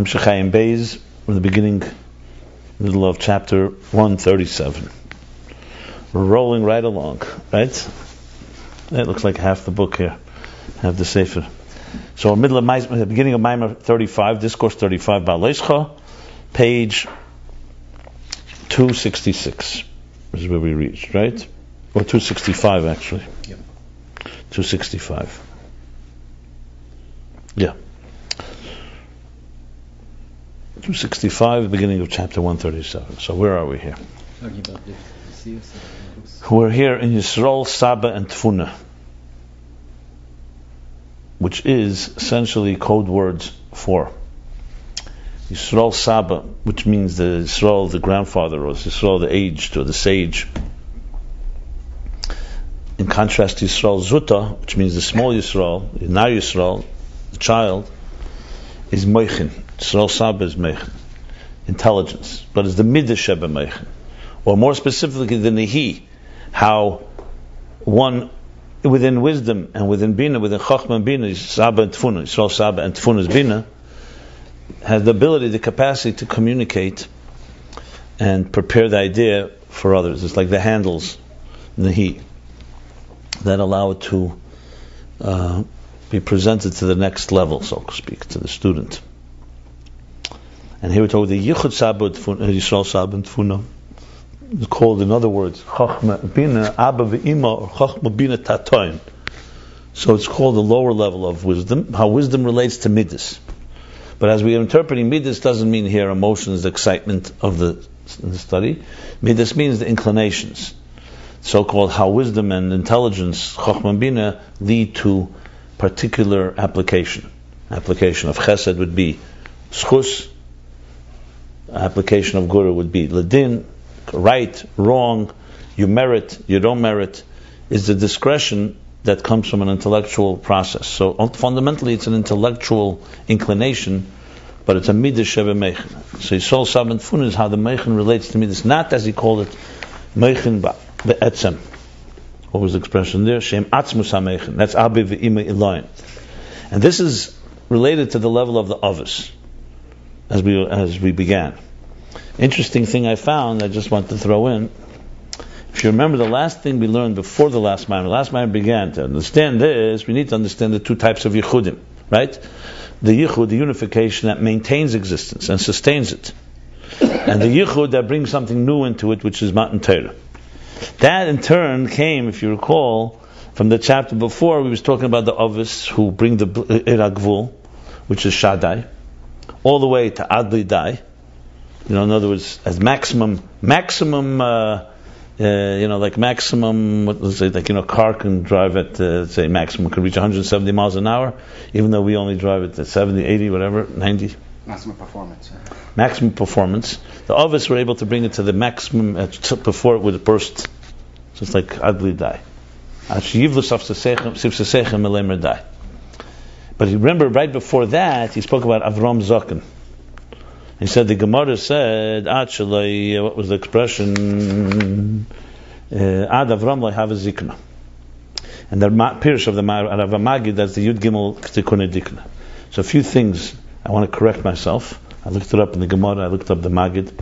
Hemshech Ayin Beis, from the beginning, middle of chapter 137. We're rolling right along, right? That looks like half the book here. Have the Sefer. So, middle of my, the beginning of Maimer 35, Discourse 35, Ba'aleischa, page 266 is where we reached, right? Or 265, actually. Yep. 265. Yeah. 265, beginning of chapter 137. So where are we here? Talking about the Siyas of We're here in Yisrael, Saba, and Tfuna, which is essentially code words for Yisrael Saba, which means the Yisrael, the grandfather, or Yisrael, the aged, or the sage. In contrast to Yisrael Zuta, which means the small Yisrael, Nar Yisrael, the child, is Meichin. Saba is Meichin. Intelligence. But it's the Midah Sheba. Or more specifically, the Nehi. How one within wisdom and within Bina, within Chachma and Bina, Saba and Tfuna, Yisrael Saba and Tfuna is Bina, has the ability, the capacity to communicate and prepare the idea for others. It's like the handles, the Nehi, that allow it to uh, be presented to the next level, so to speak, to the student. And here we're talking the Yichud Sabbat uh, Yisrael Sabbat Tfuna. It's called, in other words, Chachma Bina Abba Ve'ima or Chachma Bina Tatoin. So it's called the lower level of wisdom, how wisdom relates to Midas. But as we are interpreting Midas doesn't mean here emotions, excitement of the, the study. Midas means the inclinations. So-called how wisdom and intelligence, Chachma Bina, lead to particular application. Application of Chesed would be Schus, application of Guru would be Ladin, right, wrong, you merit, you don't merit, is the discretion that comes from an intellectual process. So fundamentally, it's an intellectual inclination, but it's a midah shebe mechin. So Yisrael Sab and Fun is how the mechin relates to midas, not as he called it, mechin be'etzem. What was the expression there? Shem atzmus ha-mechin. That's abi ve'ima ilayim. And this is related to the level of the others, as we as we began. Interesting thing I found, I just want to throw in. If you remember the last thing we learned before the last Maimer, the last Maimer began to understand this, we need to understand the two types of Yichudim, right? The Yichud, the unification that maintains existence and sustains it. And the Yichud that brings something new into it, which is Matan Torah. That in turn came, if you recall, from the chapter before, we was talking about the Avos who bring the Iragvul, which is Shaddai, all the way to Adli Dai. You know, in other words, as maximum, maximum, uh, uh, you know, like maximum, what let's say, like, you know, a car can drive at, uh, say, maximum, can reach 170 miles an hour, even though we only drive it at 70, 80, whatever, 90 maximum performance. maximum performance. The others were able to bring it to the maximum uh, before it would burst. So it's like adli die. But remember, right before that, he spoke about Avram Zaken. He said the Gemara said, actually, what was the expression? Uh, Ad Avram have a zikna. And the Pirish of the Rav Magid, that's the Yud Gimel Tikkun Dikna. So a few things I want to correct myself. I looked it up in the Gemara, I looked up the Magid.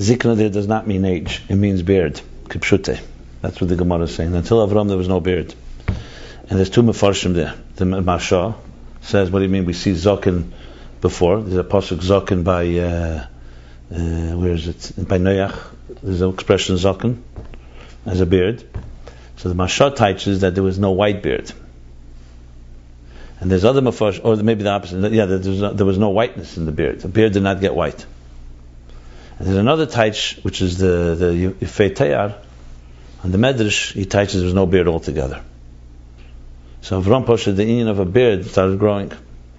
Zikna there does not mean age, it means beard. Kipshute. That's what the Gemara is saying. Until Avram there was no beard. And there's two Mefarshim there. The Maharsha says, what do you mean? We see Zokin before. There's a Pasuk Zokin by, uh, uh, where is it? By Noach. There's an expression Zokin as a beard. So the Maharsha teaches that there was no white beard. And there's other mafash, or maybe the opposite. Yeah, there was, no, there was no whiteness in the beard. The beard did not get white. And there's another taich, which is the the Yefei Toar, on the Medrash, he teaches there was no beard altogether. So Avram Posha, the union of a beard started growing.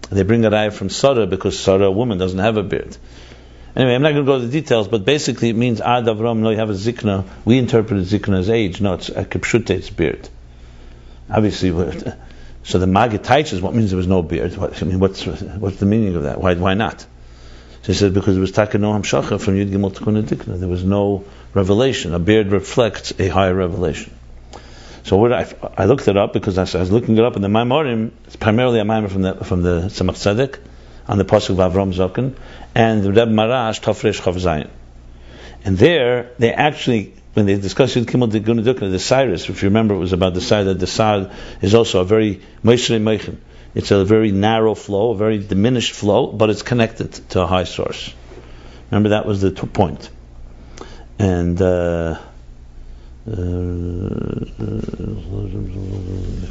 They bring a raya from Sarah because Sarah, a woman, doesn't have a beard. Anyway, I'm not going to go to the details, but basically it means Ad Avram, no, you have a zikna. We interpreted zikna as age. No, it's a it's beard. Obviously, so the Magid teaches what means there was no beard. What, I mean, what's what's the meaning of that? Why why not? So he said because it was taken Takanoham Shacha from Yud Gimel Tikkun Dikna. There was no revelation. A beard reflects a higher revelation. So what I, I looked it up because I was looking it up in the Maimorim. It's primarily a Maimor from the from the Tzemach Tzedek on the pasuk of Avram Zokin, and the Reb Marash Tafresh Chav Zayin. And there, they actually, when they discuss Yud Gimel Gunadukna, the Cyrus, if you remember, it was about the side that the side is also a very Meishrei Meichin. It's a very narrow flow, a very diminished flow, but it's connected to a high source. Remember, that was the point. And uh,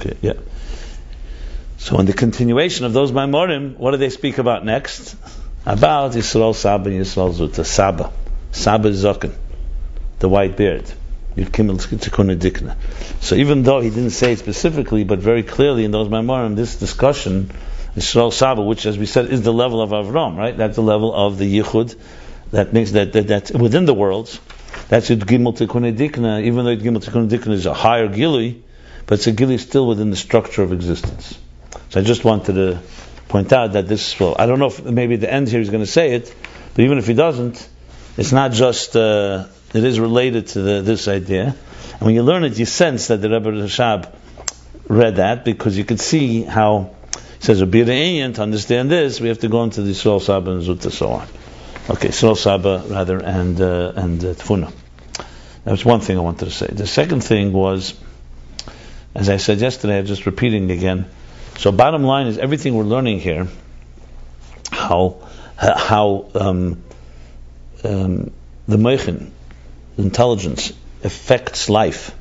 okay, yeah. So in the continuation of those Maimorim, what do they speak about next? About Yisrael Saba and Yisrael Zuta. Saba. Saba Zokin. The white beard. So even though he didn't say it specifically, but very clearly in those Maimorim, this discussion, Yisrael Saba, which as we said is the level of Avram, right? That's the level of the Yichud, that makes that, that that's within the worlds. That's Yud Gimel Tikkun Dikna, even though Gimel Tikkun Dikna is a higher Gili, but it's a Gili still within the structure of existence. So I just wanted to point out that this, well, I don't know if maybe the end here he's going to say it, but even if he doesn't, it's not just, uh, it is related to the, this idea. And when you learn it, you sense that the Rebbe Rashab read that because you could see how he says, to understand this, we have to go into the Sol Saba and Zutta so on. Okay, Sol Saba rather, and, uh, and uh, Tfuna. That was one thing I wanted to say. The second thing was, as I said yesterday, I'm just repeating again, so bottom line is everything we're learning here, how how um, um, the meichin, intelligence, affects life,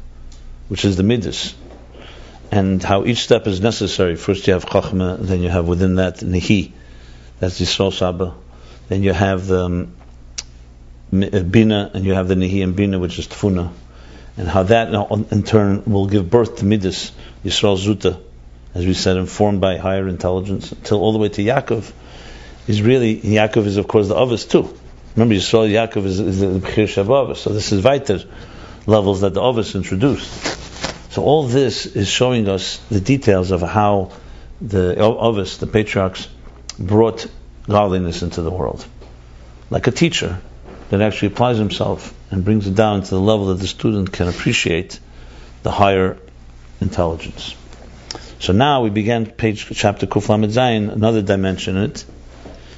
which is the midas, and how each step is necessary. First you have chachma, then you have within that nihi, that's Yisrael Saba, then you have the um, uh, bina, and you have the nihi and bina, which is tfuna, and how that uh, in turn will give birth to midas, Yisrael Zuta as we said, informed by higher intelligence, until all the way to Yaakov, is really, Yaakov is of course the Avos too. Remember saw Yaakov is, is the Bechir Shabbat, so this is weiter levels that the Avos introduced. So all this is showing us the details of how the uh, Avos, the patriarchs, brought godliness into the world. Like a teacher that actually applies himself and brings it down to the level that the student can appreciate the higher intelligence. So now we began page chapter Kuf Lamed Zayin, another dimension in it.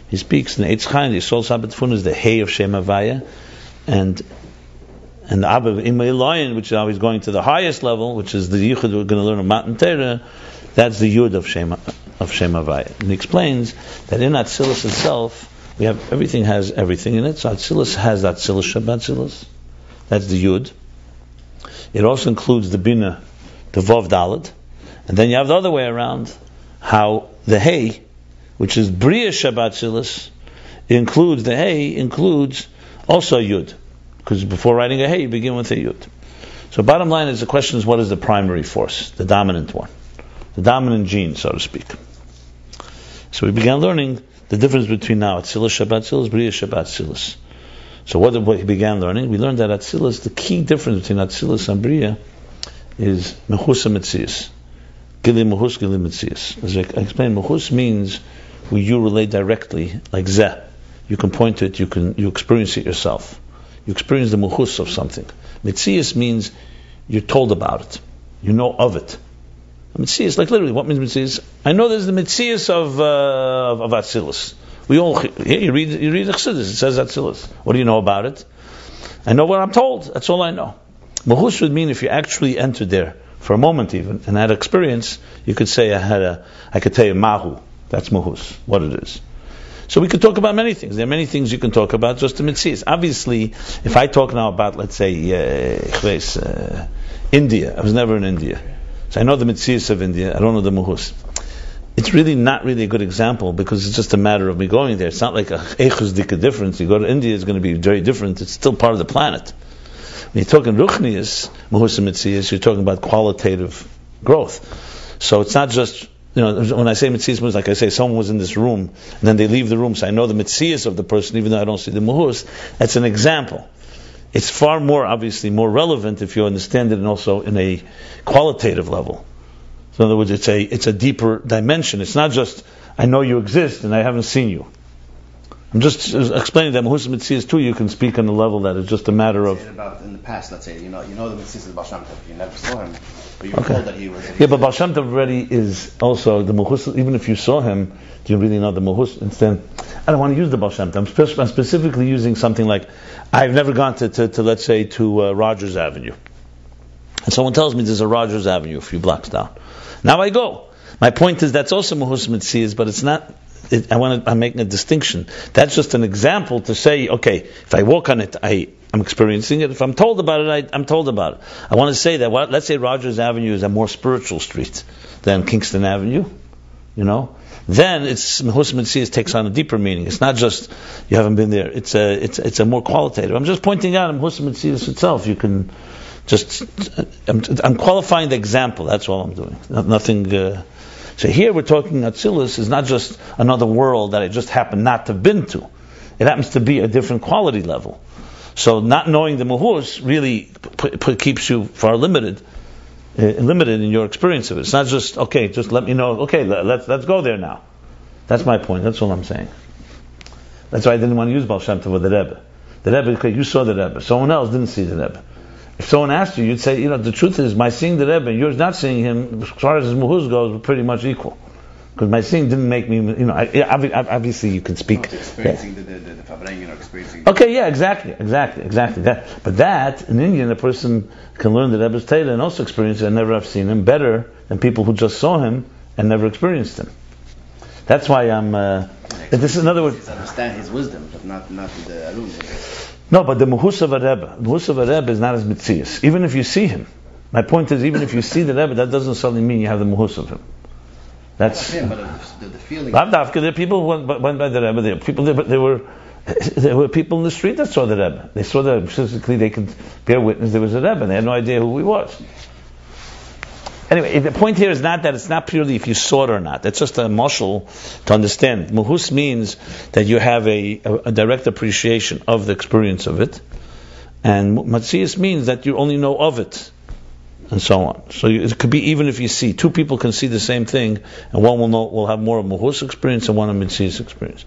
He speaks in Eitz Chaim, the Sol Sabbat Fun is the Hay of Shem Havaya, and and the Abba Imaylayan, which is always going to the highest level, which is the Yichud we're going to learn of Matan Torah, that's the Yud of Shem of Shem. And he explains that in Atzilus itself, we have everything has everything in it. So Atzilus has Atzilus Shabbat Atzilus. That's the Yud. It also includes the Bina, the Vav Dalet, and then you have the other way around, how the hay, which is Bria Shabbat Silas, includes, the hay includes also Yud. Because before writing a hay, you begin with a Yud. So bottom line is the question is what is the primary force, the dominant one, the dominant gene, so to speak. So we began learning the difference between now Atzilus Shabbat Silas, Bria Shabbat Silas. So what, what we began learning? We learned that Atzilus, the key difference between Atzilus and Bria is Mechusa Metzias. Gili Muhus, Gili Mitzias. As I explained, Muhus means where you relate directly, like Zeh. You can point to it, you can you experience it yourself. You experience the Muhus of something. Mitzias means you're told about it. You know of it. Mitzias, like literally, what means Mitzias? I know there's the Mitzias of, uh, of, Atzilus. We all, you read, you read Chassidus, it says Atzilus. What do you know about it? I know what I'm told. That's all I know. Muhus would mean if you actually entered there for a moment even, and had experience, you could say I had a, I could tell you mahu, that's muhus, what it is. So we could talk about many things. There are many things you can talk about just the mitzvahs. Obviously, if I talk now about, let's say, uh, uh, India, I was never in India, so I know the mitzvahs of India. I don't know the muhus. It's really not really a good example because it's just a matter of me going there. It's not like a echus difference. You go to India, it's going to be very different. It's still part of the planet. When you're talking ruchnius, muhusa you're talking about qualitative growth. So it's not just you know, when I say mitzias, like I say, someone was in this room, and then they leave the room, so I know the mitzias of the person, even though I don't see the muhus. That's an example. It's far more, obviously, more relevant if you understand it, and also in a qualitative level. So, in other words, it's a it's a deeper dimension. It's not just I know you exist and I haven't seen you. I'm just explaining that Mahus Mitzias too. You can speak on a level that is just a matter of. About in the past, let's say you know you know the Mitzias of Baal Shem Tov. You never saw him, but you Okay. told that he was. that Yeah, but Baal Shem Tov already is also the Mahus. Even if you saw him, do you really know the Mahus? Instead, I don't want to use the Baal Shem Tov. I'm, spe- I'm specifically using something like I've never gone to, to, to let's say to uh, Rogers Avenue, and someone tells me there's a Rogers Avenue a few blocks down. Now I go. My point is that's also Mahus Mitzias, but it's not. It, I want to, I'm making a distinction. That's just an example to say, okay, if I walk on it, I, I'm experiencing it. If I'm told about it, I, I'm told about it. I want to say that, what, let's say Rogers Avenue is a more spiritual street than Kingston Avenue, you know, then it's Mitzias takes on a deeper meaning. It's not just you haven't been there. It's a it's it's a more qualitative. I'm just pointing out Mitzias itself. You can just I'm, I'm qualifying the example. That's all I'm doing. No- Nothing. Uh, so here we're talking Atzilus is not just another world that I just happen not to have been to. It happens to be a different quality level. So not knowing the Mahus really p- p- keeps you far limited, uh, limited in your experience of it. It's not just okay, just let me know. Okay, let, let's let's go there now. That's my point. That's all I'm saying. That's why I didn't want to use Baal Shem Tov with the Rebbe. The Rebbe, okay, you saw the Rebbe. Someone else didn't see the Rebbe. If someone asked you, you'd say, you know, the truth is, my seeing the Rebbe and yours not seeing him, as far as his muhuz goes, were pretty much equal. Because my seeing didn't make me, you know, I, yeah, obvi- obviously you can speak. Experiencing the the the, the or experiencing. Okay, yeah, exactly, exactly, exactly. That, but that in Indian, a person can learn the Rebbe's Taylor and also experience it and never have seen him better than people who just saw him and never experienced him. That's why I'm. Uh, this is another word. Understand his wisdom, but not not the alum. No, but the Muhus of a Rebbe, the Muhus of a Rebbe is not as mitzias. Even if you see him, my point is, even if you see the Rebbe, that doesn't suddenly mean you have the Muhus of him. That's Yeah, but the, the, the feeling. Dafka, there are people who went, went by the Rebbe. There, people, there, there were there were people in the street that saw the Rebbe. They saw that physically they could bear witness there was a Rebbe. They had no idea who he was. Anyway, the point here is not that it's not purely if you saw it or not. It's just a muscle to understand. Muhus means that you have a, a, a direct appreciation of the experience of it, and Matzias means that you only know of it, and so on. So it could be even if you see two people can see the same thing, and one will know will have more of Muhus experience and one of Matzias experience.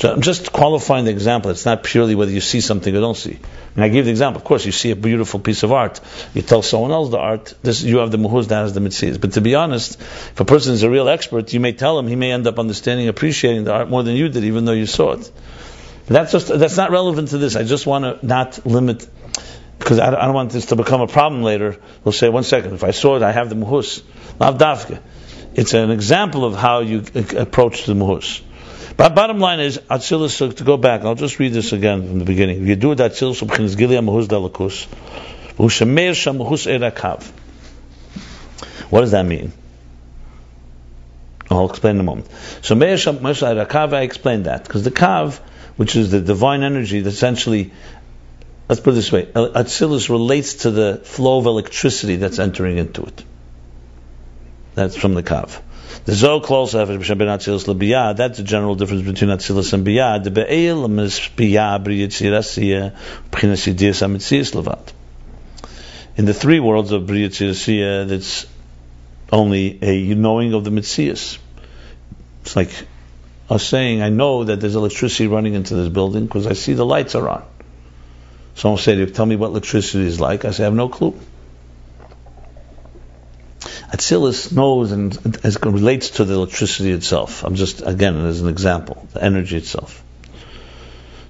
So I'm just qualifying the example. It's not purely whether you see something or don't see. And I gave the example. Of course, you see a beautiful piece of art. You tell someone else the art. This you have the muhuz, that has the mitzvahs. But to be honest, if a person is a real expert, you may tell him he may end up understanding, appreciating the art more than you did, even though you saw it. But that's just that's not relevant to this. I just want to not limit because I, don't want this to become a problem later. We'll say one second. If I saw it, I have the muhus. Lav dafka. It's an example of how you approach the muhus. But bottom line is, Atzilus, to go back, I'll just read this again from the beginning. If you do it, Atzilus, B'chinas Gilia Mahuz Dalakus, V'ushameir Sham Mahuz Erakav. What does that mean? I'll explain in a moment. So Meir Sham Mahuz Erakav, I explained that. Because the Kav, which is the divine energy, that essentially, let's put it this way, Atzilus relates to the flow of electricity that's entering into it. That's from the Kav. The Zohar Atzilus LeBiyah. That's the general difference between Atzilus and Biyah. The Be'el is Biyah HaMitzias Levat. In the three worlds of B'Yitzirasiyah, that's only a knowing of the Mitzias. It's like us saying, I know that there's electricity running into this building because I see the lights are on. Someone said, tell me what electricity is like. I say, I have no clue. Atzilus knows and as relates to the electricity itself. I'm just again as an example, the energy itself.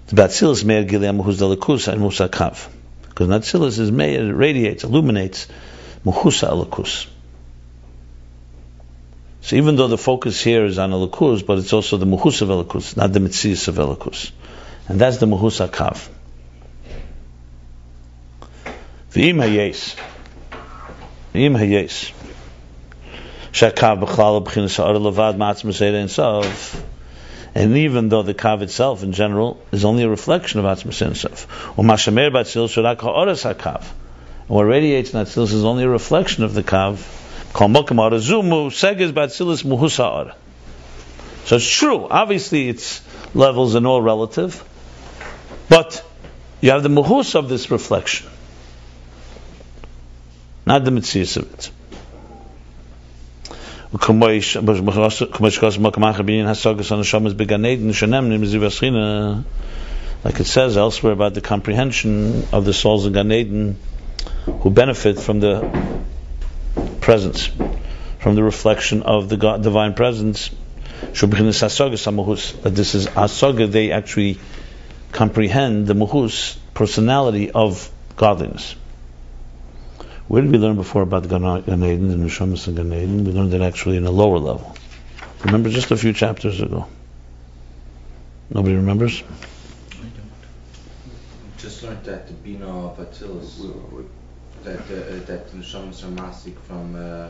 The Atzilus meir gilei muhuz dalakus and musakav, because Atzilus is meir, it radiates, illuminates muhusa alakus. So even though the focus here is on alakus, but it's also the muhus of alakus, not the mitzias of alakus, and that's the muhusa kav. V'im hayes, v'im hayes. Shakav b'chlal b'chinas ha'ar levad ma'atzmas ein sof. And even though the kav itself, in general, is only a reflection of atzmas ein sof, u'mashamer b'atzil sharak ha'oras ha'kav. And what radiates in atzilus is only a reflection of the kav. So it's true. Obviously, its levels and all relative, but you have the muhus of this reflection, not the mitzias of it. Like it says elsewhere about the comprehension of the souls in Gan Eden who benefit from the presence, from the reflection of the God, divine presence. That this is asaga, they actually comprehend the muhus, personality of godliness. Where did we learn before about Gan Eden, the Neshamas and Gan Eden? We learned it actually in a lower level. Remember just a few chapters ago. Nobody remembers? I don't. Just learned that the Bina of Atzilus, that uh, that the Neshamas are masik from. Uh,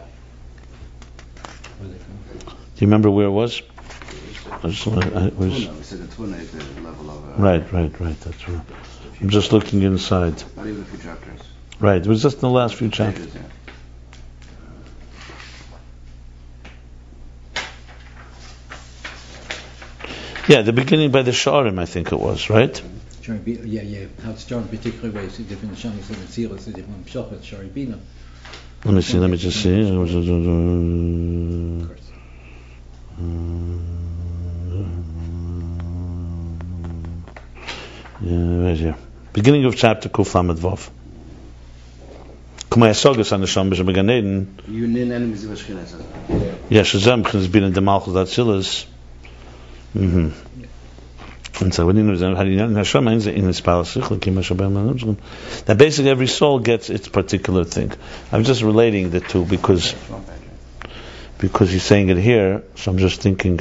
where they come from. Do you remember where it was? I just wanna, I was, Tuna, we said the Tuna is the level of. Uh, right, right, right. That's right. I'm just looking inside. Not even a few chapters. Right, it was just in the last few chapters. Yeah. Yeah, the beginning by the Sharim, I think it was, right? Yeah, yeah. How it's done particular ways, different shamas and tzilas, different pshochet, Shari Bina. Let me see, let me just see. Of course. Yeah, right here. Beginning of chapter Kuf Lamed Vav. Kumay Asogas on the Sham B'Shem Gan Eden. You nin enemies of Ashkenaz. says. Yes, Shazam B'Chines Bin in the Malchus Atzilas. Mhm. And so when you know how you know Hashem in his palace that basically every soul gets its particular thing. I'm just relating the two because One page, yeah. because he's saying it here, so I'm just thinking.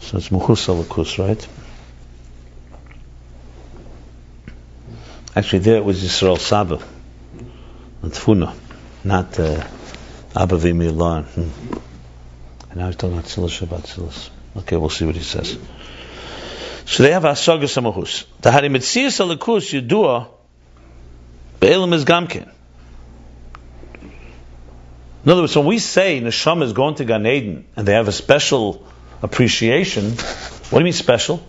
So it's Muhus Alakus, right? Actually, there it was Yisrael Saba and Tfuna, not uh, Abba Vimilan. Hmm. And now he's talking about Silas Silas. Okay, we'll see what he says. So they have Asagas Amahus. The Harimitzias Alakus Yudua Be'elim is Gamkin. In other words, when we say Neshama is going to Gan Eden and they have a special appreciation, what do you mean special?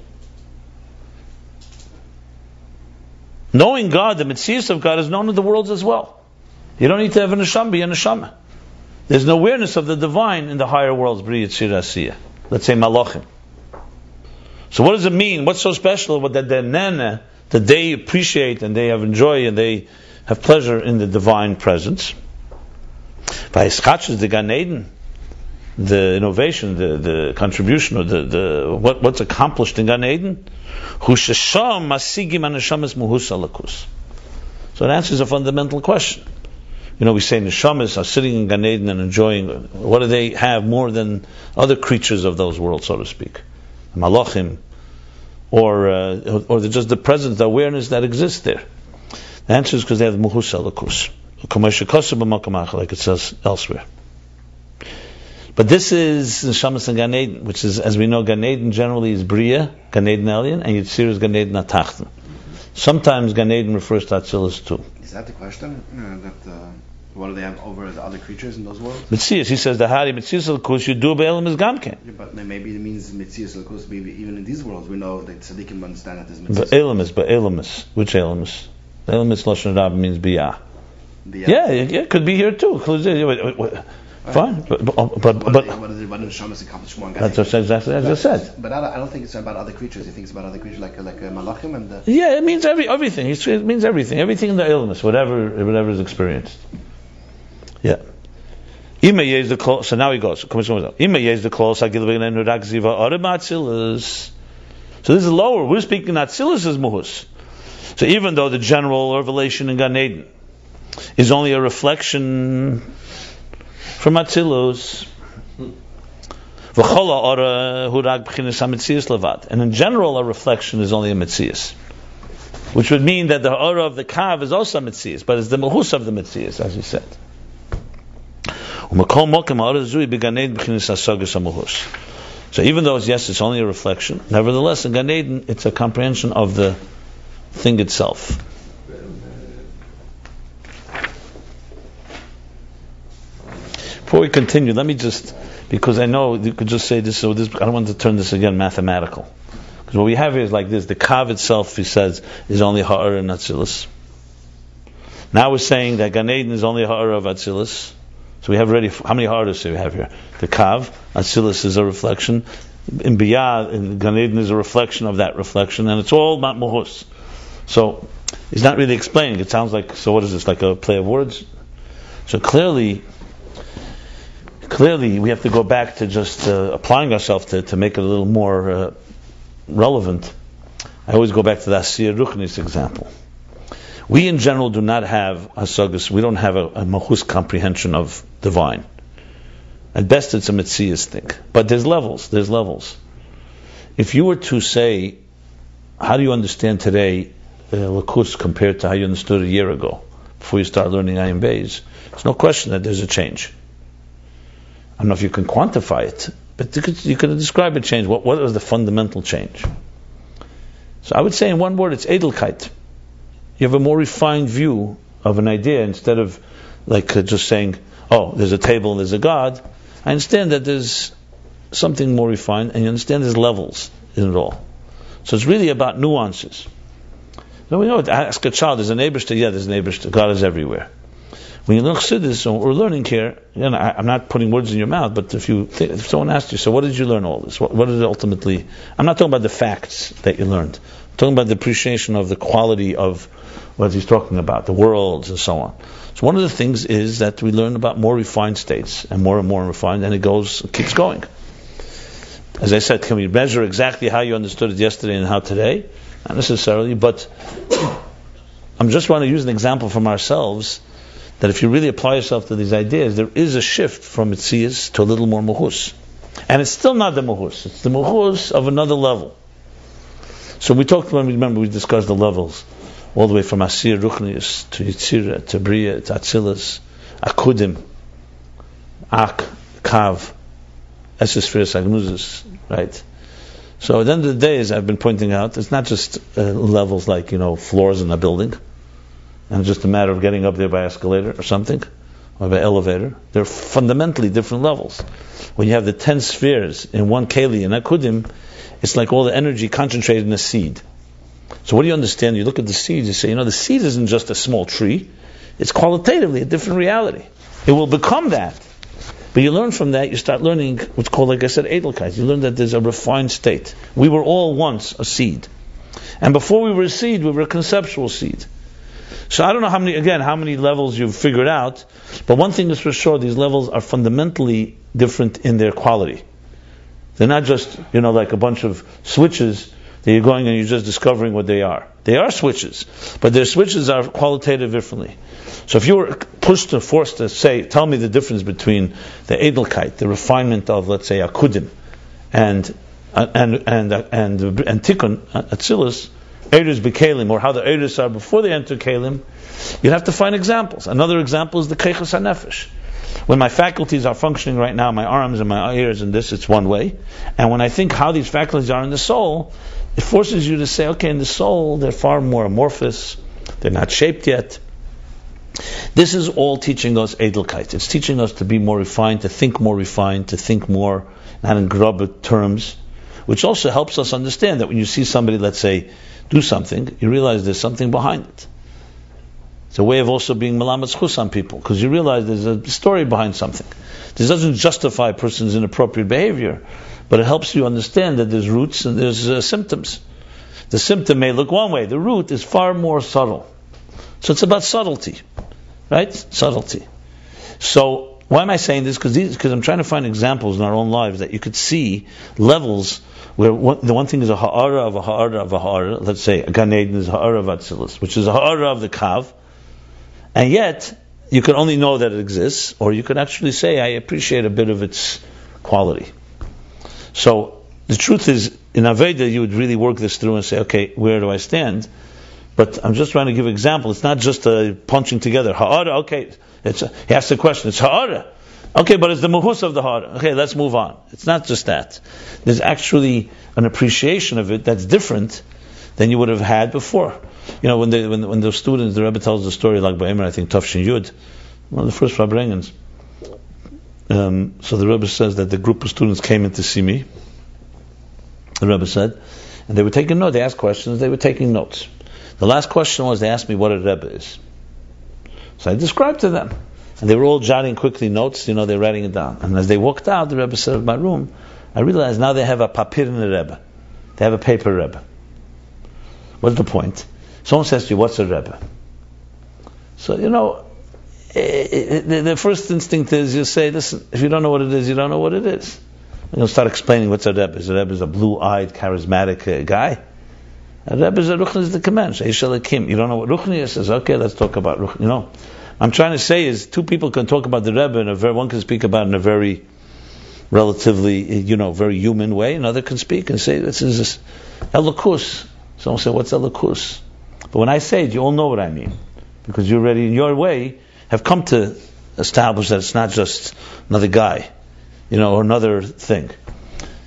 Knowing God, the Mitzvahs of God is known in the worlds as well. You don't need to have a Neshama be a Neshama. There's an awareness of the divine in the higher worlds, Bri Yitzir Asiyah. Let's say Malachim. So what does it mean? What's so special about that nana, that they appreciate and they have enjoy and they have pleasure in the divine presence? By Ischachas, the Gan Eden, the innovation, the, the contribution, or the, the what, what's accomplished in Gan Eden, Hushasham masigim anashamas muhus alakus. So it answers a fundamental question. You know, we say neshamas are sitting in Gan Eden and enjoying. What do they have more than other creatures of those worlds, so to speak? Malachim, or uh, or just the presence, the awareness that exists there. The answer is because they have muhus alakus, like it says elsewhere. But this is Neshamas and Gan Eden, which is, as we know, Gan Eden generally is Bria, Gan Eden Elyon, and Yitzir is Gan Eden Atachten. Sometimes Gan Eden refers to Atzilus too. Is that the question? Uh, that uh, what do they have over the other creatures in those worlds? Mitzias, he says, the Hari Mitzias Alakus, you do Be'elim is Gamken. Yeah, but maybe it means Mitzias Lakus. Maybe even in these worlds, we know that Tzaddikim understand that as Mitzias. Be'elim is, Be'elim is. Which Elim is? Elim is Lashon Rab means Biyah. Yeah, yeah, yeah, it could be here too. Fine, but, but, but, What, but what is? What does Shamas accomplish more? that's Eden? exactly as I said. But I don't, I don't think it's about other creatures. He thinks about other creatures like like uh, Malachim and uh, Yeah, it means every everything. It means everything. Everything in the illness, whatever whatever is experienced. Yeah. The. So now he goes. The call. Sagil v'gnen nurak ziva arim. So this is lower. We're speaking atzilas as muhus. So even though the general revelation in Gan Eden is only a reflection from Atzilus. Uh, B'chinas. And in general, a reflection is only a metzias. Which would mean that the aura of the kav is also a but it's the mahus of the metzias, as he said. So even though, it's, yes, it's only a reflection, nevertheless, in Gan Eden, it's a comprehension of the thing itself. Before we continue, let me just, because I know you could just say this, so this, I don't want to turn this again mathematical. Because what we have here is like this, the Kav itself, he says, is only Ha'ar and Atzilus. Now we're saying that Gan Eden is only Ha'ar of Atzilus. So we have already, how many ha'aras do we have here? The Kav, Atzilus is a reflection, in Biyah, in Gan Eden is a reflection of that reflection, and it's all about Mohus. So, he's not really explaining. It sounds like, so what is this, like a play of words? So clearly, clearly we have to go back to just uh, applying ourselves to, to make it a little more uh, relevant. I always go back to that Sir Ruchnis example. We in general do not have hasagas. We don't have a, a mahus comprehension of divine. At best, it's a mitzias thing. But there's levels. There's levels. If you were to say, how do you understand today uh, lakus compared to how you understood a year ago before you start learning Ayin Beis? There's no question that there's a change. I don't know if you can quantify it, but you could, you could describe a change. What, what was the fundamental change? So I would say in one word, it's edelkeit you have a more refined view of an idea instead of like uh, just saying, oh, there's a table and there's a God. I understand that there's something more refined, and you understand there's levels in it all. So it's really about nuances. Now we know, ask a child, there's a neighbor to, yeah, there's a neighbor to, God is everywhere. When you look at this, what we're learning here, I, am not putting words in your mouth, but if you, if someone asked you, so what did you learn all this? What, what is it ultimately? I'm not talking about the facts that you learned. Talking about the appreciation of the quality of what he's talking about, the worlds and so on. So one of the things is that we learn about more refined states and more and more refined, and it goes, it keeps going. As I said, can we measure exactly how you understood it yesterday and how today? Not necessarily, but I'm just want to use an example from ourselves that if you really apply yourself to these ideas, there is a shift from Mitzias to a little more Muhus. And it's still not the Muhus, it's the Muhus of another level. So we talked when we remember we discussed the levels all the way from Asir Ruchnius to Yitzira to Bria to Atzilus, Akudim, Ak, Kav, Esesphiris Agnuzis, right? So at the end of the day, as I've been pointing out, it's not just uh, levels like, you know, floors in a building, and just a matter of getting up there by escalator or something, or by elevator. They're fundamentally different levels. When you have the ten spheres in one keli and akudim, it's like all the energy concentrated in a seed. So what do you understand? You look at the seed, you say, you know, the seed isn't just a small tree. It's qualitatively a different reality. It will become that. But you learn from that, you start learning what's called, like I said, Edelkeit. You learn that there's a refined state. We were all once a seed. And before we were a seed, we were a conceptual seed. So I don't know how many, again, how many levels you've figured out, but one thing is for sure, these levels are fundamentally different in their quality. They're not just, you know, like a bunch of switches that you're going and you're just discovering what they are. They are switches, but their switches are qualitative differently. So if you were pushed or forced to say, tell me the difference between the edelkeit, the refinement of, let's say, akudim, and and and and and tikkun atzilus, eris bekalim, or how the eris are before they enter kalim, you'd have to find examples. Another example is the keichas hanefesh. When my faculties are functioning right now, my arms and my ears and this, it's one way. And when I think how these faculties are in the soul, it forces you to say, okay, in the soul, they're far more amorphous, they're not shaped yet. This is all teaching us Edelkeit. It's teaching us to be more refined, to think more refined, to think more, not in grub terms, which also helps us understand that when you see somebody, let's say, do something, you realize there's something behind it. It's a way of also being malamat chus on people, because you realize there's a story behind something. This doesn't justify a person's inappropriate behavior, but it helps you understand that there's roots and there's uh, symptoms. The symptom may look one way, the root is far more subtle. So it's about subtlety, right? Subtlety. So why am I saying this? Because I'm trying to find examples in our own lives that you could see levels where one, the one thing is a ha'ara of a ha'ara of a ha'ara. Let's say a Gan is a ha'ara of which is a ha'ara of the Kav, and yet you can only know that it exists, or you can actually say, I appreciate a bit of its quality. So the truth is, in Aveda, you would really work this through and say, okay, where do I stand? But I'm just trying to give an example. It's not just a punching together. Ha'ara, okay. It's a, he asked the question. It's ha'ara. Okay, but it's the muhus of the ha'ara. Okay, let's move on. It's not just that. There's actually an appreciation of it that's different than you would have had before. You know, when they, when, when the students, the Rebbe tells the story like Ba'emer, I think Tafshin Yud, one of the first Farbrengens, um, so the Rebbe says that the group of students came in to see me. The Rebbe said, and they were taking notes. They asked questions. They were taking notes. The last question was they asked me what a Rebbe is. So I described to them. And they were all jotting quickly notes, you know, they're writing it down. And as they walked out, the Rebbe said of my room, I realized now they have a papir in the Rebbe. They have a paper Rebbe. What's the point? Someone says to you, what's a Rebbe? So, you know, eh, eh, the, first instinct is you say, listen, if you don't know what it is, you don't know what it is. And you'll start explaining what's a Rebbe. Is a Rebbe is a blue-eyed, charismatic uh, guy? A Rebbe is a Ruchni is the command. You don't know what Ruchni is? Says, okay, let's talk about Ruchni. You know, I'm trying to say is two people can talk about the Rebbe in a very, one can speak about in a very relatively, you know, very human way. Another can speak and say, this is this Elikus. Someone say, what's Elikus? But when I say it, you all know what I mean. Because you already, in your way, have come to establish that it's not just another guy, you know, or another thing.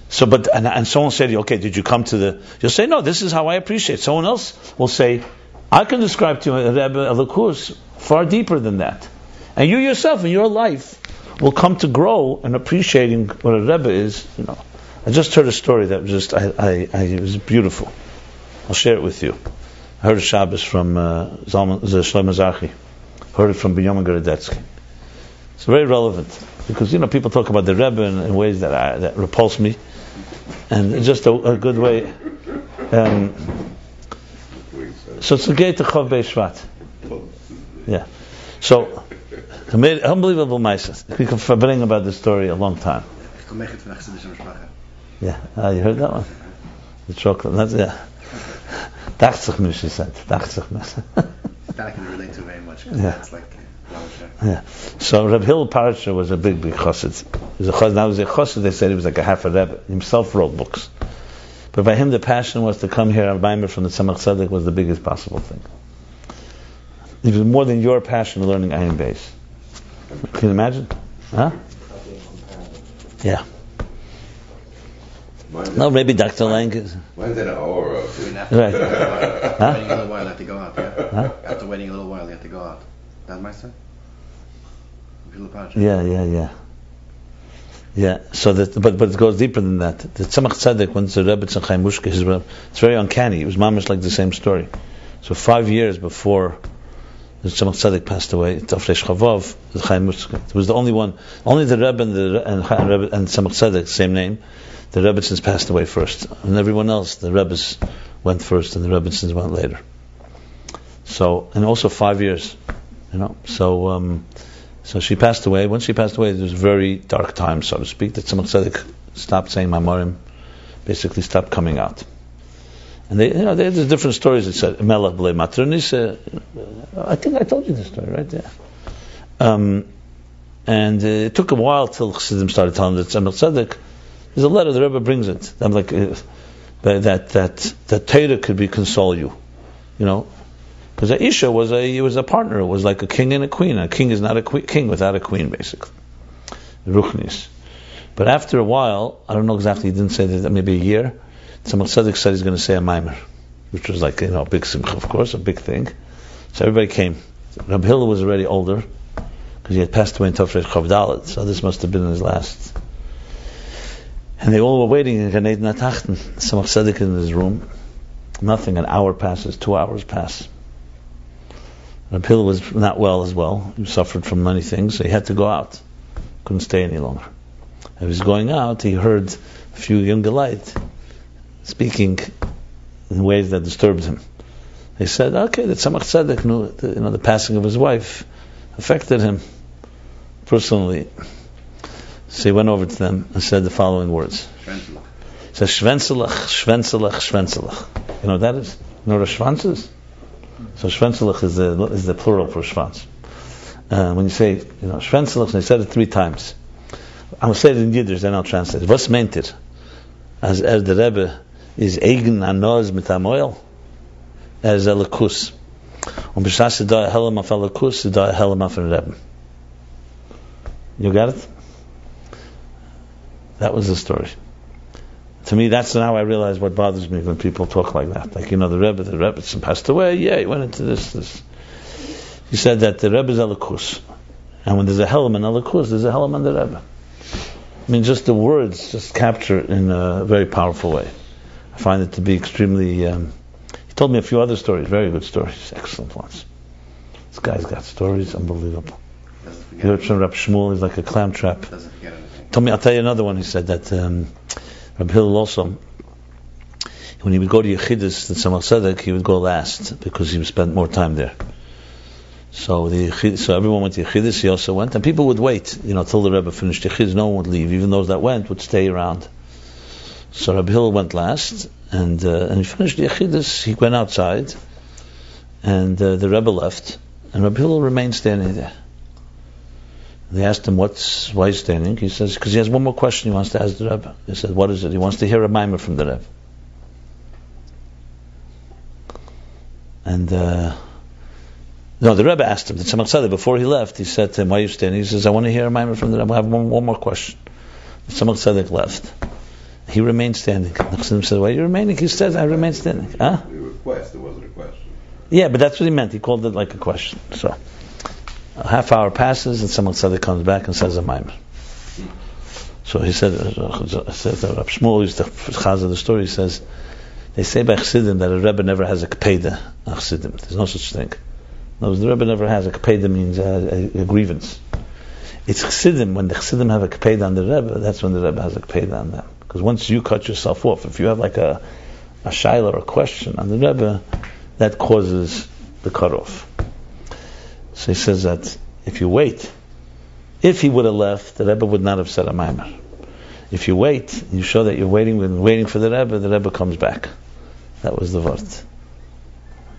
So, but, and, and someone said, okay, did you come to the, you'll say, no, this is how I appreciate. Someone else will say, I can describe to you a Rebbe, uh, a Lakus, far deeper than that. And you yourself in your life will come to grow in appreciating what a Rebbe is. You know, I just heard a story that was just, I, I, I it was beautiful. I'll share it with you. I heard a Shabbos from uh, Zalman, Shlomo Zachi. Heard it from Binyamin Gorodetsky. It's very relevant because you know people talk about the Rebbe in, in ways that I, that repulse me, and it's just a, a good way. Um, so it's a gate to Chav Shvat. Yeah. So, unbelievable mice. We can bring about this story a long time. Yeah, uh, you heard that one? The chocolate, that's, yeah. 80 minutes, she said. 80 minutes. that I can relate to very much. Yeah. It's like, uh, yeah. So Reb Hillel Paritcher was a big, big chassid. He was a chassid. Now he was a chassid. They said he was like a half a rebbe. Himself wrote books. But by him, the passion was to come here. Rabbi from the Tzemach Tzedek was the biggest possible thing. It was more than your passion of learning Ayin Beis. Can you imagine? Huh? Yeah. No, maybe Dr. Lang is. Mine's in an aura. Right. After waiting a little while, you have to go out. Yeah. Huh? After waiting a little while, you have to go out. That my son. Yeah, yeah, yeah. Yeah, so that, but but it goes deeper than that. The Tzemach Tzedek, when the Rebbe Chaya Mushke, his Rebbe, it's very uncanny. It was mamish like the same story. So five years before the Tzemach Tzedek passed away, Tafresh Chavav, the Chaya Mushke, it was the only one, only the Rebbe and the and, Rebbe, and Tzemach Tzedek, same name. The Rebbitzins passed away first, and everyone else, the Rebbes went first, and the Rebbitzins went later. So, and also five years, you know. So. Um, so she passed away. When she passed away, it was very dark time, so to speak. That Tzemach Tzedek stopped saying Mamorim, basically stopped coming out. And they, you know, there's different stories. It said Melech ble Matronis. I think I told you the story, right? Yeah. Um, and uh, it took a while till Chassidim started telling that Tzemach Tzedek. There's a letter the Rebbe brings it. I'm like uh, that that that Torah could be console you, you know. Because Aisha was a was a partner. It was like a king and a queen. A king is not a que- king without a queen, basically. Ruchnis. But after a while, I don't know exactly. He didn't say that. Maybe a year. Tzemach Tzedek said he's going to say a mimer, which was like you know a big simcha, of course, a big thing. So everybody came. Rab Hillel was already older because he had passed away in Tafresh Chavdalit. So this must have been his last. And they all were waiting in Gan Eden Atachten. Tzemach Tzedek in his room. Nothing. An hour passes. Two hours pass. Hillel was not well as well. He suffered from many things, so he had to go out. Couldn't stay any longer. As he was going out, he heard a few young light speaking in ways that disturbed him. They said, okay, that Tzemach Tzedek knew, you know, the passing of his wife affected him personally. So he went over to them and said the following words. He says, Shvenzelach, Shvenzelach, Shvenzelach. You know what that is? You know what a Shvanz is? So Shvenzelach is the, is the plural for Shvanz. Uh, when you say, you know, Shvenzelach, they said it three times. I will say it in Yiddish, then I'll translate. Was meant it? As er the Rebbe is eigen anoz mit amoil, er is elikus. Und b'shas se da helam af elikus, da helam af Rebbe. You got it? That was the story to me, that's how I realize what bothers me when people talk like that. Like, you know, the Rebbe, the Rebbe passed away, yeah, he went into this, this. He said that the Rebbe is Elikus. And when there's a Helam in Elikus, there's a Helam in the Rebbe. I mean, just the words just capture it in a very powerful way. I find it to be extremely. Um, he told me a few other stories, very good stories, excellent ones. This guy's got stories, unbelievable. You heard from Rab Shmuel, he's like a clam trap. Doesn't forget. Tell me, I'll tell you another one. He said that um, Rab Hillel also, when he would go to Yechidus, the Tzemach Tzedek, he would go last because he would spend more time there. So the so everyone went to Yechidus, he also went, and people would wait, you know, till the Rebbe finished Yechidus. No one would leave, even those that went would stay around. So Rabbi Hillel went last, and uh, and he finished Yechidus. He went outside, and uh, the Rebbe left, and Rabbi Hillel remained standing there. They asked him what's why he's standing. He says because he has one more question he wants to ask the Rebbe. He said, "What is it?" He wants to hear a mimer from the Rebbe. And uh, no, the Rebbe asked him. The Tzemach Tzedek before he left, he said to him, "Why are you standing?" He says, "I want to hear a mimer from the Rebbe. I have one, one more question." The Tzemach Tzedek left. He remained standing. The Chassidim said, "Why are you remaining?" He says, "I remain standing." Huh? A request, it wasn't a question. Yeah, but that's what he meant. He called it like a question. So a half hour passes, and someone suddenly comes back and says a mimer. So he said, uh, says Rab Shmuel used to chaz of the story. He says they say by Chassidim that a rebbe never has a kpeda. A Chassidim, there's no such thing. No, the rebbe never has a kpeda means a, a, a grievance. It's Chassidim when the Chassidim have a kpeda on the rebbe. That's when the rebbe has a kpeda on them. Because once you cut yourself off, if you have like a a shaila or a question on the rebbe, that causes the cutoff. So he says that if you wait, if he would have left, the Rebbe would not have said a mimer. If you wait, you show that you're waiting, when waiting for the Rebbe, the Rebbe comes back. That was the word.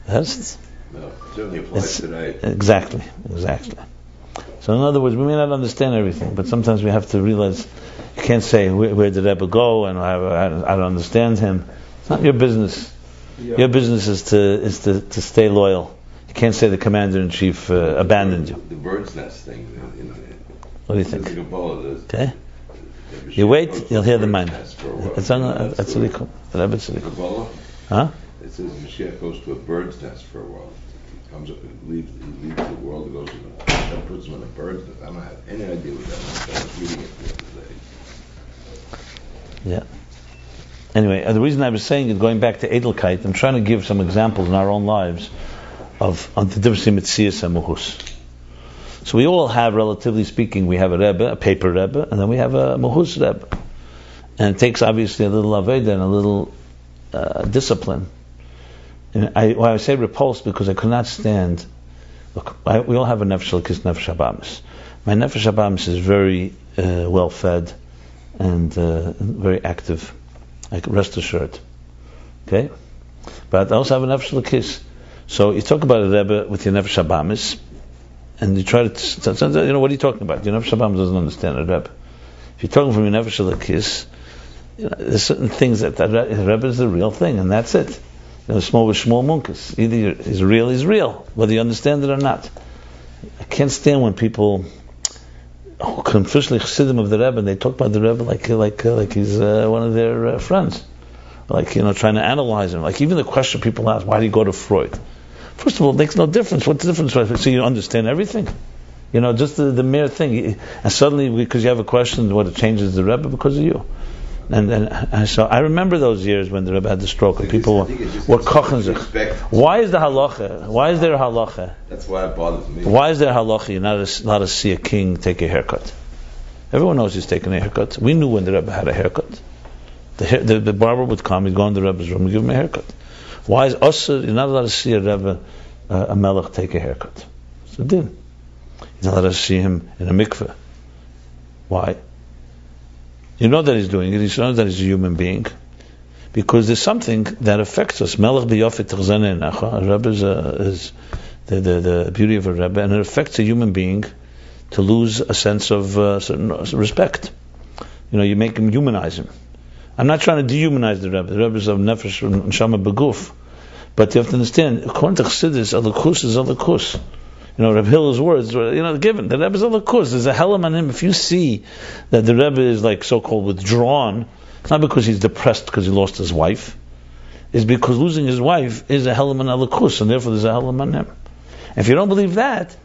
That's No, it certainly applies It's- today. exactly, exactly. So in other words, we may not understand everything, but sometimes we have to realize you can't say where, where did Rebbe go and I, I, I don't understand him. It's not your business. Your business is to is to, to stay loyal. You can't say the commander in chief uh, abandoned you. The bird's nest thing. In, in, What do you think? Okay, you wait, you'll hear the the bird's man. nest a while. It's on. That's That's what he called. Rebbe said he called. Huh? it says Mashiach goes to a bird's nest for a while. He comes up, he leaves, he leaves the world, and goes to Hashem puts him in a bird's nest. I don't have any idea what that means. I was reading it the other day. Yeah. Anyway, uh, the reason I was saying it, going back to Edelkeit, I'm trying to give some examples in our own lives of, of the difference between and Muhus. So we all have, relatively speaking, we have a Rebbe, a paper Rebbe, and then we have a Muhus Rebbe. And it takes obviously a little Aveda and a little uh, discipline. And I, why I say repulse because I could not stand. Look, I, we all have a nefesh lakis nefesh habamis. My nefesh habamis is very uh, well fed and uh, very active. Like rest assured. Okay, but I also have a nefesh lakis. So you talk about a rebbe with your nefesh habamis, and you try to, t- t- you know, what are you talking about? Your nefesh habamis doesn't understand a rebbe. If you're talking from your nefesh lakis, you know, there's certain things that the Re- rebbe is the real thing, and that's it. You know, small with small munkus. Either he's real, he's real, whether you understand it or not. I can't stand when people who can officially chassidim of the Rebbe, and they talk about the Rebbe like like uh, like he's uh, one of their uh, friends, like you know trying to analyze him. Like even the question people ask, why do you go to Freud? First of all, it makes no difference. What's the difference? So you understand everything. You know, just the, the mere thing, and suddenly because you have a question, what it changes the Rebbe because of you. And, and, and so I remember those years when the Rebbe had the stroke, and people were sich. Why is the halacha? Why is there a halacha? That's why it bothers me. Why is there halacha? You're not not to see a king take a haircut. Everyone knows he's taking a haircut. We knew when the Rebbe had a haircut. The, the, the barber would come, he'd go in the Rebbe's room and give him a haircut. Why is us? You're not allowed to see a Rebbe, uh, a melech, take a haircut. It's a din. You're not allowed to see him in a mikveh. Why? You know that he's doing it. You know that he's a human being. Because there's something that affects us. Melech b'yofet. A Rebbe is, a, is the, the, the beauty of a Rebbe, and it affects a human being to lose a sense of uh, certain respect. You know, you make him humanize him. I'm not trying to dehumanize the Rebbe. The Rebbe is of nefesh and neshama beguf. But you have to understand, according to Chassidus, alakus is alakus. You know, Reb Hillel's words, you know, given. The Rebbe is alakus. There's a helam on him. If you see that the Rebbe is like so-called withdrawn, it's not because he's depressed because he lost his wife. It's because losing his wife is a helam on alakus, and therefore there's a helam on him. If you don't believe that,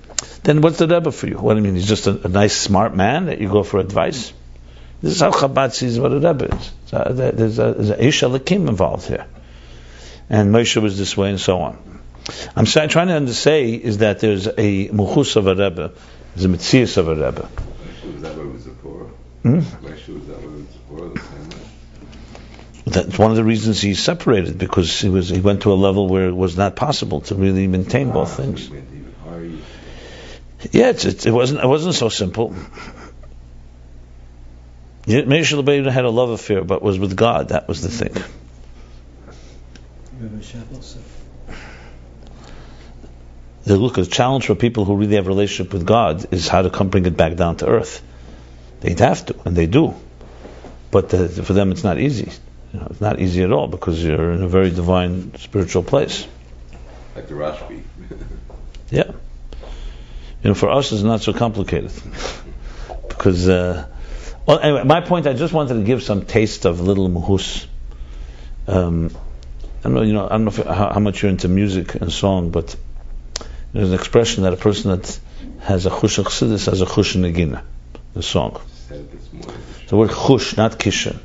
then what's the Rebbe for you? What do you mean? He's just a, a nice, smart man that you go for advice? This is how Chabad sees what a Rebbe is. So there's a, there's a involved here. And Moshe was this way and so on. I'm trying to say is that there's a muchus of a Rebbe It's a mitzias of a Rebbe. Moshe was that way with Zipporah. Hmm? Moshe was that way with Zipporah the same way. That's one of the reasons he separated because he was he went to a level where it was not possible to really maintain both Ah, things. he went even higher. Yeah, it's, it, it wasn't it wasn't so simple. Meir had a love affair, but was with God. That was the thing. Rebbe Shabbos. The look, the challenge for people who really have a relationship with God is how to come bring it back down to earth. They'd have to, and they do. But the, for them, it's not easy. You know, it's not easy at all because you're in a very divine spiritual place. Like the Rashbi. Yeah. You know, for us, it's not so complicated. because, uh, well, anyway, my point, I just wanted to give some taste of little muhus. Um, I don't know, you know, I don't know if, how, how much you're into music and song, but there's an expression that a person that has a chush chassidus has a chush negina, the song. The word chush, not kishin.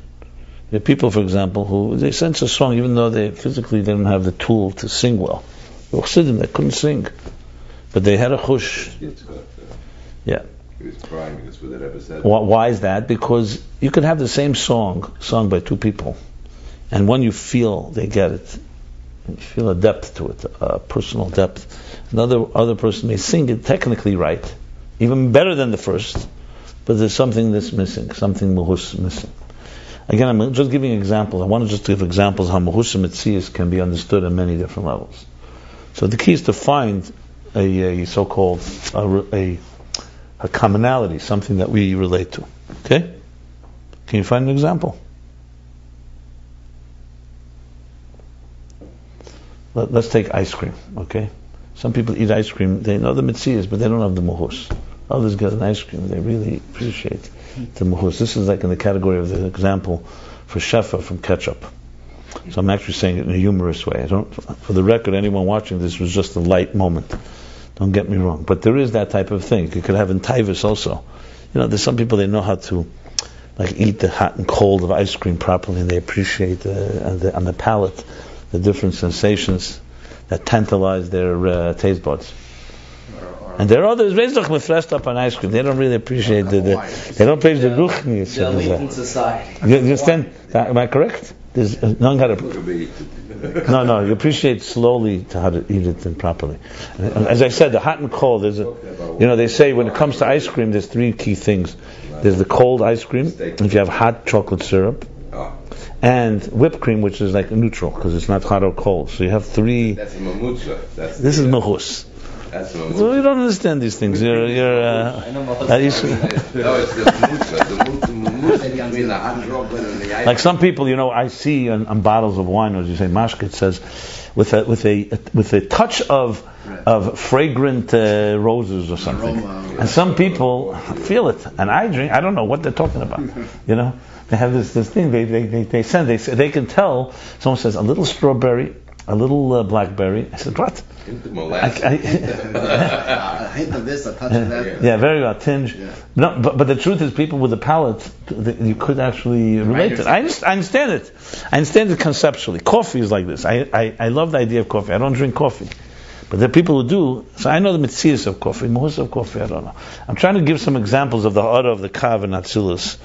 There are people, for example, who they sense a song even though they physically don't have the tool to sing well. They were they couldn't sing, but they had a chush. Yeah. Why, why is that? Because you can have the same song sung by two people, and when you feel they get it, you feel a depth to it, a personal depth. Another other person may sing it technically right, even better than the first, but there's something that's missing, something muhus missing. Again, I'm just giving examples. I want to just give examples how muhus mitzias can be understood on many different levels. So the key is to find a, a so-called a, a a commonality, something that we relate to. Okay? Can you find an example? Let, us take ice cream, okay? Some people eat ice cream, they know the mitzias, but they don't have the muhus. Others get an ice cream, they really appreciate the muhus. This is like in the category of the example for shefa from ketchup. So I'm actually saying it in a humorous way. I don't, for the record, anyone watching this was just a light moment. Don't get me wrong, but there is that type of thing. You could have in Taivas also. You know, there's some people they know how to like eat the hot and cold of ice cream properly, and they appreciate uh, on, the, on the palate the different sensations that tantalize their uh, taste buds. And there are others raised up mefreshed up on ice cream. They don't really appreciate the, the they don't appreciate the ruchnius. The of elite the- in society. You you understand? Am I correct? There's none how to Look at me. no, no. You appreciate slowly to how to eat it and properly. And As I said, the hot and cold. There's a, you know, they say when it comes to ice cream, there's three key things. There's the cold ice cream. If you have hot chocolate syrup, and whipped cream, which is like neutral because it's not hot or cold. So you have three. that's mamutza. That's This is the, mahus. That's a So you don't understand these things. You're, you're. Uh, I know uh, no, it's the mamutza. The mamutza, mamutza between the hot chocolate and the ice. Like some people, you know, I see on, on bottles of wine, as you say, mashka, it says, with a with a with a touch of of fragrant uh, roses or something. Aroma. And some people feel it, and I drink. I don't know what they're talking about. You know, they have this this thing. They they they, they send. They say they can tell. Someone says a little strawberry, a little uh, blackberry. I said what? Molasses. I, a hint of this, a touch of that. yeah, very well tinge. Yeah. No, but, but the truth is, people with a palate, you could actually relate to it. I, understand, I understand it. I understand it conceptually. Coffee is like this. I, I, I love the idea of coffee. I don't drink coffee. But there are people who do. So I know the mitzias of coffee, mohus of coffee, I don't know. I'm trying to give some examples of the order of the kav and atzilus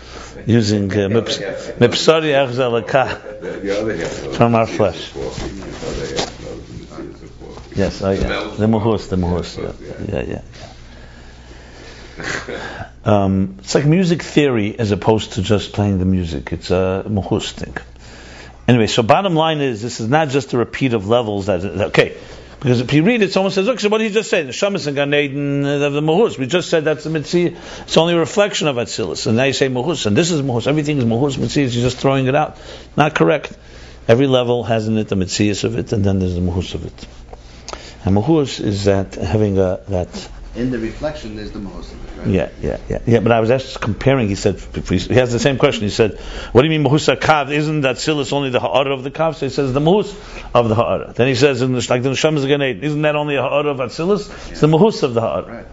using uh, mips- mipsari echzel ka. The, the other half knows From our flesh. of coffee. The other half knows the mitzias of coffee. Yes, oh yeah. The mohus, the mohus. Yeah. Yeah, yeah. Um, it's like music theory as opposed to just playing the music. It's a mohus thing. Anyway, so bottom line is this is not just a repeat of levels. That okay, because if you read it, someone says, "Look, so what did he just say? The shamas and Gan Eden uh, of the mohus. We just said that's the mitzvah. It's only a reflection of atzilus, and now you say mohus, and this is mohus. Everything is mohus mitzvah. You're just throwing it out. Not correct. Every level has in it the mitzvahs of it, and then there's the mohus of it. And mohus is that having a that In the reflection, there's the most of it, right? yeah, yeah, yeah, yeah. But I was just comparing. He said he has the same question. He said, "What do you mean mahusa kav? Isn't that silas only the ha'ara of the kav?" So he says the mahus of the ha'ara. Then he says in the like the neshama ganed, isn't that only a ha'ara of atzilas? It's the mahus of the ha'ara. Right.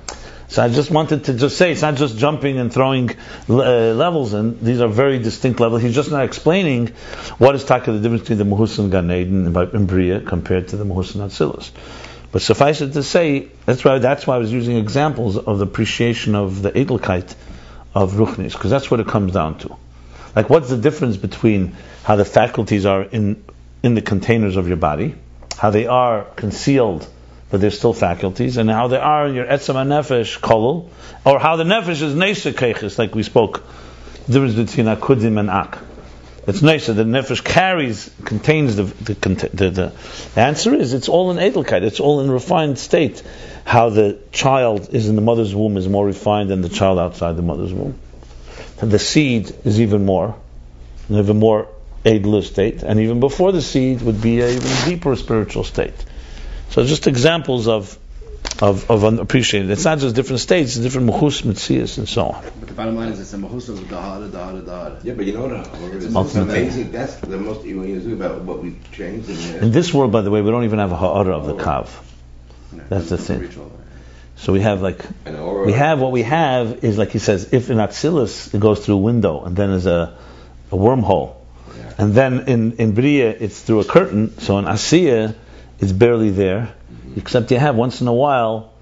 So I just wanted to just say it's not just jumping and throwing uh, levels in. These are very distinct levels. He's just not explaining what is taka the difference between the mahus and gan Eden and Bria compared to the mahus and atzilas. But suffice it to say, that's why that's why I was using examples of the appreciation of the edelkeit of ruchnis, because that's what it comes down to. Like, what's the difference between how the faculties are in in the containers of your body, how they are concealed, but they're still faculties, and how they are in your etzem nefesh kolul, or how the nefesh is neisa like we spoke. The difference between akudim and ak. It's nicer. The nefesh carries, contains the the, the the, the answer is it's all in edelkeit. It's all in refined state. How the child is in the mother's womb is more refined than the child outside the mother's womb. And the seed is even more, even more edler state, and even before the seed would be an even deeper spiritual state. So just examples of of, of appreciating. It's not just different states, it's different muhus, mitzias, and so on. But the bottom line is it's a mahus of dahada, dahada, dahada. Yeah, but you know what? Uh, it's, it's Ultimately. amazing. That's the most when you think about what we've changed in there. In this world, by the way, we don't even have a ha'ara of the oh. kav. That's the thing. So we have like And aura- we have what we have is like he says, if in Atzilus it goes through a window and then there's a, a wormhole, Yeah. and then in in Bria it's through a curtain. So in Asiya it's barely there, except you have once in a while.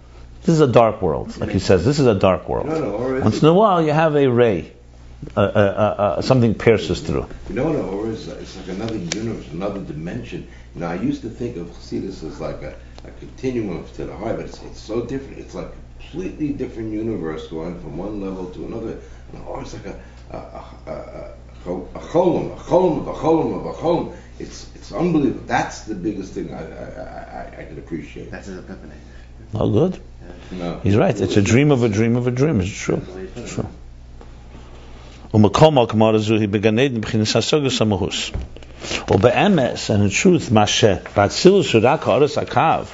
This is a dark world, like he says. This is a dark world. No, no, Once in a while you have a ray, uh, uh, uh, uh, something pierces through. You know what aura is? It's like another universe, another dimension. You know, I used to think of Chassidus as like a, a continuum to the high, but it's, it's so different. It's like a completely different universe going from one level to another. And aura is like a a, a, a, a, a cholum, a cholum of a cholum of a cholum. It's it's unbelievable. That's the biggest thing I I, I, I, I can appreciate. That's his epiphany. Oh, good. No. He's right. It's a dream of a dream of a dream. It's true. It's true. ומקום הקמר הזו היא בגן עדן מבחינת הסוגס המהוס. ובאמס, and in truth, מה שבאצילוס הוא רק האורס הקו.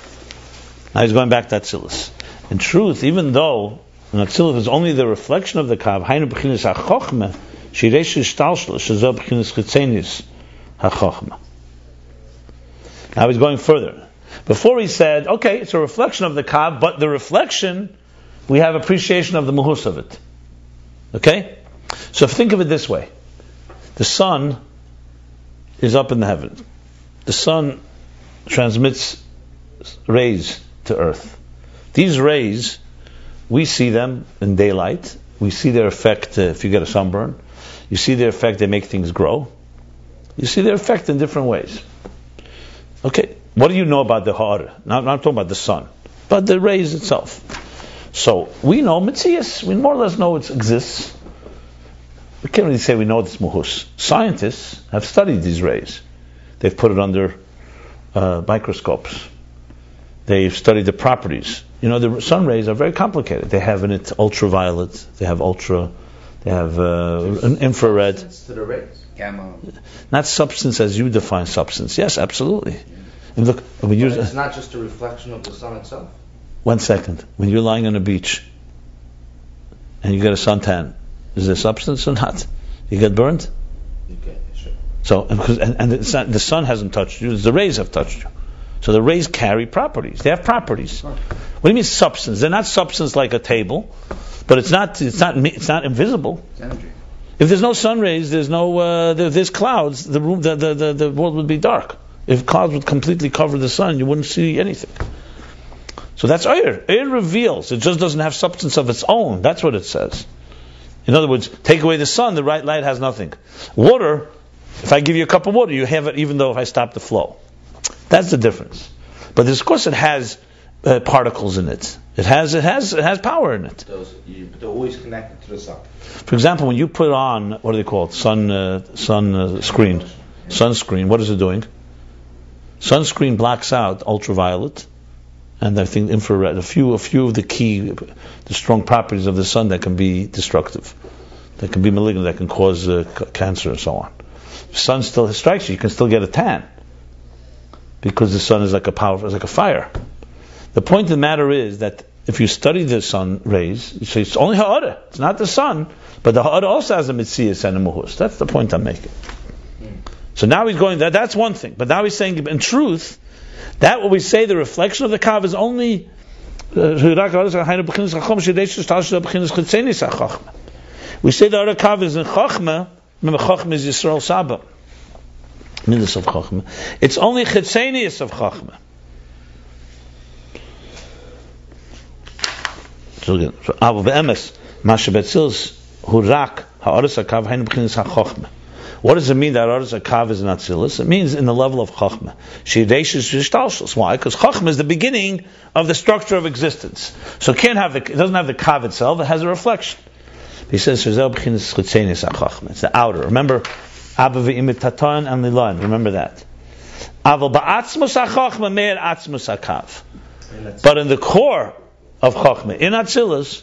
Now he's going back to Atzilus. In truth, even though in Atzilus is only the reflection of the kav, היינו בחינת החוכמה, Shiresh Shtalshlish Chitzenis HaChochma. Now he's going further. Before he said, okay, it's a reflection of the kav," but the reflection, we have appreciation of the Muhus of it. Okay? So think of it this way the sun is up in the heaven, the sun transmits rays to earth. These rays, we see them in daylight, we see their effect uh, if you get a sunburn. You see their effect, they make things grow. You see their effect in different ways. Okay, what do you know about the Ha'ara? Not, not talking about the sun, but the rays itself. So we know Mitzias. We more or less know it exists. We can't really say we know it's muhus. Scientists have studied these rays. They've put it under uh, microscopes. They've studied the properties. You know, the sun rays are very complicated. They have in it ultraviolet. They have ultra. They have uh, an infrared. To the rays. Gamma. Not substance as you define substance. Yes, absolutely. And look, when you it's not just a reflection of the sun itself. one second, when you're lying on a beach and you get a suntan, is there substance or not? You get burned. Okay, sure. So, and, because- and, and it's not, the sun hasn't touched you; the rays have touched you. So the rays carry properties. They have properties. What do you mean substance? They're not substance like a table, but it's not. It's not. It's not invisible. It's energy. If there's no sun rays, there's no. Uh, there, there's clouds. The room, the, the, the, the world would be dark. If clouds would completely cover the sun, you wouldn't see anything. So that's air. Air reveals. It just doesn't have substance of its own. That's what it says. In other words, take away the sun, the right light has nothing. Water, if I give you a cup of water, you have it even though if I stop the flow. That's the difference. But this, of course, it has uh, particles in it. It has, it has, it has power in it. Those, you, but they're always connected to the sun. For example, when you put on what do they call it? Sun uh, sun uh, screen, sunscreen. What is it doing? Sunscreen blocks out ultraviolet, and I think infrared. A few, a few of the key, the strong properties of the sun that can be destructive, that can be malignant, that can cause uh, c- cancer and so on. Sun still strikes you, you can still get a tan because the sun is like a power, it's like a fire. The point of the matter is that if you study the sun rays, you say it's only ha'ara. It's not the sun, but the ha'ara also has a mitzias and a muhus. That's the point I'm making. So now he's going that. That's one thing. But now he's saying, in truth, that what we say, the reflection of the kav is only. uh, We say the other kav is in chachma. Remember, chachma is Yisrael Saba. Midas of chachma. It's only chitzenius of chachma. What does it mean that Aris Akav is not Atzilus? It means in the level of Chachma. Why? Because Chachma is the beginning of the structure of existence. So it can't have the, it doesn't have the Kav itself, it has a reflection. He says, It's the outer. Remember, Abba v'imitatan and lilan. Remember that. Aval ba'atzmus ha'chachma. But in the core of Chachma, in Atzilus,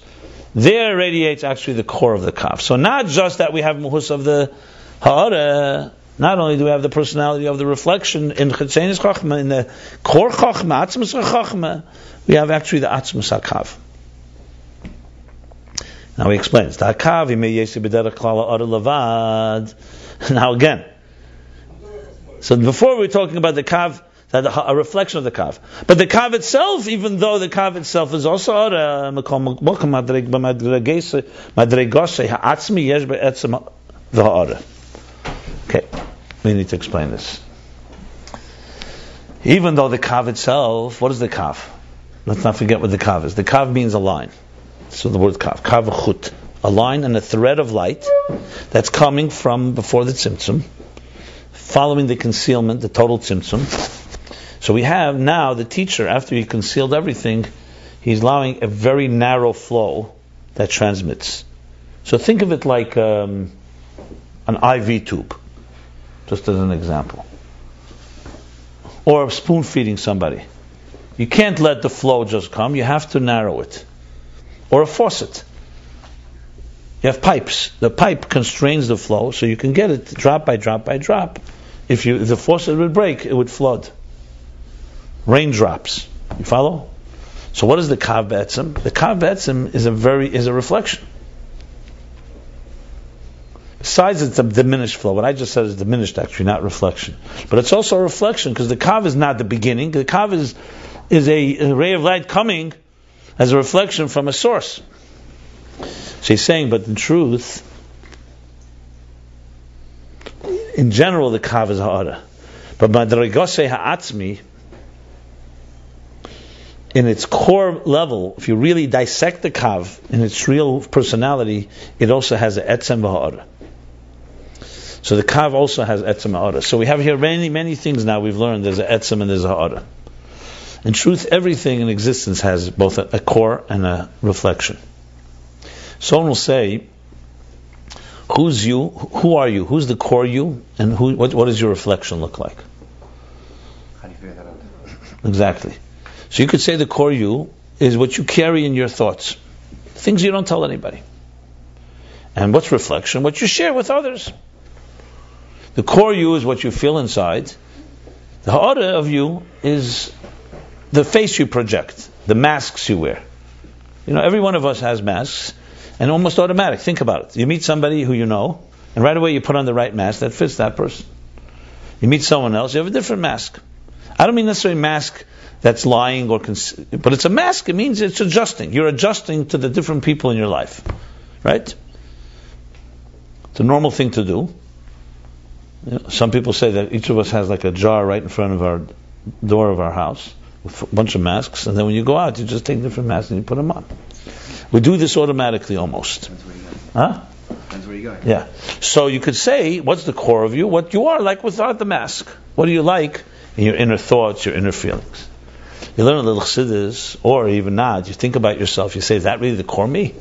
there radiates actually the core of the Kav. So not just that we have Muhus of the Ha'ara, not only do we have the personality of the reflection in Chetzenis Chachma, in the core Chachma, Atzmus Chachma, we have actually the Atzmus HaKav. Now he explains, Now again, so before we were talking about the Kav, a reflection of the kav. But the kav itself, even though the kav itself is also uh, ara, Okay, we need to explain this. Even though the kav itself, what is the kav? Let's not forget what the kav is. The kav means a line. So the word kav, kav chut, a line and a thread of light that's coming from before the tzimtzum, following the concealment, the total tzimtzum. So we have now the teacher, after he concealed everything, he's allowing a very narrow flow that transmits. So think of it like um, an IV tube just as an example. Or spoon feeding somebody. You can't let the flow just come, you have to narrow it. Or a faucet. You have pipes. The pipe constrains the flow, so you can get it drop by drop by drop. If, you, if the faucet would break, it would flood. Raindrops. You follow? So what is the kav betzim? The kav betzim is a very is a reflection. Besides, it's a diminished flow. What I just said is diminished, actually, not reflection. But it's also a reflection because the kav is not the beginning. The kav is is a, a ray of light coming as a reflection from a source. So he's saying, but in truth, in general, the kav is ha'ara. But madragose ha'atzmi, in its core level, if you really dissect the kav in its real personality, it also has a etzem v'ha'ara. So the kav also has etzem ha'ara. So we have here many, many things now we've learned. There's an etzem and there's a ha'ara. In truth, everything in existence has both a, a core and a reflection. Someone will say, who's you? Who are you? Who's the core you? And who, what, what does your reflection look like? How do you figure that out? Exactly. So you could say the core you is what you carry in your thoughts. Things you don't tell anybody. And what's reflection? What you share with others. The core you is what you feel inside. The ha'ara of you is the face you project, the masks you wear. You know, every one of us has masks, and almost automatic. Think about it. You meet somebody who you know, and right away you put on the right mask that fits that person. You meet someone else, you have a different mask. I don't mean necessarily mask that's lying or, cons- but it's a mask. It means it's adjusting. You're adjusting to the different people in your life, right? It's a normal thing to do. You know, some people say that each of us has like a jar right in front of our door of our house with a bunch of masks, and then when you go out, you just take different masks and you put them on. We do this automatically almost. Depends where you're going. Huh? Depends where you're going. Yeah. So you could say, what's the core of you? What you are like without the mask. What do you like in your inner thoughts, your inner feelings? You learn a little chassidus, or even not. You think about yourself. You say, is that really the core me?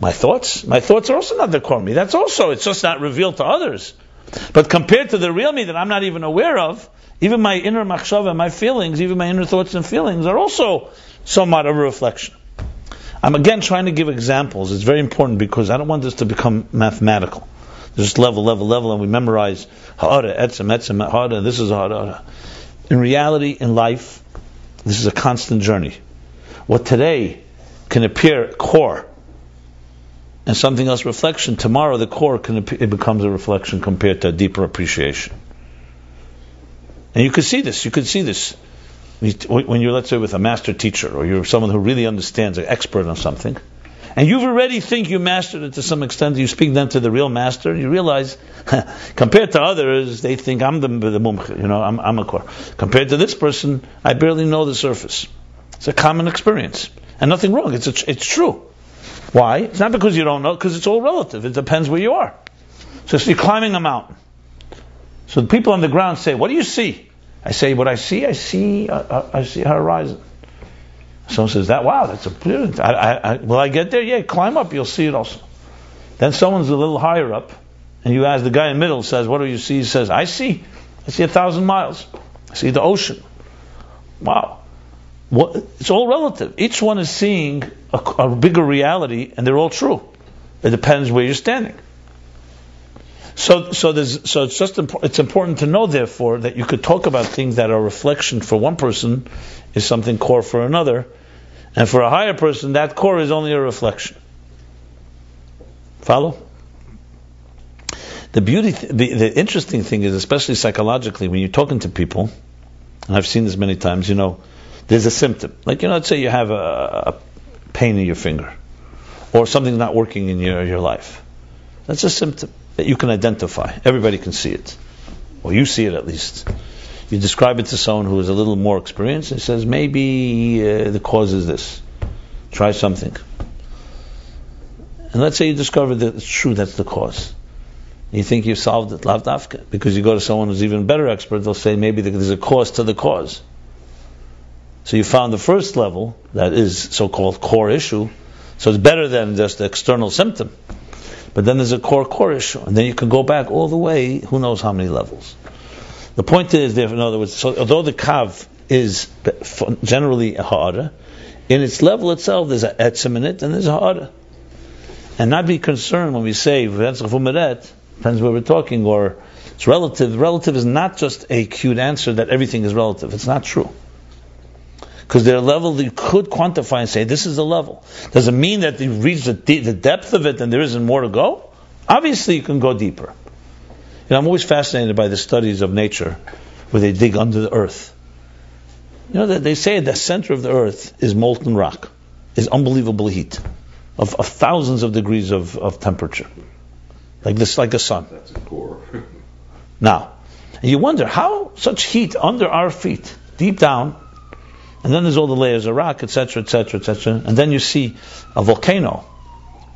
My thoughts? My thoughts are also not the core me. That's also, it's just not revealed to others. But compared to the real me that I'm not even aware of, even my inner machshava, my feelings, even my inner thoughts and feelings are also somewhat of a reflection. I'm again trying to give examples. It's very important because I don't want this to become mathematical. Just level, level, level, and we memorize ha'ara, etzem, etzem, ha'ara, this is ha'ara. In reality, in life, this is a constant journey. What today can appear core and something else reflection, tomorrow the core can it becomes a reflection compared to a deeper appreciation. And you could see this. You could see this when you're, let's say, with a master teacher or you're someone who really understands, an expert on something, and you've already think you mastered it to some extent. You speak then to the real master, and you realize, compared to others, they think I'm the, the mumch, you know, I'm, I'm a core. Compared to this person, I barely know the surface. It's a common experience. And nothing wrong. It's, a, it's true. Why? It's not because you don't know, because it's all relative. It depends where you are. So if you're climbing a mountain. So the people on the ground say, what do you see? I say, what I see, I see, uh, uh, I see a horizon. Someone says, that, wow, that's a. I, I, I, will I get there? Yeah, climb up, you'll see it also. Then someone's a little higher up, and you ask the guy in the middle, says, what do you see? He says, I see, I see a thousand miles. I see the ocean. Wow. What, it's all relative. Each one is seeing a, a bigger reality, and they're all true. It depends where you're standing. So, so, there's, so it's just it's important to know, therefore, that you could talk about things that are reflection for one person is something core for another, and for a higher person, that core is only a reflection. Follow? The beauty, th- the, the interesting thing is, especially psychologically, when you're talking to people, and I've seen this many times, you know, there's a symptom. Like, you know, let's say you have a, a pain in your finger, or something's not working in your, your life. That's a symptom that you can identify. Everybody can see it. Or you see it at least. You describe it to someone who is a little more experienced and says, maybe uh, the cause is this. Try something. And let's say you discover that it's true that's the cause. You think you've solved it, lavdafka, because you go to someone who's even better expert, they'll say maybe there's a cause to the cause. So you found the first level, that is so-called core issue, so it's better than just the external symptom. But then there's a core issue, and then you can go back all the way, who knows how many levels. The point is, in other words, so although the kav is generally ha'ara, in its level itself there's a etzim in it, and there's a ha'ara. And not be concerned when we say, depends where we're talking, or it's relative. Relative is not just a cute answer that everything is relative. It's not true. Because there are levels that you could quantify and say, this is the level. Does it mean that you reach the, de- the depth of it and there isn't more to go? Obviously, you can go deeper. You know, I'm always fascinated by the studies of nature where they dig under the earth. You know, that they say the center of the earth is molten rock, is unbelievable heat of, of thousands of degrees of, of temperature. Like this, like a sun. That's a core. now, and you wonder how such heat under our feet, deep down, and then there's all the layers of rock, etc., etc., etc., and then you see a volcano,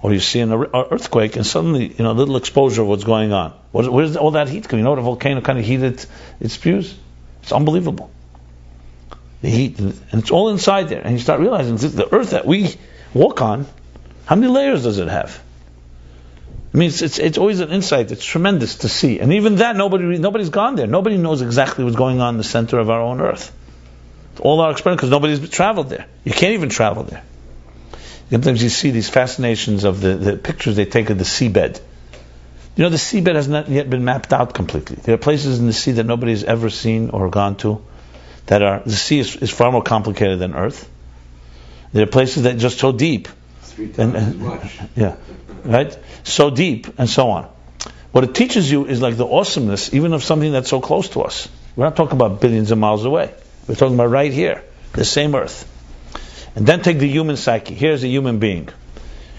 or you see an er, earthquake, and suddenly, you know, a little exposure of what's going on. Where's all that heat coming? You know what a volcano kind of heat it, it spews? It's unbelievable. The heat, and it's all inside there, and you start realizing the earth that we walk on, how many layers does it have? I mean, it's, it's, it's, always an insight. It's tremendous to see. And even that, nobody, nobody's gone there. Nobody knows exactly what's going on in the center of our own earth all our experience because nobody's traveled there. You can't even travel there. Sometimes you see these fascinations of the, the pictures they take of the seabed. You know, the seabed has not yet been mapped out completely. There are places in the sea that nobody's ever seen or gone to. That are the sea is, is far more complicated than Earth. There are places that are just so deep. Three times as much. Yeah, right. So deep and so on. What it teaches you is like the awesomeness, even of something that's so close to us. We're not talking about billions of miles away. We're talking about right here, the same earth. And then take the human psyche. Here's a human being,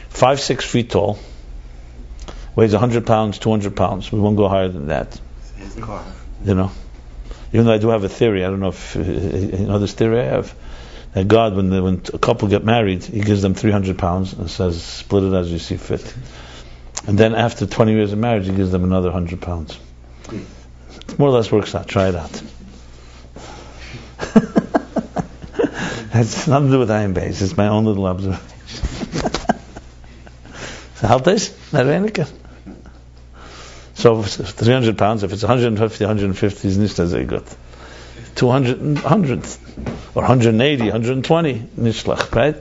five, six feet tall, weighs 100 pounds, 200 pounds. We won't go higher than that. You know, even though I do have a theory, I don't know if you know this theory I have that God, when, the, when a couple get married, He gives them 300 pounds and says, split it as you see fit. And then after 20 years of marriage, He gives them another 100 pounds. More or less works out. Try it out. It's nothing to do with Ayin Beis. It's my own little observation. so halt this? Not weniger. So 300 pounds, if it's 150, 150 is nicht very good. 200, 100, or 180, 120, nishlach, right?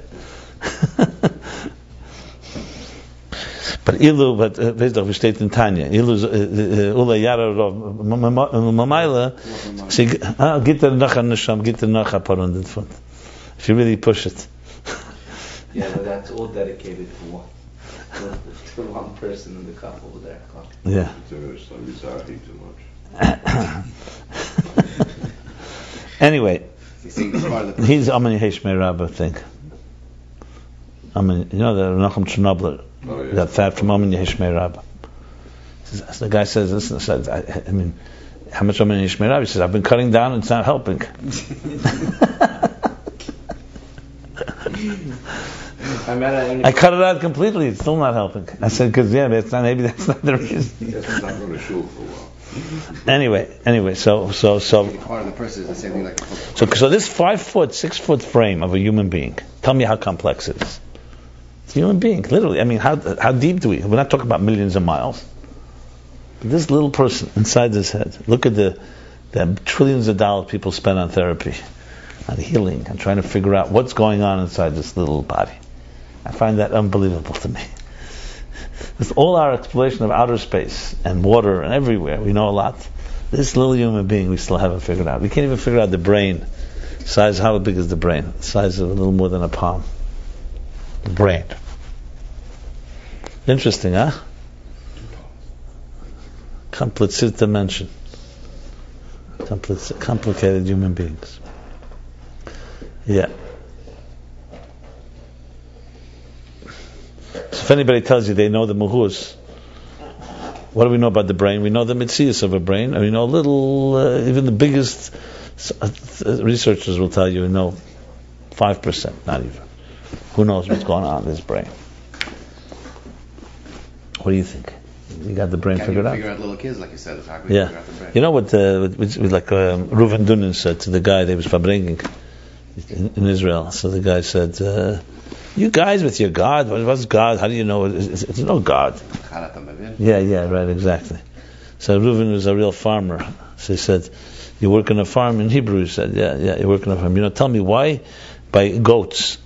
But ilu, but uh, weißt doch, wie steht in Tanya? Ilu, uh, uh, ula yara rov, mamayla, sie, ah, git er noch an Nisham, git er noch ein paar hundert. If you really push it. yeah, but that's all dedicated to one. To one person in the couple there. Yeah. Too much. Anyway, he's Amani Heshmei Rabba thing. I mean, you know the Nachum Chernobyl, Oh, yeah. that fat from Amani Heshmei Rabba. The guy says, listen, says, I, I mean, how much Amani Heshmei Rabba? He says, I've been cutting down and it's not helping. I met a I cut it out completely. It's still not helping. I said, because yeah, that's not, maybe that's not the reason. Guess I'm not going to shul for a while. Anyway, anyway, so so so Part of the person is the same thing like so so this five foot, six foot frame of a human being. Tell me how complex it is. It's a human being, literally. I mean, how how deep do we? We're not talking about millions of miles. But this little person inside this head. Look at the the trillions of dollars people spend on therapy, on healing, and trying to figure out what's going on inside this little body. I find that unbelievable to me. With all our exploration of outer space and water and everywhere, we know a lot. This little human being we still haven't figured out. We can't even figure out the brain. Size, how big is the brain? Size of a little more than a palm. The brain. Interesting, huh? Complicated dimension. Compli- complicated human beings. Yeah. So if anybody tells you they know the muhus, what do we know about the brain? We know the mitzias of a brain, and we know a little, uh, even the biggest uh, researchers will tell you, we know 5%, not even. Who knows what's going on in this brain? What do you think? You got the brain Can figured you out? figure out little kids, like you said? It's Yeah. out? You know what, uh, what, what, like um, Reuven Dunin said to the guy they was farbringing in, in Israel. So the guy said, uh, "You guys with your God, what, what's God? How do you know? It's, it's, no God." Yeah, yeah, right, exactly. So Reuven was a real farmer. So he said, "You work in a farm in Hebrew." He said, "Yeah, yeah, you work in a farm." You know, tell me why by goats,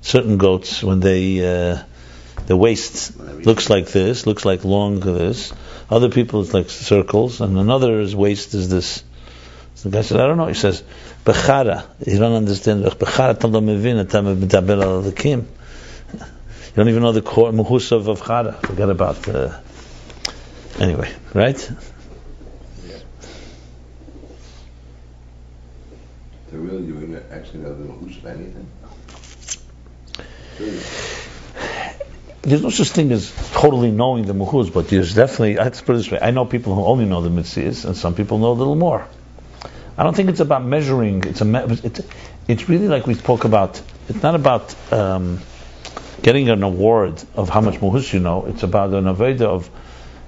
certain goats, when they uh, the waist looks like this, looks like long this. Other people it's like circles, and another's waist is this. So the guy said, "I don't know." He says, "Bechara." You don't understand. Bechara tal mevin atam medaber al elikim. You don't even know the core muhus of, Chara. Forget about. Uh, anyway, right? So really, you wouldn't actually know the who's of anything? Really? There's no such thing as totally knowing the muhus, but there's definitely. Let's put it this way: I know people who only know the mitzvahs, and some people know a little more. I don't think it's about measuring. It's a. me- It's, it's really like we spoke about. It's not about um, getting an award of how much muhus you know. It's about an aveda of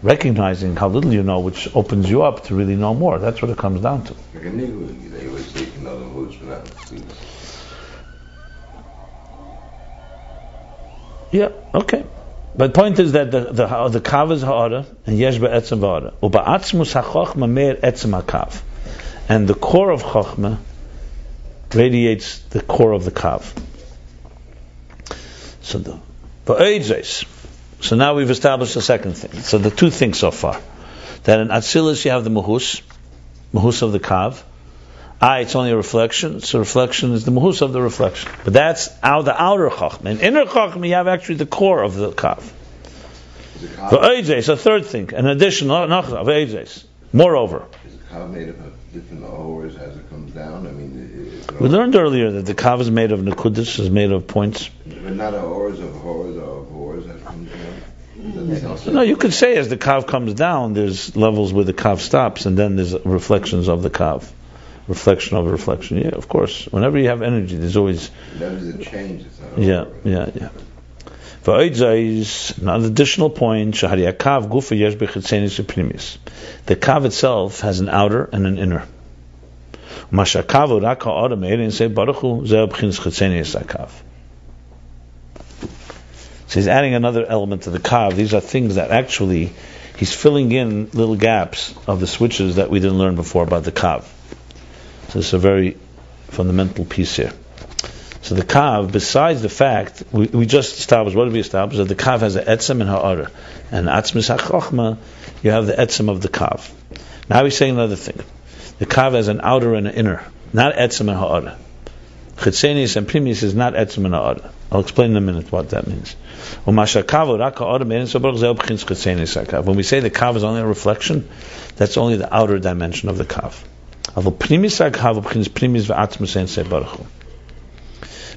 recognizing how little you know, which opens you up to really know more. That's what it comes down to. Yeah. a nigga, they always say you can know the who's but the who's. Yeah, okay. But point is that the the the kav is ha'ara and yesh be'etzem v'ara. Uba'atzmus ha'chochma meir etzem ha'kav. And the core of chochma radiates the core of the kav. So the va'oidzes. So now we've established the second thing. So the two things so far. That in Atzilus you have the muhus, muhus of the kav. Ah, it's only a reflection. So reflection is the muhus of the reflection. But that's out the outer chachma. In inner chachma, you have actually the core of the kav. Is a a third thing, an addition, not v'oidzes. Moreover, is a kav made of a different ores as it comes down? I mean, i- is it we learned earlier that the kav is made of nekudis, is made of points. But not a ores of ores or of ores that comes down? Mm-hmm. No you could say as the kav comes down, there's levels where the kav stops, and then there's reflections of the kav. Reflection of a reflection. Yeah, of course. Whenever you have energy, there's always That is a change. It's not a Yeah, ore. yeah, yeah. V'oidzais, another additional point. The kav itself has an outer and an inner. Akav. Eh, so he's adding another element to the kav. These are things that actually he's filling in little gaps of the switches that we didn't learn before about the kav. So it's a very fundamental piece here. So the kav, besides the fact, we, we just established, what did we establish? That the kav has an etzem and ha'ara. And atzmis ha'chochma, you have the etzem of the kav. Now he's saying another thing. The kav has an outer and an inner, not etzem and ha'ara. Chitzenius and primis is not etzem and ha'ara. I'll explain in a minute what that means. When we say the kav is only a reflection, that's only the outer dimension of the kav.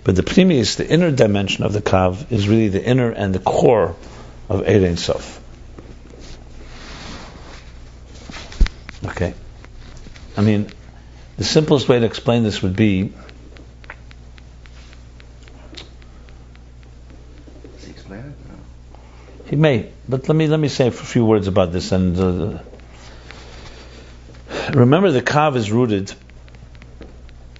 But the primis, the inner dimension of the kav, is really the inner and the core of Erein Sof. Okay. I mean, the simplest way to explain this would be He may, but let me let me say a few words about this. And uh, remember, the kav is rooted.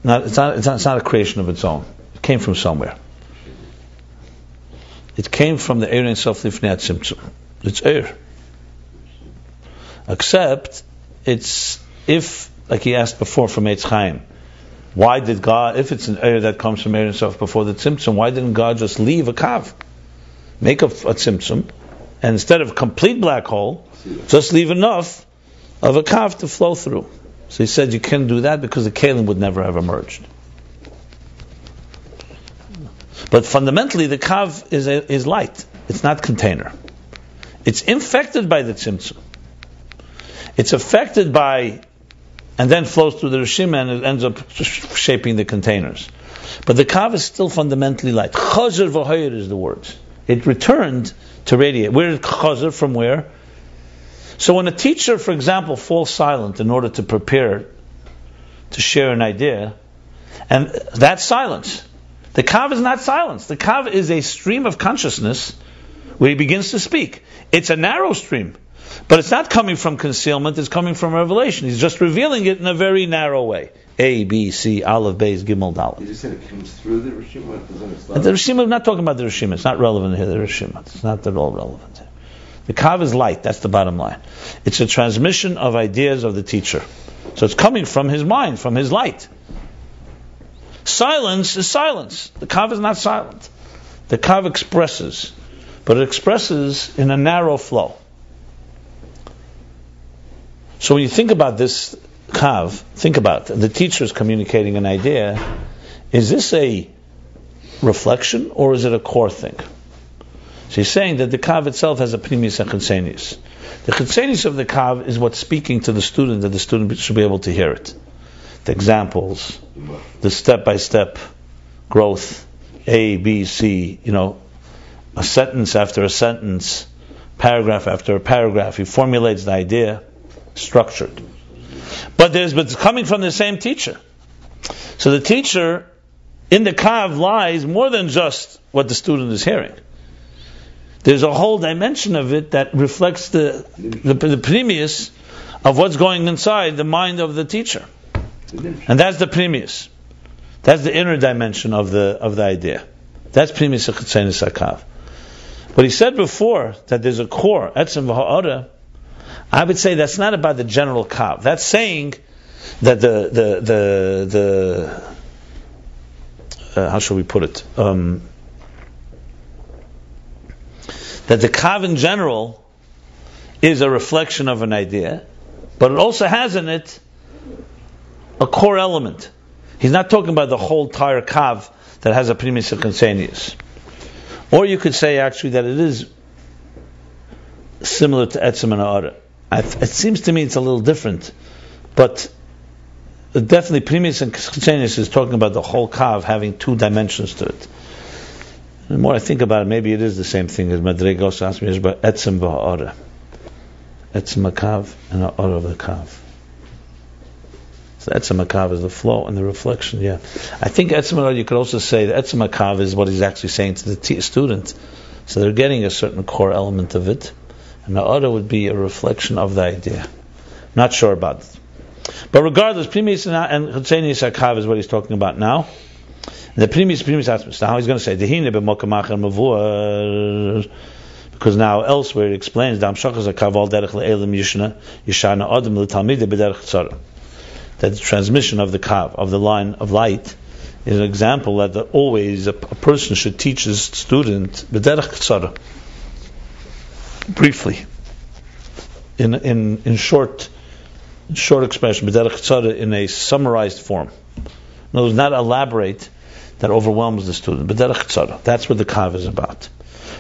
Not it's not, it's not it's not a creation of its own. Came from somewhere. It came from the Sof Lifnei Tzimtzum. It's air. Except, it's if, like he asked before from Eitz Chaim, why did God, if it's an air that comes from Ein Sof before the Tzimtzum, why didn't God just leave a Kav? Make a, a Tzimtzum, and instead of complete black hole, just leave enough of a Kav to flow through. So he said you can't do that because the Kalim would never have emerged. But fundamentally, the kav is, a, is light. It's not container. It's infected by the tzimtzum. It's affected by, and then flows through the rishima and it ends up shaping the containers. But the kav is still fundamentally light. Chazer v'hoyer is the word. It returned to radiate. Where did chazer from where? So when a teacher, for example, falls silent in order to prepare to share an idea, and that silence the kav is not silence. The kav is a stream of consciousness where he begins to speak. It's a narrow stream, but it's not coming from concealment, it's coming from revelation. He's just revealing it in a very narrow way. A, B, C, Aleph, Beis, Gimel, Dalet. You just said it comes through the Rishima? The Rishima, I'm not talking about the Rishima. It's not relevant here, the Rishima. It's not at all relevant. Here. The Kav is light, that's the bottom line. It's a transmission of ideas of the teacher. So it's coming from his mind, from his light. Silence is silence. The kav is not silent. The kav expresses, but it expresses in a narrow flow. So when you think about this kav, think about the teacher is communicating an idea. Is this a reflection or is it a core thing? So he's saying that the kav itself has a primis and chitzenius. The chitzenius of the kav is what's speaking to the student that the student should be able to hear it the examples, the step by step growth, A, B, C, you know, a sentence after a sentence, paragraph after a paragraph. He formulates the idea, structured. But there's but it's coming from the same teacher. So the teacher in the kav lies more than just what the student is hearing. There's a whole dimension of it that reflects the the, the premius of what's going inside the mind of the teacher. And that's the primus. That's the inner dimension of the of the idea. That's primus chitzenis akav. But he said before that there's a core, etzem v'ha'ara. I would say that's not about the general kav. That's saying that the the the the uh, how shall we put it? Um, that the kav in general is a reflection of an idea, but it also has in it a core element. He's not talking about the whole entire kav that has a primus of consenius. Or you could say actually that it is similar to etzem and ara. It seems to me it's a little different, but definitely primus and consenius is talking about the whole kav having two dimensions to it. The more I think about it, maybe it is the same thing as Madrigos asked me about etzem v'ha'ara. Etzem a kav and ara of the kav. So Etzem Akav is the flow and the reflection, yeah. I think Etzem you could also say that Etzem Akav is what he's actually saying to the t- student. So they're getting a certain core element of it. And the other would be a reflection of the idea. Not sure about it. But regardless, Primis and Chutzenius Akav is what he's talking about now. And the Primis, Primis Atzmis. Now he's going to say, Dehine b'mokamachar mavur because now elsewhere it explains Dam Shachas Akav al derech le'elim yishna yishana adam l'talmide b'derech tzara that the transmission of the kav, of the line of light, is an example that the, always a, a, person should teach his student briefly, in in in short, short expression, b'derech in a summarized form. In other words, not elaborate that overwhelms the student. B'derech That's what the kav is about.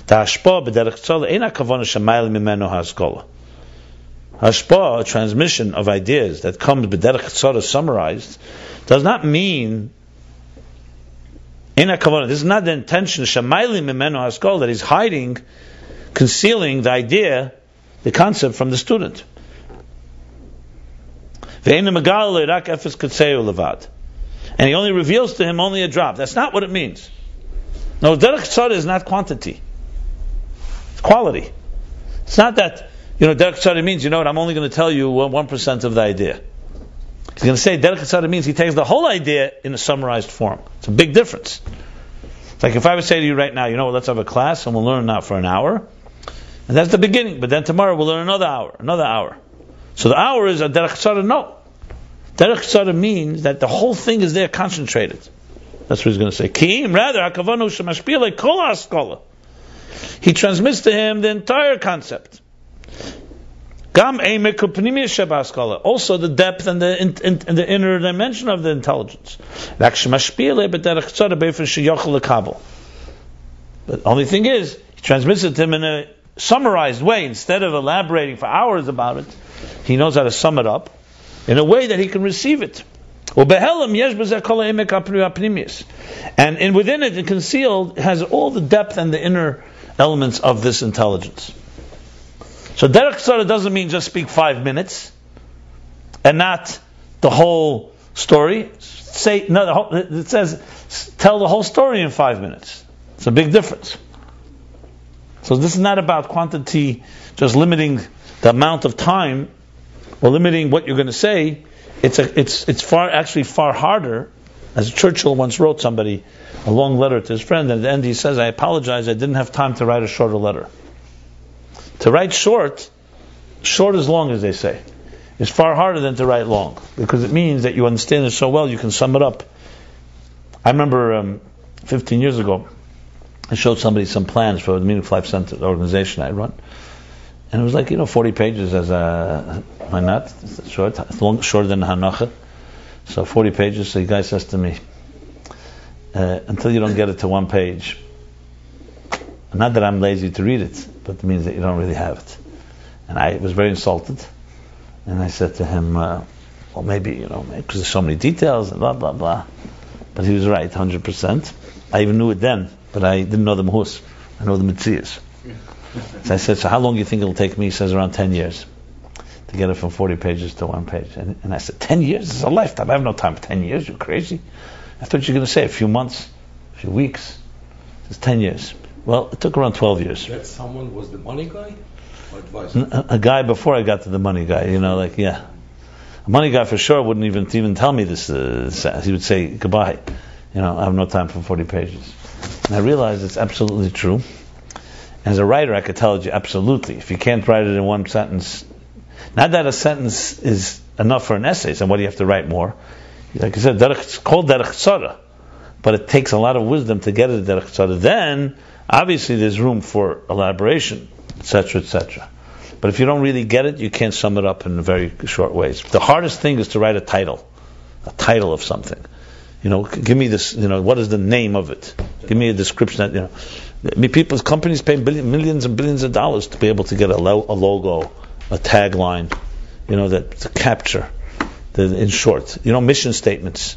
The hashpa b'derech tzara ain't a kavana shemayel mimenu haskola. Hashpa, a transmission of ideas that comes b'derech tzara summarized, does not mean in a kavanah. This is not the intention shamayli mimenu haskol that he's hiding, concealing the idea, the concept from the student. And he only reveals to him only a drop. That's not what it means. No, derech tzara is not quantity; it's quality. It's not that, you know, Derek Tzara means, you know what, I'm only going to tell you 1% of the idea. He's going to say Derek Tzara means he takes the whole idea in a summarized form. It's a big difference. It's like if I would say to you right now, you know what, let's have a class and we'll learn now for an hour. And that's the beginning. But then tomorrow we'll learn another hour, another hour. So the hour is a Derech Tzara, no. Derech Tzara means that the whole thing is there concentrated. That's what he's going to say. Rather, hakavanu shemashpile. He transmits to him the entire concept. Also the depth and the, in, in, and the inner dimension of the intelligence. Eh, but the only thing is, he transmits it to him in a summarized way instead of elaborating for hours about it. He knows how to sum it up in a way that he can receive it. And in within it, concealed, has all the depth and the inner elements of this intelligence. So Derek Tzara doesn't mean just speak five minutes and not the whole story. Say no. Whole, it says tell the whole story in five minutes. It's a big difference. So this is not about quantity, just limiting the amount of time or limiting what you're going to say. It's a, it's it's far actually far harder. As Churchill once wrote somebody a long letter to his friend, and at the end he says, "I apologize. I didn't have time to write a shorter letter." To write short, short as long as they say, is far harder than to write long because it means that you understand it so well you can sum it up. I remember um, 15 years ago, I showed somebody some plans for the Meaningful Life Center, organization I run, and it was like you know 40 pages as a why not short, long, shorter than Hanacha. So 40 pages. So the guy says to me, uh, until you don't get it to one page, not that I'm lazy to read it, but it means that you don't really have it. And I was very insulted. And I said to him, uh, well, maybe, you know, because there's so many details and blah, blah, blah. But he was right, 100%. I even knew it then, but I didn't know the Mahus. I know the Mitzias. So I said, so how long do you think it'll take me? He says around 10 years to get it from 40 pages to one page. And, and I said, 10 years is a lifetime. I have no time for 10 years. You're crazy. I thought you were going to say a few months, a few weeks. It's 10 years. Well, it took around 12 years. That someone was the money guy? A, a, guy before I got to the money guy, you know, like, yeah. A money guy for sure wouldn't even even tell me this. Uh, he would say, goodbye. You know, I have no time for 40 pages. And I realized it's absolutely true. As a writer, I could tell you absolutely. If you can't write it in one sentence, not that a sentence is enough for an essay, so what do you have to write more? Like I said, it's called derech tzara, but it takes a lot of wisdom to get it derech tzara. Then Obviously, there's room for elaboration, etc., etc. But if you don't really get it, you can't sum it up in very short ways. The hardest thing is to write a title, a title of something. You know, give me this. You know, what is the name of it? Give me a description. That you know, people's companies pay billion, millions and billions of dollars to be able to get a, lo- a logo, a tagline. You know, that to capture. The, in short, you know, mission statements.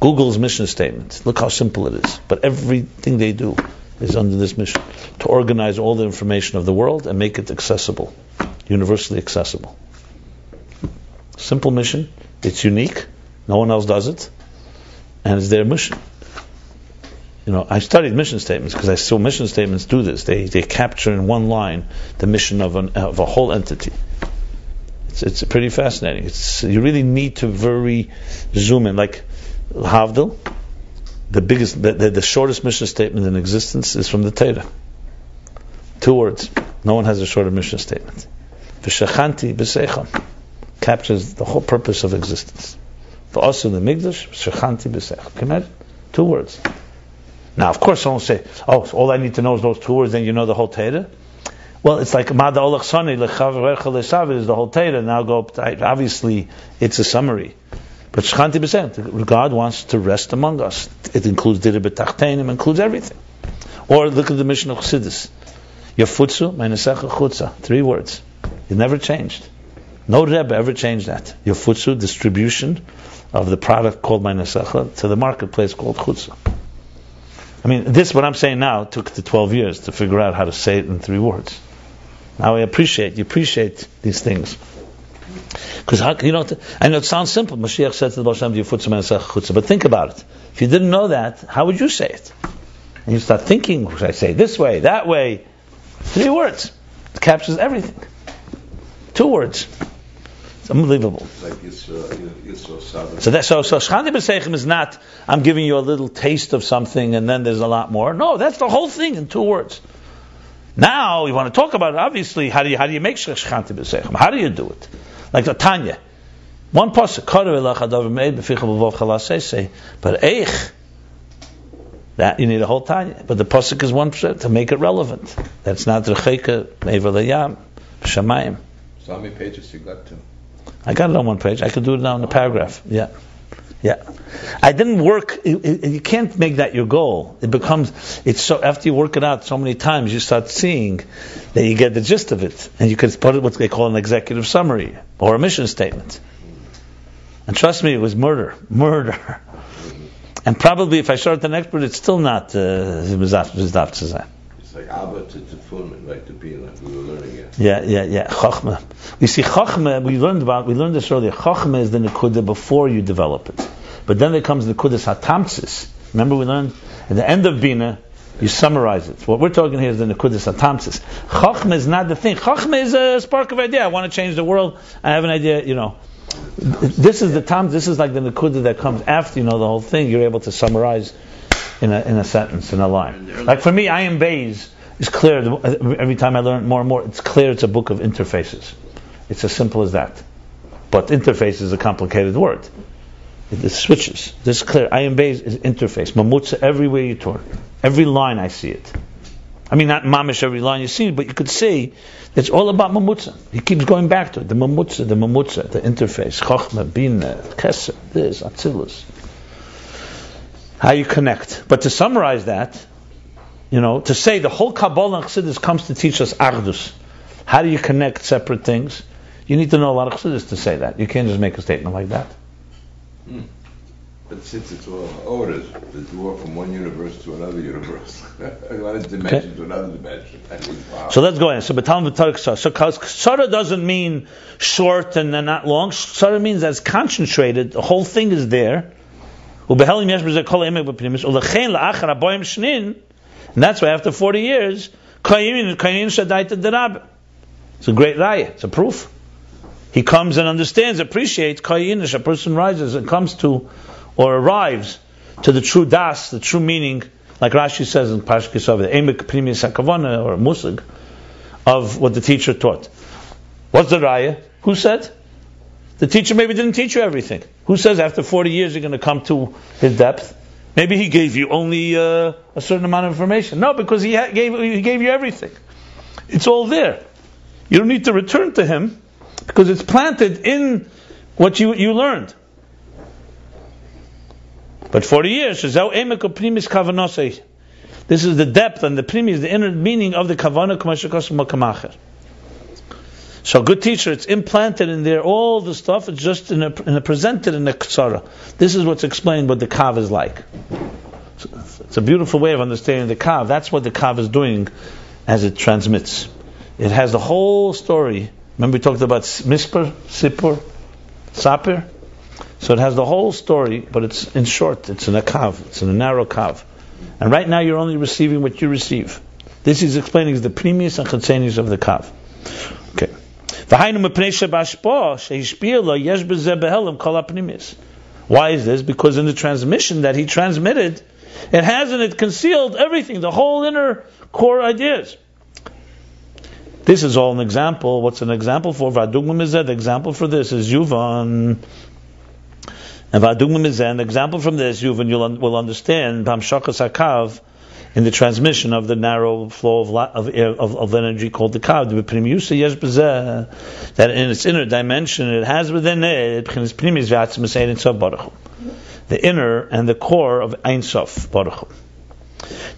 Google's mission statements. Look how simple it is. But everything they do is under this mission to organize all the information of the world and make it accessible, universally accessible. Simple mission. It's unique. No one else does it, and it's their mission. You know, I studied mission statements because I saw mission statements do this. They they capture in one line the mission of an of a whole entity. It's it's pretty fascinating. It's you really need to very zoom in, like Havdil the biggest, the, the, the, shortest mission statement in existence is from the Torah. Two words. No one has a shorter mission statement. V'shachanti b'seicham captures the whole purpose of existence. V'asu the migdash v'shachanti b'seicham. Can you imagine? Two words. Now, of course, someone will say, "Oh, so all I need to know is those two words, then you know the whole Torah." Well, it's like Mada Olach Sani is the whole Torah. Now go. Obviously, it's a summary. But Shchanti B'Sem, God wants to rest among us. It includes Dira B'Tachtenim, includes everything. Or look at the mission of Chassidus. Yafutsu, Meinesecha Chutza. Three words. It never changed. No Rebbe ever changed that. Yafutsu, distribution of the product called Meinesecha to the marketplace called Chutza. I mean, this, what I'm saying now, took the 12 years to figure out how to say it in three words. Now I appreciate, you appreciate these things. Because you know, I know it sounds simple. Mashiach said to the Baal Shem chutza, but think about it. If you didn't know that, how would you say it? And you start thinking, should I say this way, that way? Three words. It captures everything. Two words. It's unbelievable. Like Yisro, Yisro So that so so Shchandi B'Seichem is not I'm giving you a little taste of something and then there's a lot more. No, that's the whole thing in two words. Now we want to talk about it. Obviously, how do you how do you make Shchandi B'Seichem? How do you do it? Like the Tanya, one pasuk. Karu elach hadavar meid chalasese. But eich, that you need a whole Tanya. But the pasuk is one to make it relevant. That's not recheka mever leyam shamayim. So how many pages you got to? I got it on one page. I could do it now in a paragraph. Yeah. Yeah. I didn't work, you can't make that your goal. It becomes, it's so, after you work it out so many times, you start seeing that you get the gist of it. And you can put it what they call an executive summary or a mission statement. And trust me, it was murder. Murder. And probably if I started an expert, it's still not, uh. Like Abba to Tefillin, like to like we were learning it. Yeah, yeah, yeah. Chachma. We see Chachma. We learned about. We learned this earlier. Chachma is the nekuda before you develop it, but then there comes the nekudas hatamsis. Remember, we learned at the end of bina, you summarize it. What we're talking here is the nekudas hatamsis. Chachma is not the thing. Chachma is a spark of idea. I want to change the world. I have an idea. You know, this is the time. This is like the nekuda that comes after you know the whole thing. You're able to summarize in a in a sentence, in a line. Like for me, Ayin Beis is clear. Every time I learn more and more, it's clear. It's a book of interfaces. It's as simple as that. But interface is a complicated word. It, it switches. This is clear. Ayin Beis is interface. Mamutza everywhere you turn. Every line I see it. I mean, not mamish every line you see, but you could see it's all about mamutza. He keeps going back to it. The mamutza, the mamutza, the interface, chokhmah, bina, kesser, this, atzilus. How you connect. But to summarize that, you know, to say the whole Kabbalah and Chassidus comes to teach us Achdus. How do you connect separate things? You need to know a lot of Chassidus to say that. You can't just make a statement like that. Hmm. But since it's all orders, the door from one universe to another universe, one dimension to another dimension. Wow. So let's go in. So Batal V'Tarek Ksara. So Ksara doesn't mean short and then not long. Ksara means as concentrated. The whole thing is there. Ubehelim yesh b'zeh kol emek b'pnimis. Ulechein la'achar aboyim shnin. And that's why after 40 years, kayimin kayin shadaita derab. It's a great raya. It's a proof. He comes and understands, appreciates kayinish. A person rises and comes to, or arrives to the true das, the true meaning, like Rashi says in Parshas Ki Savo, the emek pnimis hakavana or musig of what the teacher taught. What's the raya? Who said? The teacher maybe didn't teach you everything. Who says after 40 years you're going to come to his depth? Maybe he gave you only uh, a certain amount of information. No, because he ha- gave he gave you everything. It's all there. You don't need to return to him because it's planted in what you you learned. But 40 years. This is the depth and the primis, the inner meaning of the kavana k'mashakos makamacher. So good teacher, it's implanted in there, all the stuff, it's just in a, in a presented in a ksara. This is what's explained what the kav is like. It's a beautiful way of understanding the kav. That's what the kav is doing as it transmits. It has the whole story. Remember we talked about misper, Sipur, Sapir? So it has the whole story, but it's in short, it's in a kav, it's in a narrow kav. And right now you're only receiving what you receive. This is explaining the previous and chitzenius of the kav. Why is this? Because in the transmission that he transmitted, it has in it concealed everything, the whole inner core ideas. This is all an example. What's an example for? Vadugma mizeh. The example for this is Yuvan. And Vadugma mizeh. An example from this, Yuvan, you'll un- will understand. Bamshakas hakav in the transmission of the narrow flow of, of, air, of, of energy called the yusa yesh uh, that in its inner dimension it has within it the inner and the core of Ein Sof baruch.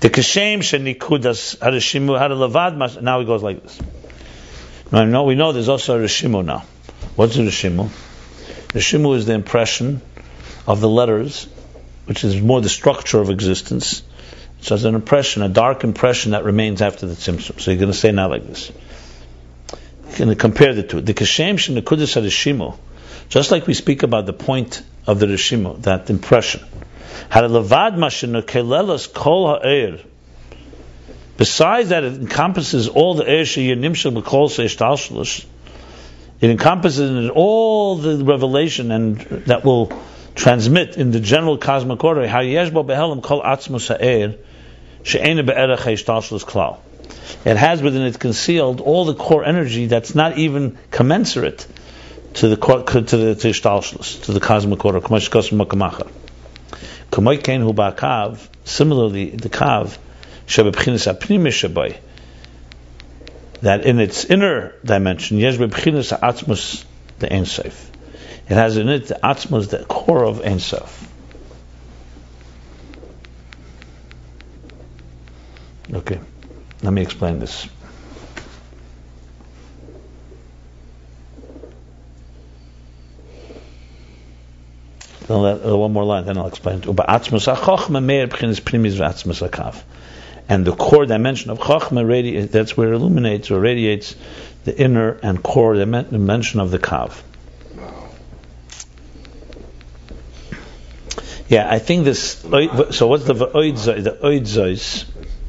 The kashem shenikudas harishimu haralevad. Now it goes like this. Now, we know there's also a rishimu now. What's a rishimu? Rishimu is the impression of the letters, which is more the structure of existence. So it's an impression, a dark impression that remains after the tzimtzum. So you're going to say now like this. Going to compare the two. The kashem shenikudas harishimu, just like we speak about the point of the rishimu, that impression. Haralevad mashenu kelelas kol ha'er. Besides that, it encompasses all the Eir Sheyinimshel B'Kol Seishtalshlish. It encompasses all the revelation and that will transmit in the general cosmic order. Hayesh bo behelim kol atzmus ha'er It has within it concealed all the core energy that's not even commensurate to the to the to, ishtalshlis, to the cosmic order. Similarly, the kav that in its inner dimension, yesh bebchinas atzmus the ensof. It has in it the atzmus, the core of ensof. Okay, let me explain this. Uh, one more line, then I'll explain. And the core dimension of Chachma, radi- that's where it illuminates or radiates the inner and core dimension of the Kav. Yeah, I think this. So what's the The oid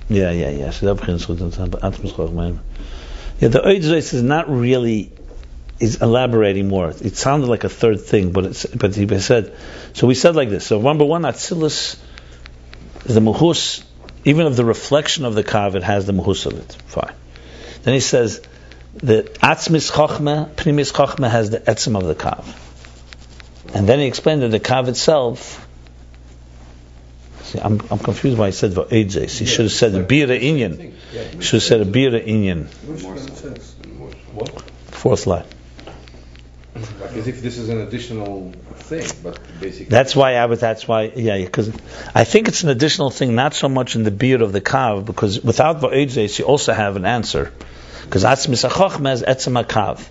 Yeah, yeah, yeah. So Yeah, the oid is not really is elaborating more. It sounded like a third thing, but it's but he said. So we said like this. So number one, Atzilus, is the muhus, even of the reflection of the kav, it has the muhus of it. Fine. Then he says the atzmis chochma, primis chochma has the etzim of the kav. And then he explained that the kav itself. See, I'm, I'm confused why he said va'edzes. He should have said a bira inyan. He should have said a bira inyan. Fourth line. Like as if this is an additional thing, but basically. That's why I was. That's why, yeah, because I think it's an additional thing, not so much in the beard of the kav, because without va'edzes you also have an answer, because atzmis achochma has etzem kav.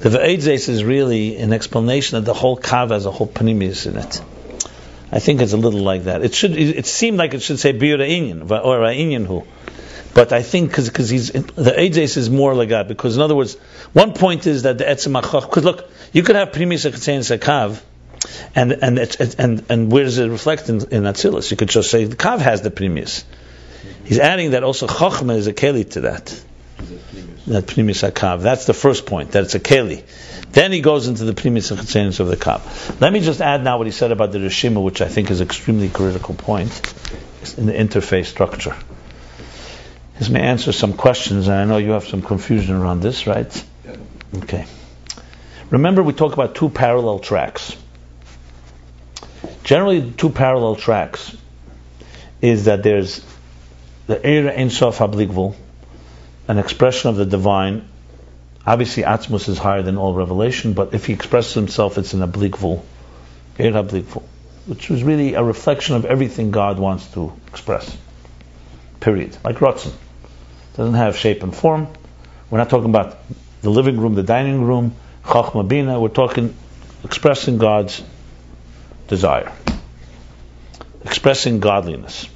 The va'edzes is really an explanation of the whole kav as a whole panimis in it. I think it's a little like that. It should. It seemed like it should say biur inyan or inyan who. But I think because he's the Edes is more like that because in other words, one point is that the etzem because look, you could have primis a kav, and and and and where does it reflect in, in Atzilus? You could just say the kav has the primis. He's adding that also chachma is a keli to that. That primis kav. That's the first point. That it's a keli. Then he goes into the primis and of the kav. Let me just add now what he said about the rishima, which I think is an extremely critical point in the interface structure. This may answer some questions, and I know you have some confusion around this, right? Yeah. Okay. Remember, we talk about two parallel tracks. Generally, two parallel tracks is that there's the Eira Ein Sof Habligvul, an expression of the divine. Obviously, Atzmus is higher than all revelation, but if he expresses himself, it's an Abligvul, Eir Habligvul, which is really a reflection of everything God wants to express. Period. Like Ratzon doesn't have shape and form. We're not talking about the living room, the dining room, Chachma Bina. We're talking expressing God's desire, expressing godliness.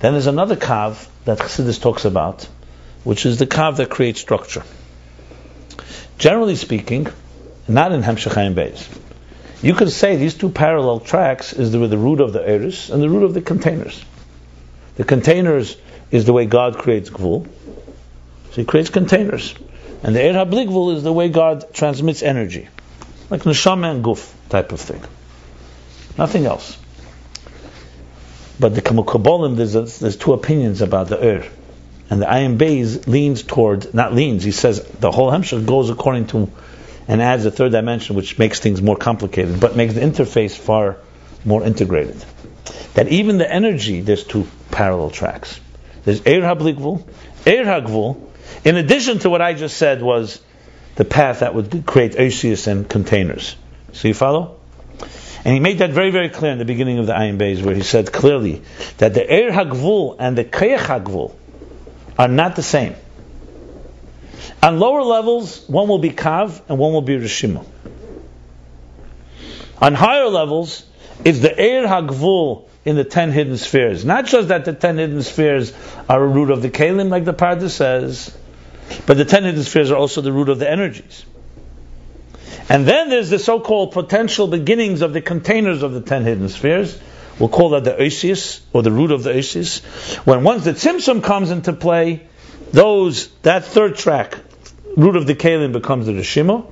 Then there's another kav that Chassidus talks about, which is the kav that creates structure. Generally speaking, not in Hemshech Ayin Beis. You could say these two parallel tracks is the, the root of the eris and the root of the containers. The containers is the way God creates gvul. So He creates containers. And the Er HaBligvul is the way God transmits energy. Like neshama and guf type of thing. Nothing else. But the Kabbalim, there's, there's two opinions about the Er. And the Ayin leans towards, not leans, he says the whole Hemshech goes according to, and adds a third dimension which makes things more complicated, but makes the interface far more integrated. That even the energy, there's two parallel tracks. There's Eir HaBligvul, Eir HaGvul, in addition to what I just said was the path that would create Oisius and containers. So you follow? And he made that very, very clear in the beginning of the Ayin Beis, where he said clearly that the Eir HaGvul and the Kayach HaGvul are not the same. On lower levels, one will be Kav and one will be Rishima. On higher levels, it's the Eir HaGvul in the ten hidden spheres. Not just that the ten hidden spheres are a root of the Kalim, like the Pardes says, but the ten hidden spheres are also the root of the energies. And then there's the so-called potential beginnings of the containers of the ten hidden spheres, We'll call that the Oisius, or the root of the Oisius. When once the Tzimtzum comes into play, those, that third track, root of the Kalim becomes the Rishima.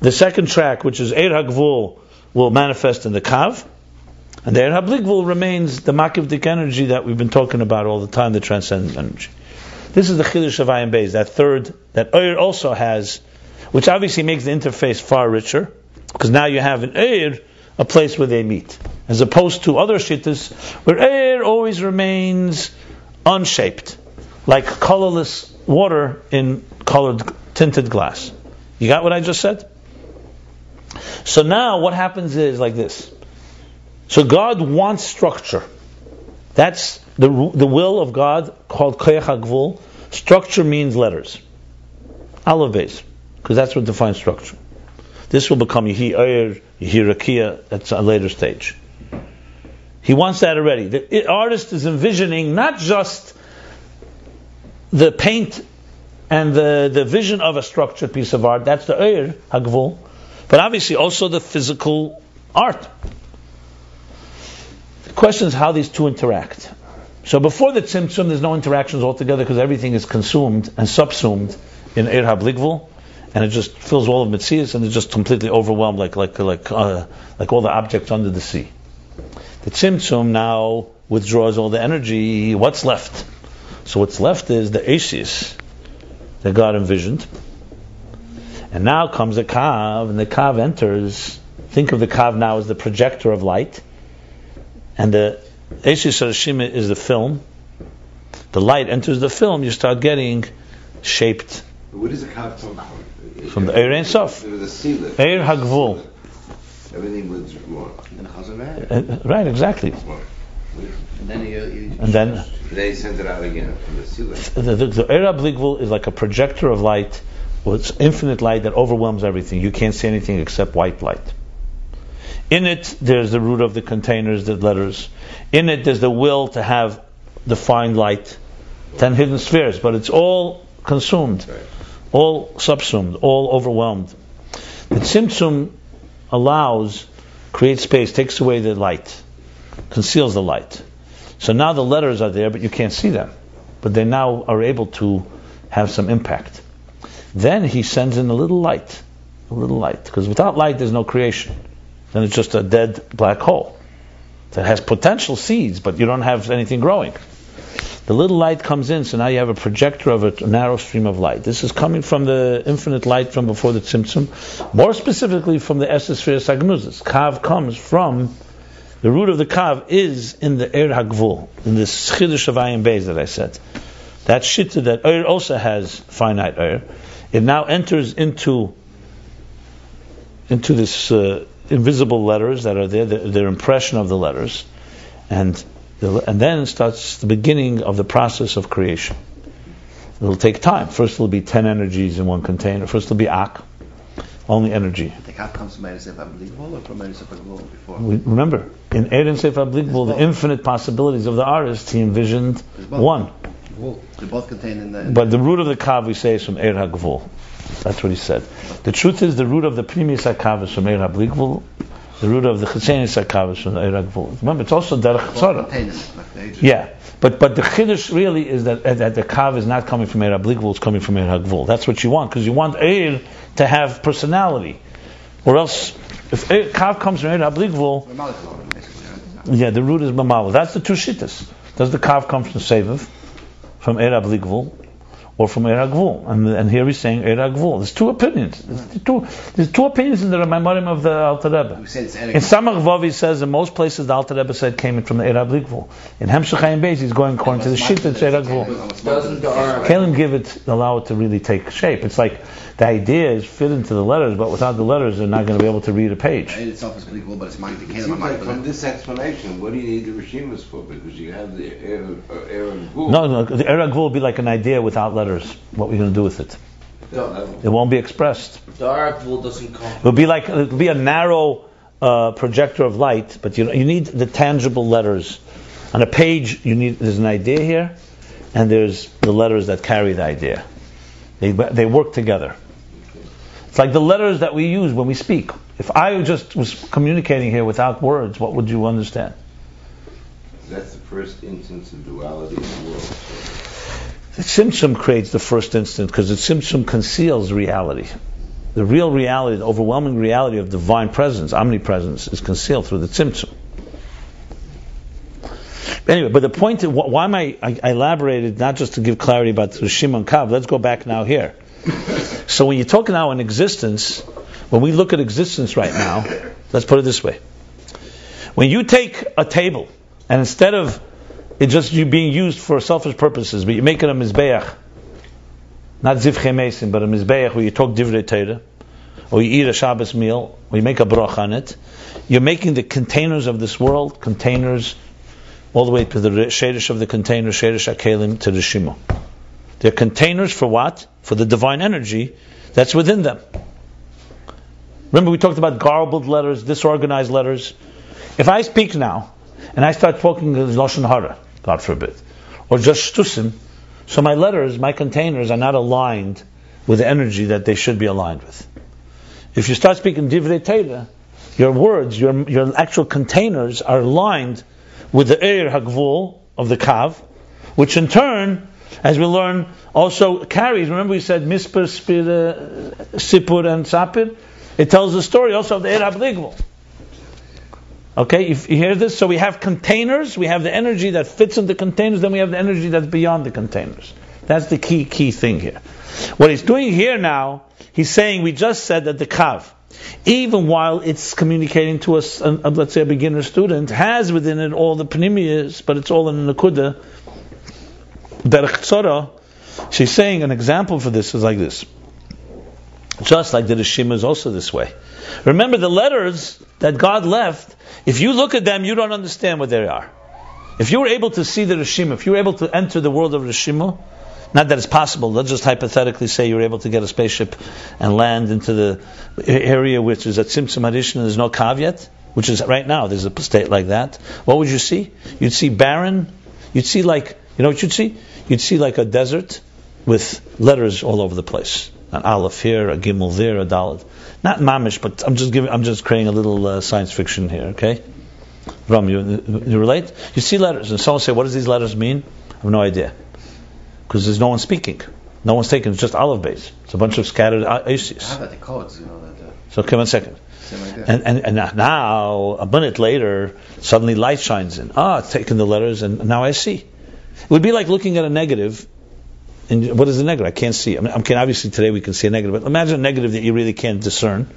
The second track, which is Eir HaGvul, will manifest in the Kav. And the Eir HaBligvul remains the Makivdik energy that we've been talking about all the time, the transcendent energy. This is the Chiddush of Ayin Beis, that third, that Eir also has, which obviously makes the interface far richer, because now you have an Eir, a place where they meet, as opposed to other shittas, where Eir always remains unshaped, like colorless water in colored tinted glass. You got what I just said? So now what happens is like this. So God wants structure. That's the, the will of God called Koyach HaGvul. Structure means letters. Beis, because that's what defines structure. This will become Yehi Eir, Yehi Rakia, that's a later stage. He wants that already. The artist is envisioning not just the paint and the, the vision of a structured piece of art, that's the Eir HaGvul, but obviously also the physical art. The question is how these two interact. So before the Tzimtzum, there's no interactions altogether because everything is consumed and subsumed in Ir HaBligvul, and it just fills all of Metzias and it's just completely overwhelmed like like like uh, like all the objects under the sea. The Tzimtzum now withdraws all the energy. What's left? So what's left is the Asis that God envisioned. And now comes the Kav, and the Kav enters. Think of the Kav now as the projector of light. And the Esis Sarashima is the film. The light enters the film, you start getting shaped Where does the Kav come from? from the Eir Ein Sof. There was. Eir HaGvul. Everything was wrong. And the Chazar Uh, Right, exactly. And then you, you And then They sent it out again from the seal. the, the, the Eir HaBligvul is like a projector of light, with infinite light that overwhelms everything. You can't see anything except white light. In it, there's the root of the containers, the letters. In it, there's the will to have defined light, ten hidden spheres, but it's all consumed, all subsumed, all overwhelmed. The Tzimtzum allows, creates space, takes away the light, conceals the light. So now the letters are there, but you can't see them. But they now are able to have some impact. Then he sends in a little light, a little light, because without light there's no creation. Then it's just a dead black hole that has potential seeds, but you don't have anything growing. The little light comes in, so now you have a projector of a, narrow stream of light. This is coming from the infinite light from before the Tzimtzum, more specifically from the Esosphere Sagnuzis. Kav comes from the root of the Kav is in the Er Hagvul, in the Chidush of Ayin Beis that I said. That Shitta that Er also has finite Er. It now enters into into this uh, invisible letters that are there, the, their impression of the letters, and and then starts the beginning of the process of creation. It'll take time. First, it'll be ten energies in one container. First, it'll be Ak, only energy. The Kav comes from Eretz Unbelievable or from Eretz before? We, remember, in Eden Sefer Ablikvul, the infinite possibilities of the artist, he envisioned both. one. They both contain in the. But the root of the Kav, we say, is from Er HaGvul. That's what he said. The truth is, the root of the Primis kav is from Er HaBlikvul. The root of the Chesenis HaKav is from Er HaGvul. Remember, it's also Derech Tzara. contain it, like the Aegis. Yeah, but but the chiddush really is that that the kav is not coming from Eir Habligvul, it's coming from Eir Hagvul. That's what you want because you want Eir to have personality, or else if Eir, kav comes from Eir Habligvul, The molecule, basically. right? yeah, the root is mamalo. That's the two shittas. Does the kav come from Seviv, from Eir Habligvul, or from Eir Hagvul? And and here he's saying Eir Hagvul. There's two opinions. There's two, there's two opinions in the Maimorim of the Alter Rebbe. We said In Eretz. Samach Vav, he says in most places the Alter Rebbe said came in from the Eir Habligvul. In Hemshech Ayin Beis, he's going according to the shit that's Eir Hagvul. Doesn't Kalim give it, allow it to really take shape. It's like the idea is fit into the letters, but without the letters, they're not going to be able to read a page. It itself is believable, but it's mind. It It seems like from this explanation, what do you need the Rishimas for? Because you have the Aaron, uh, Aaron Gul. No, no, the Erag will be like an idea without letters. What we're going to do with it? It won't be expressed. the doesn't come It'll be like it'll be a narrow uh, projector of light, but you you need the tangible letters. On a page, you need there's an idea here, and there's the letters that carry the idea. They they work together. It's like the letters that we use when we speak. If I just was communicating here without words, what would you understand? That's the first instance of duality in the world. The Tzimtzum creates the first instant because the Tzimtzum conceals reality. The real reality, the overwhelming reality of divine presence, omnipresence, is concealed through the Tzimtzum. Anyway, but the point, why am I, I, I elaborated not just to give clarity about the Shimon Kav. Let's go back now here. So when you talk now in existence, when we look at existence right now, let's put it this way: when you take a table and instead of it just you being used for selfish purposes, but you make it a mizbeach, not zivche mesim, but a mizbeach where you talk divrei Torah, or you eat a Shabbos meal, or you make a brach on it, you're making the containers of this world containers all the way to the shadish of the container, shadish akelim to the shimo. They're containers for what? For the divine energy that's within them. Remember we talked about garbled letters, disorganized letters. If I speak now, and I start talking in Lashon Hara, God forbid, or just shtusim, so my letters, my containers are not aligned with the energy that they should be aligned with. If you start speaking divrei Torah, your words, your, your actual containers are aligned with the Eir Hagvul of the Kav, which in turn, as we learn, also carries, remember we said Mispar, Spir, uh, Sipur, and Sapir? It tells the story also of the Eir Hagvul. Okay, if you hear this, so we have containers, we have the energy that fits in the containers, then we have the energy that's beyond the containers. That's the key, key thing here. What he's doing here now, he's saying, we just said that the Kav, even while it's communicating to us, uh, uh, let's say a beginner student, has within it all the panimias, but it's all in the Nakuda, Derech she's saying an example for this is like this. Just like the Rishima is also this way. Remember the letters that God left, if you look at them, you don't understand what they are. If you were able to see the Rishima, if you were able to enter the world of Rishima, not that it's possible, let's just hypothetically say you're able to get a spaceship and land into the area which is at Tzimtzum Hadishin and there's no caveat, which is right now, there's a state like that. What would you see? You'd see barren, you'd see like, you know what you'd see? You'd see like a desert with letters all over the place. An aleph here, a gimel there, a dalet. Not mamish, but I'm just giving, I'm just creating a little uh, science fiction here, okay? Ram, you, you relate? You see letters, and someone say, what does these letters mean? I have no idea. Because there's no one speaking. No one's taking, it's just Aleph Beis. It's a bunch of scattered aces. How about the codes? You know that. Uh, So come on second. And, and, and now, a minute later, suddenly light shines in. Ah, it's taking the letters, and now I see. It would be like looking at a negative. And what is the negative? I can't see. I mean, okay, obviously today we can see a negative, but imagine a negative that you really can't discern.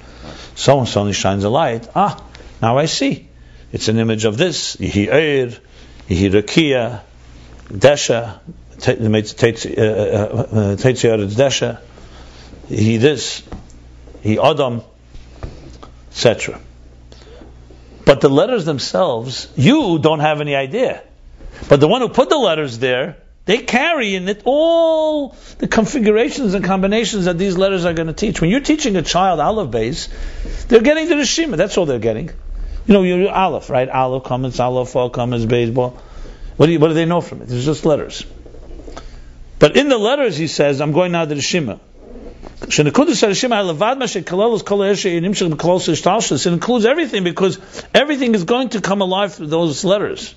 Someone suddenly shines a light. Ah, now I see. It's an image of this. Yihi Eir, Yihi Rakia, Desha, Tetziar uh, uh, uh, Desha, Yihi this, Yihi Adam, etc. But the letters themselves, you don't have any idea. But the one who put the letters there, they carry in it all the configurations and combinations that these letters are going to teach. When you're teaching a child Aleph Beis, they're getting to the Rishima. That's all they're getting. You know, you're Aleph, right? Aleph comments, Aleph, comments, baseball. What do, you, what do they know from it? It's just letters. But in the letters, he says, I'm going now to the Shima. It includes everything because everything is going to come alive through those letters.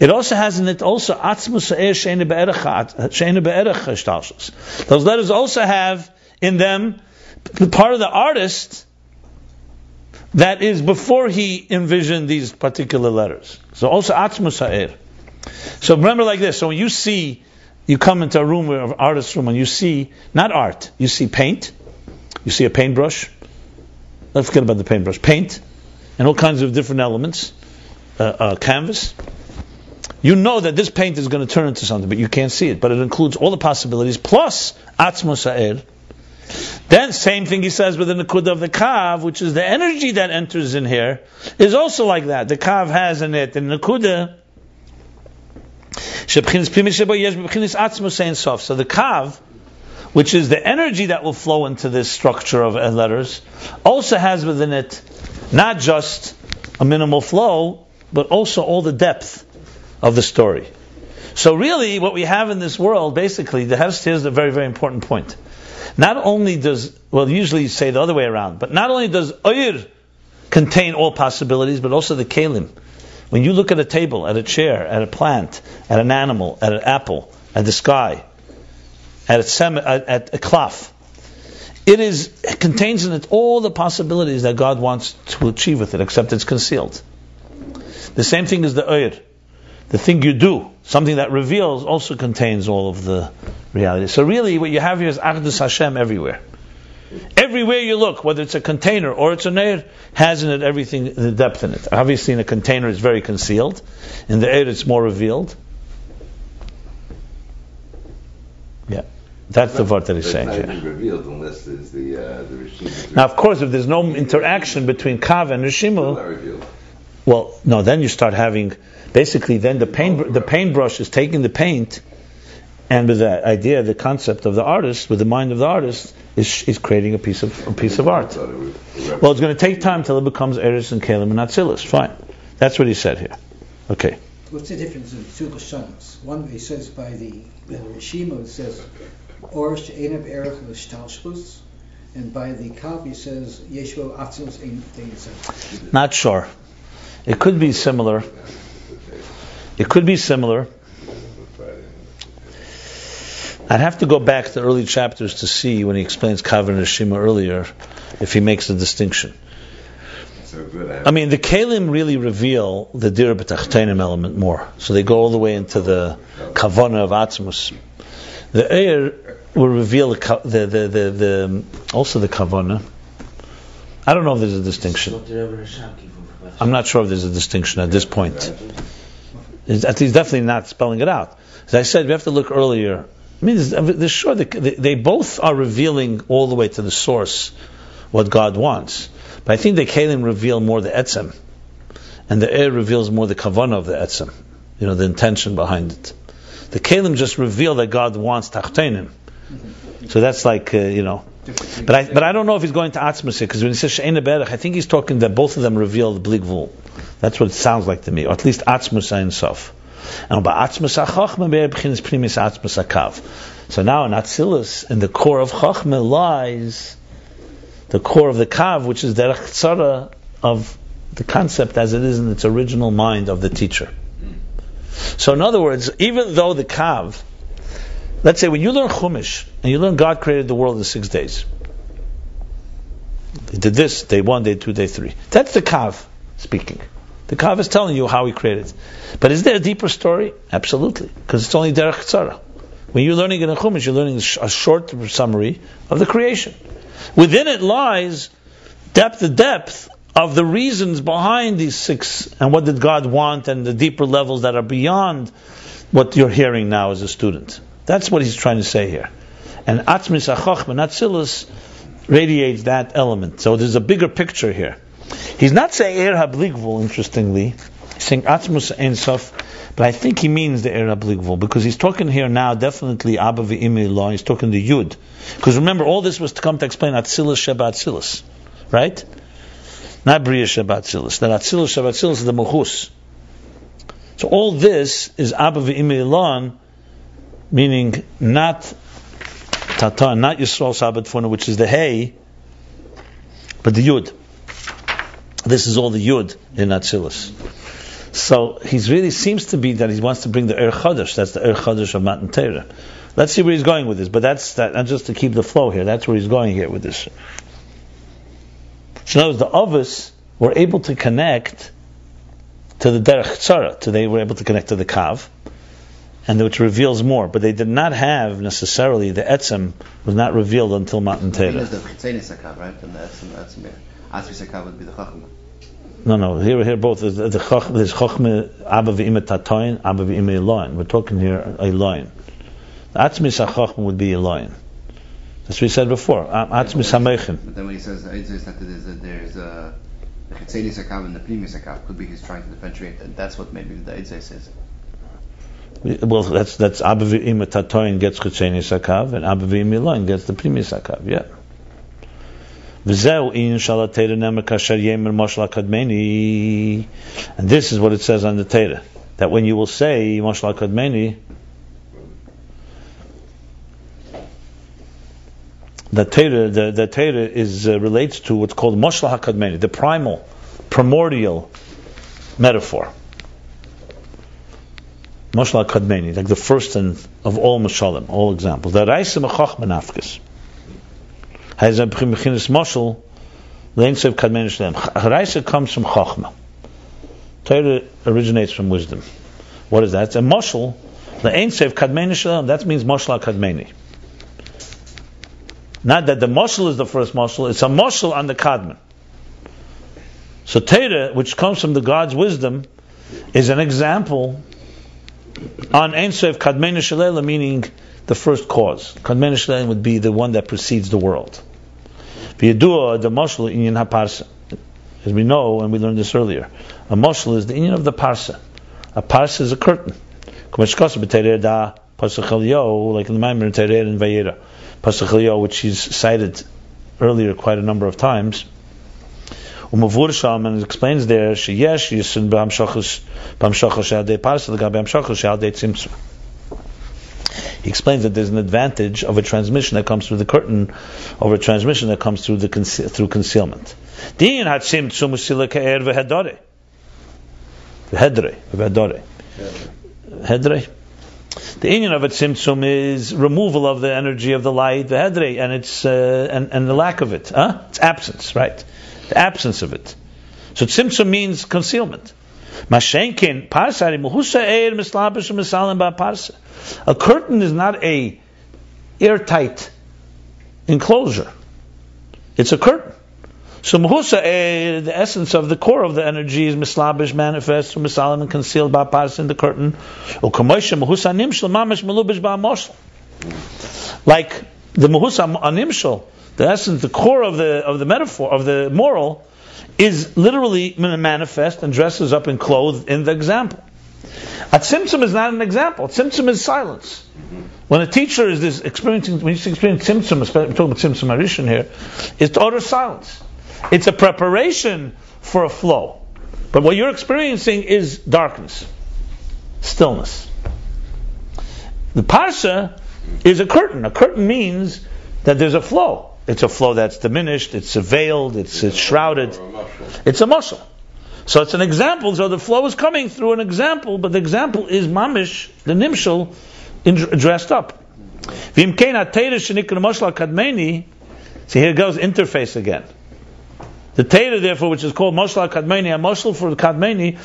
It also has in it also Those letters also have in them the part of the artist that is before he envisioned these particular letters. So also atzmus ha'er. So remember like this. So when you see, you come into a room, an artist's room, and you see not art, you see paint, you see a paintbrush. Let's forget about the paintbrush. Paint and all kinds of different elements. Uh, uh, canvas. You know that this paint is going to turn into something, but you can't see it. But it includes all the possibilities plus atzmos ha'er. Then same thing he says within the nakuda of the kav, which is the energy that enters in here, is also like that. The kav has in it the nakuda. So the kav, which is the energy that will flow into this structure of uh, letters, also has within it not just a minimal flow, but also all the depth of the story. So really, what we have in this world, basically, the here's a very, very important point. Not only does, well, usually you say the other way around, but not only does Oyer contain all possibilities, but also the Kalim, When you look at a table, at a chair, at a plant, at an animal, at an apple, at the sky, at a, sem- at, at a cloth, it is it contains in it all the possibilities that God wants to achieve with it, except it's concealed. The same thing is the oir. The thing you do, something that reveals, also contains all of the reality. So really, what you have here is Achdus Hashem everywhere. Everywhere you look, whether it's a container or it's a air, has in it everything, the depth in it. Obviously, in a container, it's very concealed. In the air, it's more revealed. Yeah, that's the word that he's saying not here. even revealed unless there's the uh, the. Now, of course, if there's no interaction between Kav and Rishimu. Well, no, then you start having, basically, then the paint, oh, the paintbrush is taking the paint, and with the idea, the concept of the artist, with the mind of the artist, is, is creating a piece of a piece of art. Thought it was- Well, it's going to take time till it becomes Eris and Kalim and Atzilus. Fine, that's what he said here. Okay, What's the difference in two Lashonas? One, he says by the, the Rishima, it says, Orish Einav Erech L'Shtalshus, and by the Kav, he says, Yeshua Atzilus Ein Deizah. not sure. It could be similar. It could be similar. I'd have to go back to early chapters to see when he explains Kav and Rishima earlier, if he makes a distinction. So good. I mean, the Kalim really reveal the Dir B'Tachtenim element more. So they go all the way into the Kavana of Atzmus. The Eir will reveal the, the, the, the, the also the Kavana. I don't know if there's a distinction. I'm not sure if there's a distinction at this point. He's at least definitely not spelling it out. As I said, we have to look earlier. I mean, there's, sure they, they both are revealing all the way to the source what God wants. But I think the Kalim reveal more the etzem, and the air reveals more the kavanah of the etzem. You know, the intention behind it. The Kalim just reveal that God wants tachtenim. So that's like uh, you know. But I but I don't know if he's going to atzmus here because when he says she'ena berach, I think he's talking that both of them reveal the bligvul. That's what it sounds like to me, or at least atzmus and sof. And by atzmus hachachma be'ebchinis primis atzmus akav. So now in Atzilus, in the core of chachma lies the core of the kav, which is derech tzara of the concept as it is in its original mind of the teacher. So in other words, even though the kav, let's say when you learn Chumash and you learn God created the world in six days. He did this, day one, day two, day three. That's the kav speaking. The kav is telling you how he created. But is there a deeper story? Absolutely, because it's only derech tzara. When you're learning in Chumash, you're learning a short summary of the creation. Within it lies depth depth of the reasons behind these six and what did God want and the deeper levels that are beyond what you're hearing now as a student. That's what he's trying to say here. And Atzmis HaChochma, Atzilus, radiates that element. So there's a bigger picture here. He's not saying Er HaBligvul, interestingly. He's saying Atzmus Ein Sof, but I think he means the Er HaBligvul, because he's talking here now definitely Abba V'Imi Law, he's talking the Yud. Because remember, all this was to come to explain Atzilus Sheba Atzilus. Right? Not Bria Sheba Atzilus. That Atzilus Sheba Atzilus is the Mohus. So all this is Abba V'Imi Elon, meaning not Tatan, not Yisrael Sabbat Funa, which is the Hey, but the Yud. This is all the Yud in Atzilus. So he really seems to be that he wants to bring the Er Chodesh. That's the Er Chodesh of Matan Torah. Let's see where he's going with this. But that's that. And just to keep the flow here, that's where he's going here with this. So now the others were able to connect to the Derech Tzara. To they were able to connect to the Kav, and which reveals more. But they did not have necessarily the Etzem was not revealed until Matan. The Chitzenis right? And that's that's mir. Atzvis would be the Chachma. No, no. Here, here, both the, the chach, there's abba v'ime tatoin, abba v'ime eloin. We're talking here eloin. The atzmis hachachme would be eloin. That's what we said before. A- Atzmis hameichim. But then when he says that there's a, there's a the Chitzenis Akav and the Primis Akav could be he's trying to differentiate. And that's what maybe the Eitzei says. Well, that's that's abba v'ime tatoin gets chutzenis hakav, and abba v'ime gets the primis hakav. Yeah. Kadmeni. And this is what it says on the Torah. That when you will say moshla kadmeni, the Torah, the, the Torah is uh, relates to what's called moshla hakadmeni, the primal, primordial metaphor. Moshla Kadmeni, like the first in, of all Mashalim, all examples. The Raisa Mechach Menafkes. Has a Bechinis Moshel, Leinsev Kadmeni Shalem. Raisa comes from Chachma. Torah originates from wisdom. What is that? It's a Moshel, the Einsev Kadmeni Shalem, that means Moshla Kadmeni. Not that the Moshel is the first Moshel, it's a Moshel on the Kadman. So Torah, which comes from the God's wisdom, is an example on Ein Sof Shalela, meaning the first cause. Kadmei Shalela would be the one that precedes the world. V'yadua the Moshel Inyan HaParsa. As we know, and we learned this earlier, a Moshel is the Inyan of the Parsa. A Parsa is a curtain. Like in the Maimon and Vayera. Which he's cited earlier quite a number of times. Umavur and it explains there b'hamshachas b'hamshachas she'adei parsa l'gab b'hamshachas she'adei. He explains that there's an advantage of a transmission that comes through the curtain over a transmission that comes through the conce- through concealment. Din had tzimtzum usila ke'er v'hedore. The union of a tzimtzum is removal of the energy of the light, the hedre, and its uh, and, and the lack of it. Huh? It's absence, right? The absence of it. So tzimtzum means concealment. Mashenkin parsa. A curtain is not a airtight enclosure. It's a curtain. So muhusa the essence of the core of the energy is mislabish, manifest, misalim and concealed by parsa in the curtain. Like the muhusa animshal, the essence, the core of the of the metaphor of the moral is literally manifest and dresses up and clothed in the example. A tzimtzum is not an example. Tzimtzum is silence. When a teacher is this experiencing, when you experience tzimtzum, I'm talking about tzimtzum arishin here, it's utter silence. It's a preparation for a flow. But what you're experiencing is darkness, stillness. The parsha is a curtain. A curtain means that there's a flow. It's a flow that's diminished, it's veiled, it's, it's shrouded. It's a muscle. So it's an example. So the flow is coming through an example, but the example is mamish, the nimshal, dressed up. See, here goes interface again. The Torah, therefore, which is called Moshla Kadmeni, a Moshel for Kadmeni,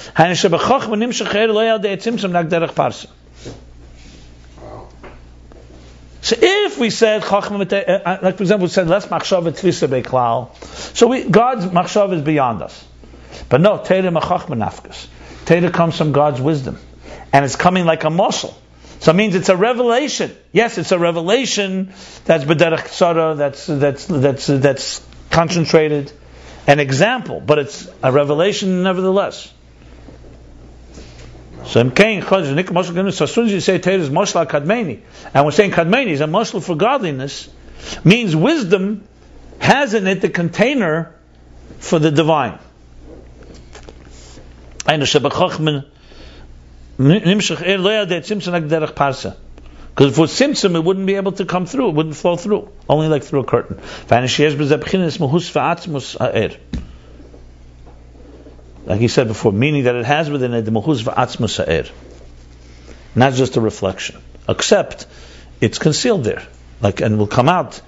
so if we said Chachma, uh, like for example, we said less machshav tvisa beklal, so we, God's machshav is beyond us. But no, Teda machachma nafkas. Teda comes from God's wisdom, and it's coming like a muscle. So it means it's a revelation. Yes, it's a revelation that's bederach tzara, that's that's that's that's concentrated, an example, but it's a revelation nevertheless. So I'm saying as soon as you say Torah is Moshla Kadmeni, and we're saying Kadmeni is a Moshla for godliness, means wisdom has in it the container for the divine. Because was Simsim, it wouldn't be able to come through, it wouldn't flow through, only like through a curtain. Like he said before, meaning that it has within it the mahuz v'atzmus ha'er. Not just a reflection. Except it's concealed there. Like, and will come out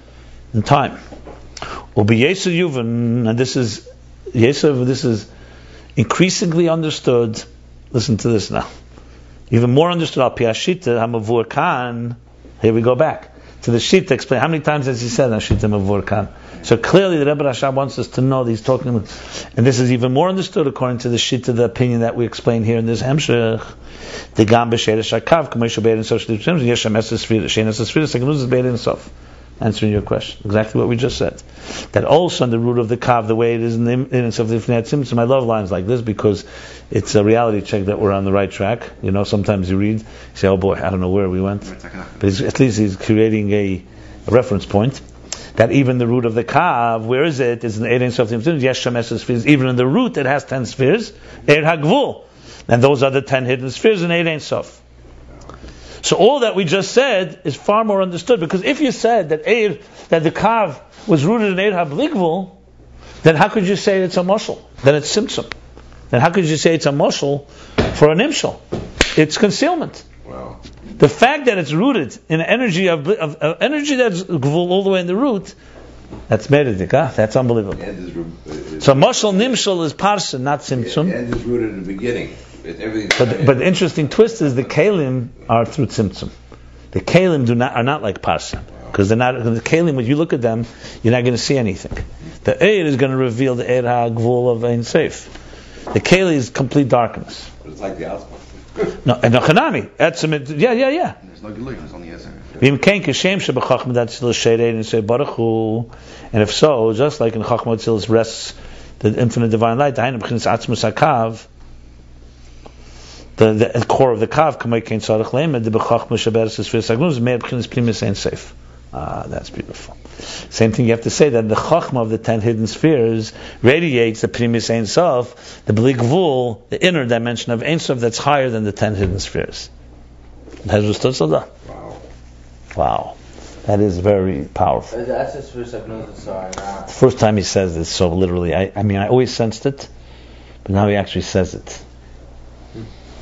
in time. Yesu and this is, Yesu, this is increasingly understood. Listen to this now. Even more understood, al piashita hamavur kan. Here we go back to the shita. Explain how many times has he said shita mavur kan? So clearly, the Rebbe Rashab wants us to know that he's talking, and this is even more understood according to the of the opinion that we explain here in this Hemshech. The Gam b'sheir shakav k'meishu be'erin sof yeshem eses sfira shein be'erin sof. Answering your question, exactly what we just said. That also on the root of the kav, the way it is in the innocence of the Ifnei Tzimtzum. I love lines like this because it's a reality check that we're on the right track. You know, sometimes you read, you say, "Oh boy, I don't know where we went," but at least he's creating a, a reference point that even the root of the kav, where is it? It's in the Erein Sof Yes, Shemes spheres. Even in the root, it has ten spheres. Er Hagvul. And those are the ten hidden spheres in Erein Sof. So all that we just said is far more understood because if you said that Eir, that the kav was rooted in Eir Habligvul, then how could you say it's a muscle? Then it's tzimtzum. Then how could you say it's a muscle for an imshal? It's concealment. Wow. The fact that it's rooted in energy of, of, of energy that's gvul all the way in the root, that's meridik, huh? Ah, that's unbelievable. Is, is, So mashal nimshal is parsa, not tzimtzum. and is rooted in the beginning. But but the interesting twist is the kalim are through tzimtzum. The kalim do not are not like parsa because they're not the kalim. When you look at them, you're not going to see anything. The eir is going to reveal the eir hagvul of ein seif. The keli is complete darkness. it's like the Asma. No, and chanami. Etzem, yeah, yeah, yeah. There's no Gilui, there's only. V'im kein kashem shebachachma dat tzil sheirei and say baruch hu. And if so, just like in chachma tzil rests the infinite divine light, the hainu b'chinas atzmus hakav, the, the core of the kav, kamei kein tzarech leimed, the b'chachma sheberes is fir sagnuz, meir b'chinas primis ein safe. Ah, that's beautiful. Same thing you have to say that the chachma of the ten hidden spheres radiates the primis ein sof, the bligvul, the inner dimension of ein sof that's higher than the ten hidden spheres. Wow. Wow. That is very powerful. That's his first sorry. First time he says this so literally. I, I mean, I always sensed it, but now he actually says it.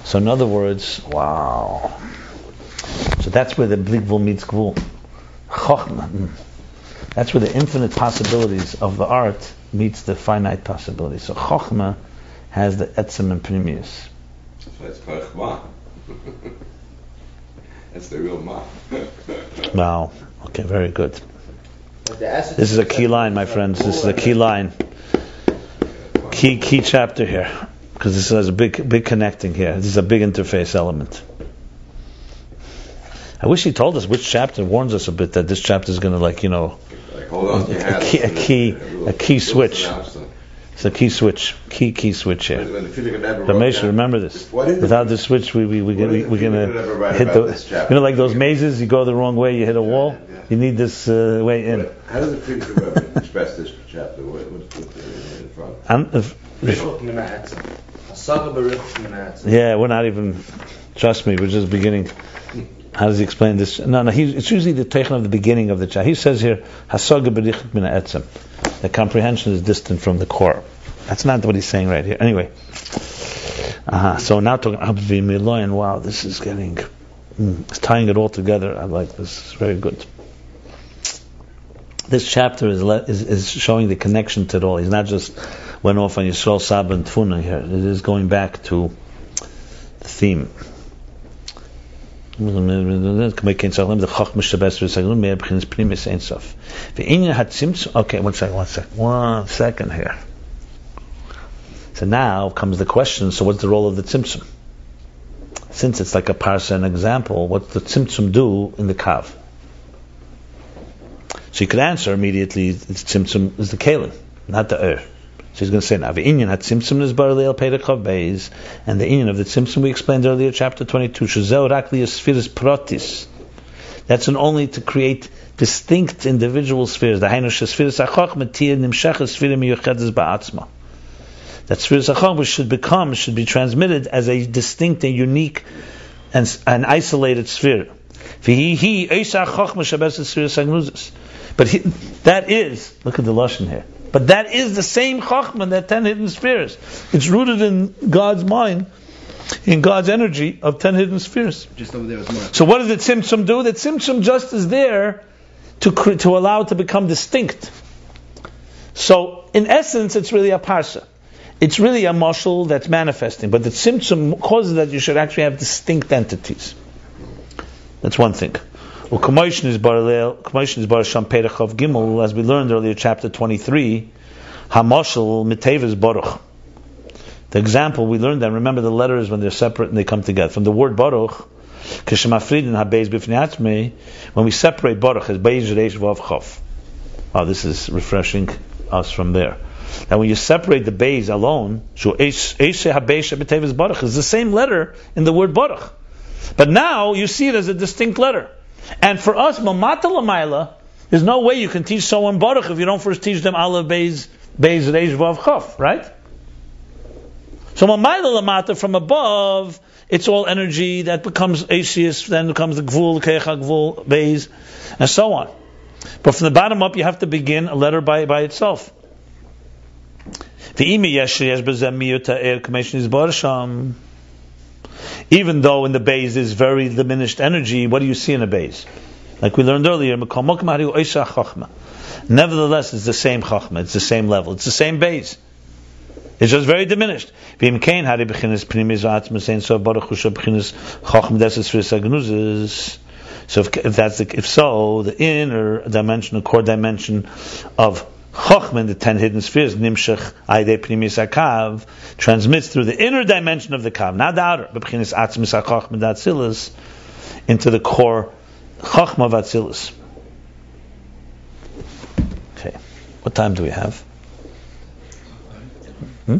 So in other words, wow. So that's where the Bligvul meets Gvul. Chochmah. mm. That's where the infinite possibilities of the art meets the finite possibilities. So Chochmah has the Etzem and Primius. That's why it's called Ma. That's the real Ma. Wow. Okay, very good. But the essence This is a key line, my friends. This is a key line. Key key chapter here, because this has a big big connecting here. This is a big interface element. I wish he told us which chapter warns us a bit that this chapter is going to like you know Like, hold on to your A key- a key- a key switch. It's a key switch, key key switch here. when the Philip Rebbe But wrote make sure down- remember this. Without it? the switch, we we we, we we're gonna Philip Rebbe write hit the you know like those mazes. You go the wrong way, you hit a wall. yeah, yeah. You need this uh, way in. How does the Philip Rebbe express this chapter? What, what's what's in front? Yeah, we're not even. Trust me, we're just beginning. How does he explain this? No, no. He, it's usually the teichen of the beginning of the chapter. He says here, "Hasaga b'richik min ha'etzem." The comprehension is distant from the core. That's not what he's saying right here. Anyway, uh-huh. so now talking Abvi Miloyan. Wow, this is getting. Mm, it's tying it all together. I like this. It's very good. This chapter is, le- is is showing the connection to it all. He's not just went off on Yisrael Sab and Tfuna here. It is going back to the theme. Okay, one second, one second, one second here. So now comes the question, so what's the role of the tzimtzum? Since it's like a parsa, an example, what's the tzimtzum do in the kav? So you could answer immediately, tzimtzum is the kalim, not the er. So he's going to say now, inyan had tzimtzum is bar leil peirachav beis, and the inyan of the tzimtzum we explained earlier, chapter 22, shezeu rak li spheres protis. That's an only to create distinct individual spheres. The hainu shespheres achach metir nimshach sphere miyuchedes ba'atzma. That spheres achach should become, should be transmitted as a distinct and unique and an isolated sphere. V'hi hi eisa achach meshabes spheres agnuzis. But he, that is, look at the lashon here. But that is the same chachma, that ten hidden spheres. It's rooted in God's mind, in God's energy of ten hidden spheres. Just over there was more. So what does the tzimtzum do? The tzimtzum just is there to to allow it to become distinct. So in essence, it's really a parsa. It's really a muscle that's manifesting, but the tzimtzum causes that you should actually have distinct entities. That's one thing. Well, Kamoishin is bar Kamoishin is bar of gimel, as we learned earlier, chapter twenty-three. Hamoshel miteves baruch. The example we learned that remember the letters when they're separate and they come together. From the word baruch, kishemafridin habeis bifnei when we separate baruch as beis reish vav. Oh, this is refreshing us from there. Now, when you separate the beis alone, so is the same letter in the word baruch, but now you see it as a distinct letter. And for us, mamata lamaila, there's no way you can teach someone baruch if you don't first teach them aleph beis beis reish vav chof, right? So Mamayla Lamata from above, it's all energy that becomes Asius, then becomes the Gvul, Kecha Gvul, Beis, and so on. But from the bottom up, you have to begin a letter by, by itself. Even though in the base is very diminished energy, what do you see in a base? Like we learned earlier, nevertheless, it's the same chachma, it's the same level, it's the same base. It's just very diminished. So if, if that's the, if so, the inner dimension, the core dimension of Chochma, the ten hidden spheres, Nimshach Aide Primis Akav, transmits through the inner dimension of the Kav, not the outer, but Bechinis Atzmis HaChochma Datzilis, into the core Chochma Vatzilis. Okay, what time do we have? Hmm?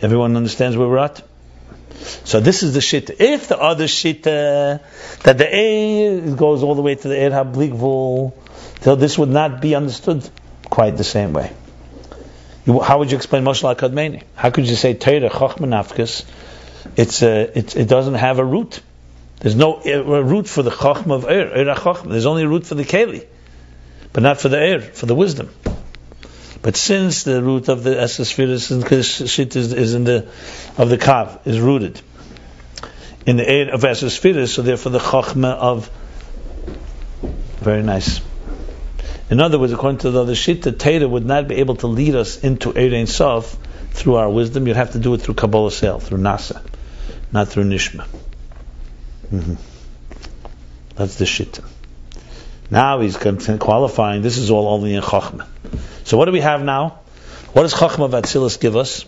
Everyone understands where we're at? So this is the shita. If the other shit uh, that the A goes all the way to the Er Habligvul, so this would not be understood quite the same way. How would you explain Moshe Kadmeni? How could you say Torah Chochma Nafkas? It's a, it, it doesn't have a root. There's no a root for the Chochma of Er, Er Chochma. There's only a root for the Keli, but not for the Er, for the wisdom. But since the root of the Esesphiris and shit is, is in the of the Kav is rooted in the air of Esesphiris, so therefore the Chachma of very nice. In other words, according to the other shit, the Torah would not be able to lead us into Erein Sof through our wisdom. You'd have to do it through Kabbalah Sel, through Nasa, not through Nishma. Mm-hmm. That's the shit. Now he's qualifying. This is all only in Chachma. So what do we have now? What does Chachma Vatzilis give us?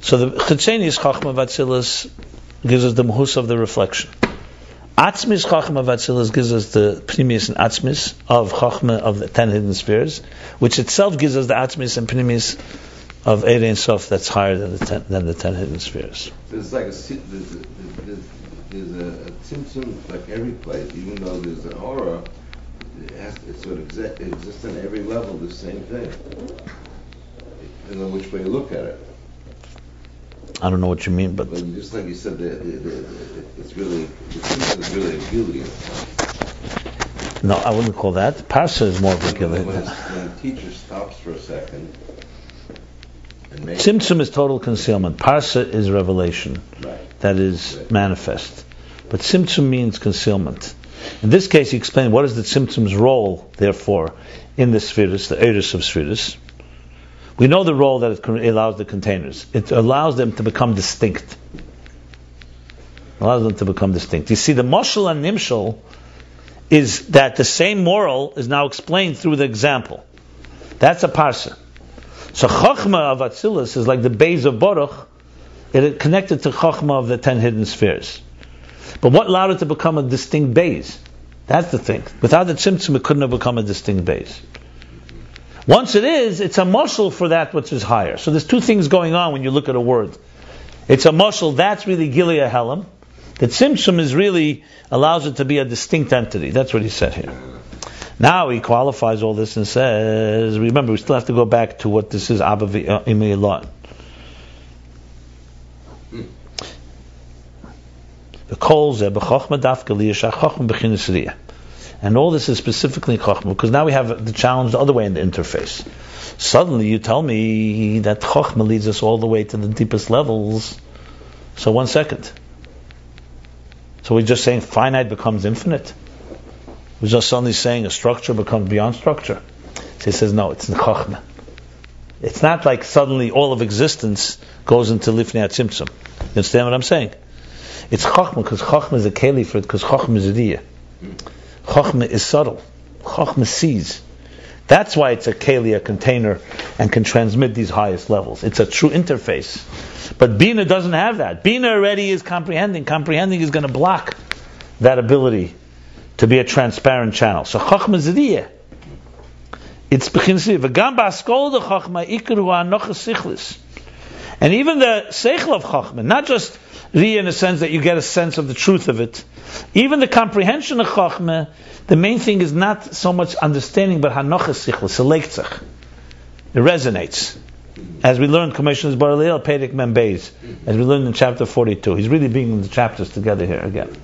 So the Chitzenius Chachma Vatzilis gives us the muhus of the reflection. Atzmis Chachma Vatzilis gives us the Pnimius and Atzmis of Chachma of the ten hidden spheres, which itself gives us the Atzmis and Pnimius of Erein Sof that's higher than the ten, than the ten hidden spheres. There's like a there's a, there's, a, a tzimtzum like every place, even though there's an aura it, has, it sort of exi- exists on every level, the same thing. On which way you look at it. I don't know what you mean, but But just like you said, the, the, the, it's really, it's really a Gilead. no, I wouldn't call that. Parsa is more of a gilead. when when a teacher stops for a second and makes Tzimtzum is total concealment. Parsa is revelation. right, That is Right. manifest. But Tzimtzum means concealment. In this case, he explained what is the Tzimtzum's role, therefore, in the spheres, the Eris of spheres. We know the role that it allows the containers. It allows them to become distinct. Allows them to become distinct. You see, the Moshel and Nimshal is that the same moral is now explained through the example. That's a parsa. So Chachma of Atzilus is like the base of Baruch. It connected to Chachma of the ten hidden spheres. But what allowed it to become a distinct base? That's the thing. Without the Tzimtzum, it couldn't have become a distinct base. Once it is, it's a muscle for that which is higher. So there's two things going on when you look at a word. It's a muscle, that's really Gilead Helam. The Tzimtzum is really, allows it to be a distinct entity. That's what he said here. Now he qualifies all this and says, remember, we still have to go back to what this is, Abba uh, Imi Elon. The kol zeh b'chochma dafka liyashach chochma. And all this is specifically chochma, because now we have the challenge the other way in the interface. Suddenly you tell me that chochma leads us all the way to the deepest levels. So one second. So we're just saying finite becomes infinite. We're just suddenly saying a structure becomes beyond structure. So he says, no, it's the chochma. It's not like suddenly all of existence goes into lifnei tzimtzum. You understand what I'm saying? It's chokhmah because chokhmah is a keli for it because chokhmah is a diyah. Chokhmah is subtle. Chokhmah sees. That's why it's a keli, a container, and can transmit these highest levels. It's a true interface. But Bina doesn't have that. Bina already is comprehending. Comprehending is going to block that ability to be a transparent channel. So chokhmah is a diyah. It's bechinsi. V'gam ba'askol de chokhmah ikru sichlis. And even the seichel of chokhmah, not just Riyah in a sense that you get a sense of the truth of it. Even the comprehension of Chachmah, the main thing is not so much understanding, but Hanochas Sichel, Selektzach. It resonates. As we learned, Commissioners Baraleel, Pedig Membeis, as we learned in chapter 42. He's really bringing the chapters together here again.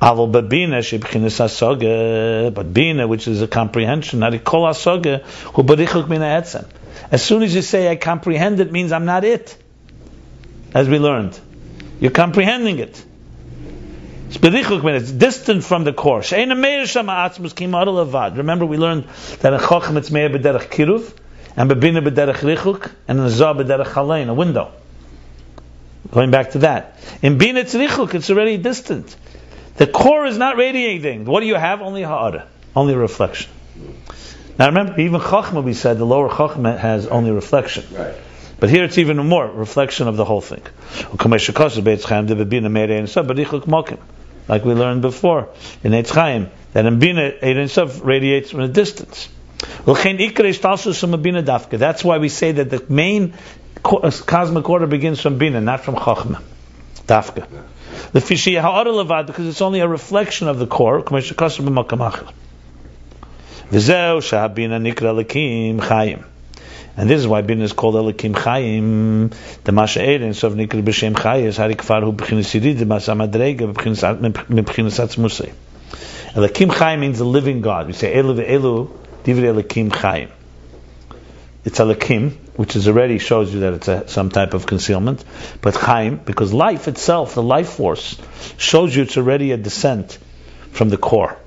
Aval babina shebchinas asoga, but bina, which is a comprehension, not kol asoga, hu barichuk mina etzem. As soon as you say I comprehend, it means I'm not it. as we learned. You're comprehending it. It's distant from the core. She'ena meir shama atzmus kimar levad. Remember we learned that in chochem it's meir b'derech kiruv, and bebina b'derech richuk, and in zah b'derech chalein, a window. Going back to that. In bina it's richuk, it's already distant. The core is not radiating. What do you have? Only ha'ara. Only reflection. Now remember, even chachma we said, the lower chachma has only reflection. Right. But here it's even more reflection of the whole thing. Like we learned before in Eitz Chaim, that in Bina, Ein Sof radiates from a distance. That's why we say that the main uh, cosmic order begins from Bina, not from Chachma. Dafka. The Fishiyah Ha'ara because it's only a reflection of the core, V'zeu Shahabina Nikra Lekim Chayim. And this is why Bina is called Elikim Chaim, The Masha Eren, so Nikra B'Shem Chayis, Hari Kfar Hu B'chinas Yirid, Masa Madrega, B'chinas Atzmusei. Elikim Chaim means the living God. We say Elu ve'elu, Divrei Elikim Chaim. It's Elikim, which is already shows you that it's a, some type of concealment. But Chaim, because life itself, the life force, shows you it's already a descent from the core.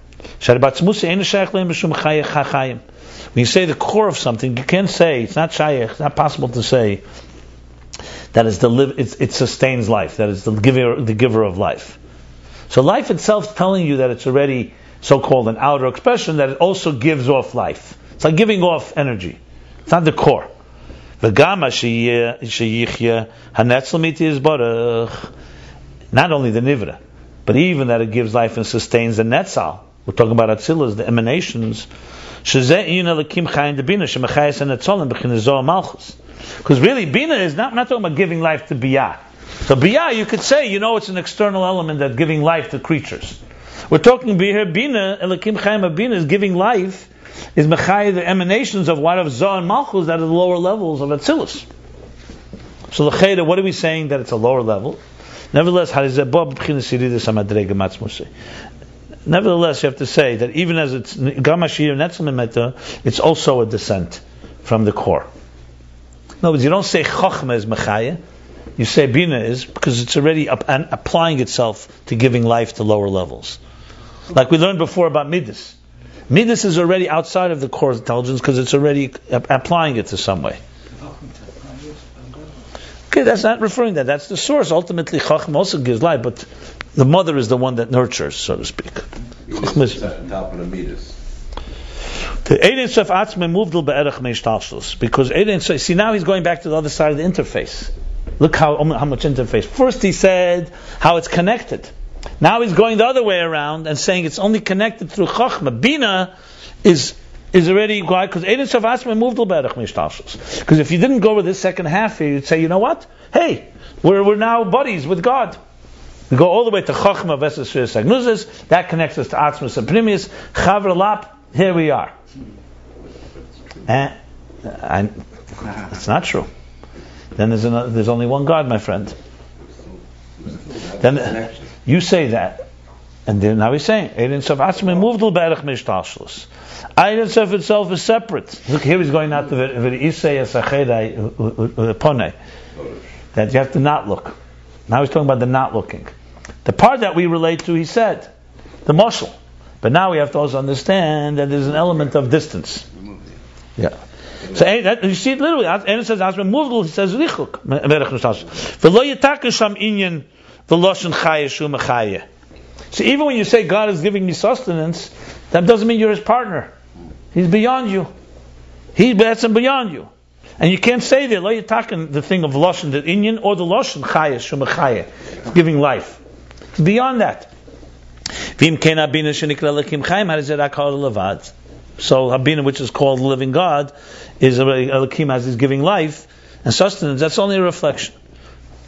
When you say the core of something, you can't say it's not shaykh. It's not possible to say that is the live. It, sustains life. That is the giver, the giver of life. So life itself is telling you that it's already so-called an outer expression that it also gives off life. It's like giving off energy. It's not the core. Not only the nivra, but even that it gives life and sustains the netzal. We're talking about atzilas, the emanations. Because really, bina is not, not talking about giving life to biyah. So biyah, you could say, you know, it's an external element that giving life to creatures. We're talking here, bina, elakim chayim bina is giving life, is mechay the emanations of what of zoh and malchus that are the lower levels of atzilus. So the chayda, what are we saying that it's a lower level? Nevertheless, Nevertheless, you have to say that even as it's Gamashir Netzimimeta, it's also a descent from the core. In other words, you don't say Chochma is Mechaya, you say Bina is because it's already up, applying itself to giving life to lower levels. Like we learned before about Midas. Midas is already outside of the core intelligence because it's already applying it to some way. Okay, that's not referring to that. That's the source. Ultimately, Chachma also gives life, but the mother is the one that nurtures, so to speak. Chachma is- of the Eidin Sof Atzme moved be'erech meishtalshus because Eidin Sof. See now he's going back to the other side of the interface. Look how um, how much interface. First he said how it's connected. Now he's going the other way around and saying it's only connected through Chachma. Bina is is already why because Eidin Sof Atzme moved be'erech meishtalshus. Because if you didn't go with this second half here, you'd say you know what? Hey, we're we're now buddies with God. We go all the way to Chachma versus Agnuzis. That connects us to Atzmus and. Chavra Lap. Here we are. Eh, I, it's not true. Then there's, another, there's only one God, my friend. Then you say that, and then now he's saying, Eidin Sof Atzmi moved Berech Mishtashlus. Sof itself is separate. Look, here he's going out to V'isei Esachedai uh, uh, uh, Pone. That you have to not look. Now he's talking about the not looking. The part that we relate to, he said, the muscle. But now we have to also understand that there's an element of distance. Yeah. So eh, that, you see it literally. And it says Asma Muvdul, he says Nushtas. V'lo yitaka sham inyan v'loshen chaya shu mechaya. So even when you say God is giving me sustenance, that doesn't mean you're his partner. He's beyond you. He's that's beyond you. And you can't say there, lo talking the thing of loshen, the Indian, or the loshen chaya shu mechaya. Giving life. It's beyond that. V'im ken abina shenikra lekim levad? So Habina, which is called the living God, is Elohim as he's giving life and sustenance. That's only a reflection.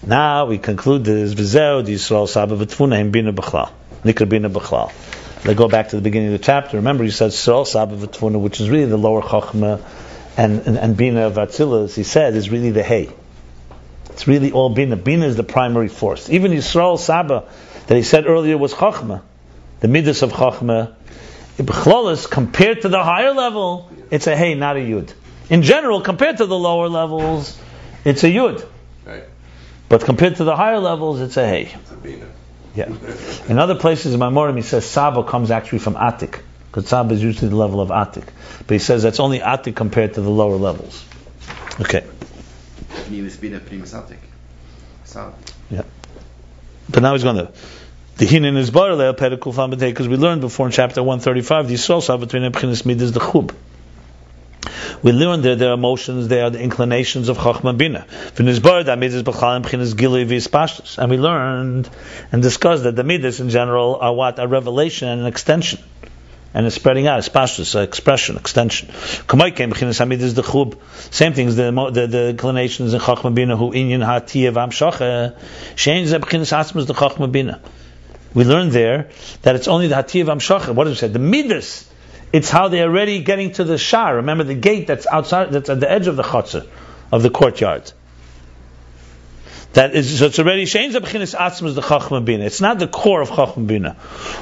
Now we conclude this V'zeu di Yisrael Saba v'tfuna im bina b'chlal. Nikra bina. Let's go back to the beginning of the chapter. Remember, he said Yisrael Saba v'tfuna, which is really the lower Chachma and, and, and Bina of Atzilus, he said, is really the Hay. It's really all Bina. Bina is the primary force. Even Yisrael Saba, that he said earlier was Chachma, the Midas of Chachma, B'chlolis, compared to the higher level, it's a hey, not a yud. In general, compared to the lower levels, it's a yud. Right. But compared to the higher levels, it's a hey. It's a bina. Yeah. In other places in Maimorim, he says Saba comes actually from Atik. Because Saba is usually the level of Atik. But he says that's only Atik compared to the lower levels. Okay. Pnimis bina, pnimis atik. Sound. But now he's going to. The hinin is bar le pedikul famitei because we learned before in chapter 135 the yisrael saw between ebchinis midas the chub. We learned that there are emotions, they are the inclinations of chachma bina. And we learned and discussed that the midas in general are what a revelation and an extension. And it's spreading out, it's pashtus, expression, extension. Same thing as the, the, the inclinations in chachma bina who inyan ha'tiyah v'amshacha. Shein ze b'chinas atzmas the chachma bina. We learned there that it's only the Hatiyav Amshacha. What does it say? The Midas. It's how they're already getting to the Shar. Remember the gate that's outside, that's at the edge of the Chatzar, of the courtyard. That is, so it's already, Shein Zabchinis Atzmas the Bina. It's not the core of Chachma Bina.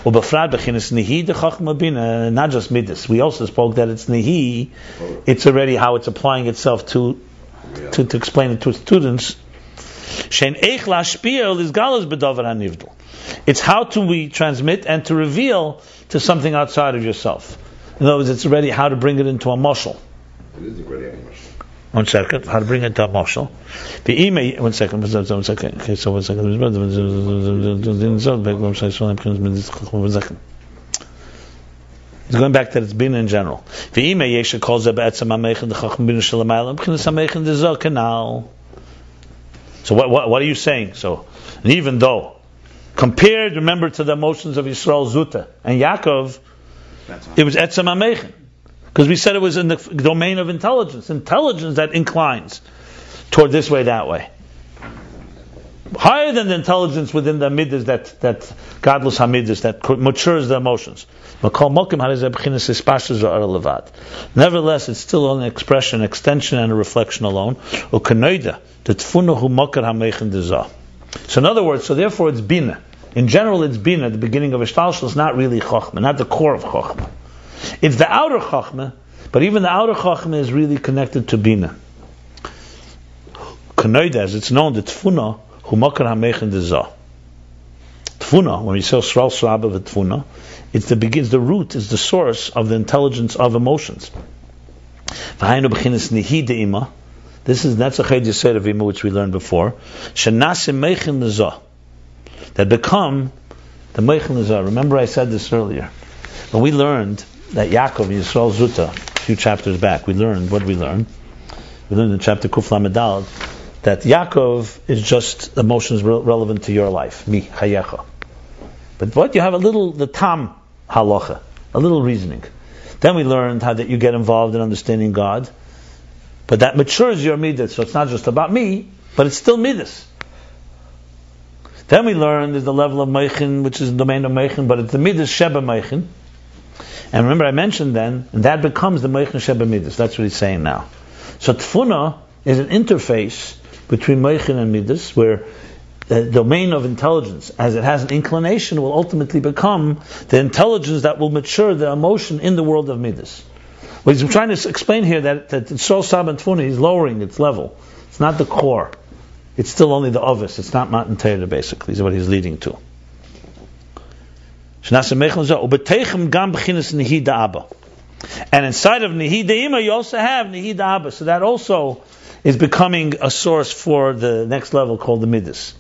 Or Befrad Bechinis Nihi the Chachma Bina, not just Midas. We also spoke that it's Nihi, it's already how it's applying itself to, to, to explain it to students. Shein Eich Lashpiel is Galas Bedover HaNivdal. It's how to we transmit and to reveal to something outside of yourself. In other words, it's already how to bring it into a mushal. It is already a mushal. One second, how to bring it to a mushal. The email, one second, one second, okay, so one second. One second. It's going back to its bin in general. The email yesha calls it be'etzem amechen the chacham bin shalamaylam b'chinas the canal. So what, what, what are you saying? So, and even though compared, remember, to the emotions of Yisrael Zuta and Yaakov. It was Etzem Amechen. Because we said it was in the domain of intelligence. Intelligence that inclines toward this way, that way. Higher than the intelligence within the midas that, that godless hamidas that matures the emotions. Nevertheless, it's still an expression, extension, and a reflection alone. So in other words, so therefore it's bina. In general, it's bina. The beginning of ishtalshel is not really chokhmah, not the core of chokhmah. It's the outer chokhmah, but even the outer chokhmah is really connected to bina. Kanoida, as it's known, the tfuna hu makar hamechen dezah. Tfuna, when we say sral sraba tfuna, it's the begins the root is the source of the intelligence of emotions. This is that's a ched yisod of ima which we learned before. Shenasim meichin lezah that become the meichin lezah. Remember I said this earlier when we learned that Yaakov Yisrael Zuta a few chapters back. We learned what we learned. We learned in chapter Kuf Lamedal that Yaakov is just emotions re- relevant to your life, mi chayecha. But what you have a little the tam halacha, a little reasoning. Then we learned how that you get involved in understanding God, but that matures your midas. So it's not just about me, but it's still midas. Then we learned there's the level of meichin, which is the domain of meichin, but it's the midas sheba meichin. And remember, I mentioned then, and that becomes the meichin sheba midas. That's what he's saying now. So tfuna is an interface between meichin and midas, where the domain of intelligence, as it has an inclination, will ultimately become the intelligence that will mature the emotion in the world of midas. What he's trying to explain here that that it's so sab and tfuna, he's lowering its level. It's not the core. It's still only the ovis. It's not Matan Torah, basically, is what he's leading to. And inside of Nihi De'ima, you also have Nihi Da'aba. So that also is becoming a source for the next level called the Midas.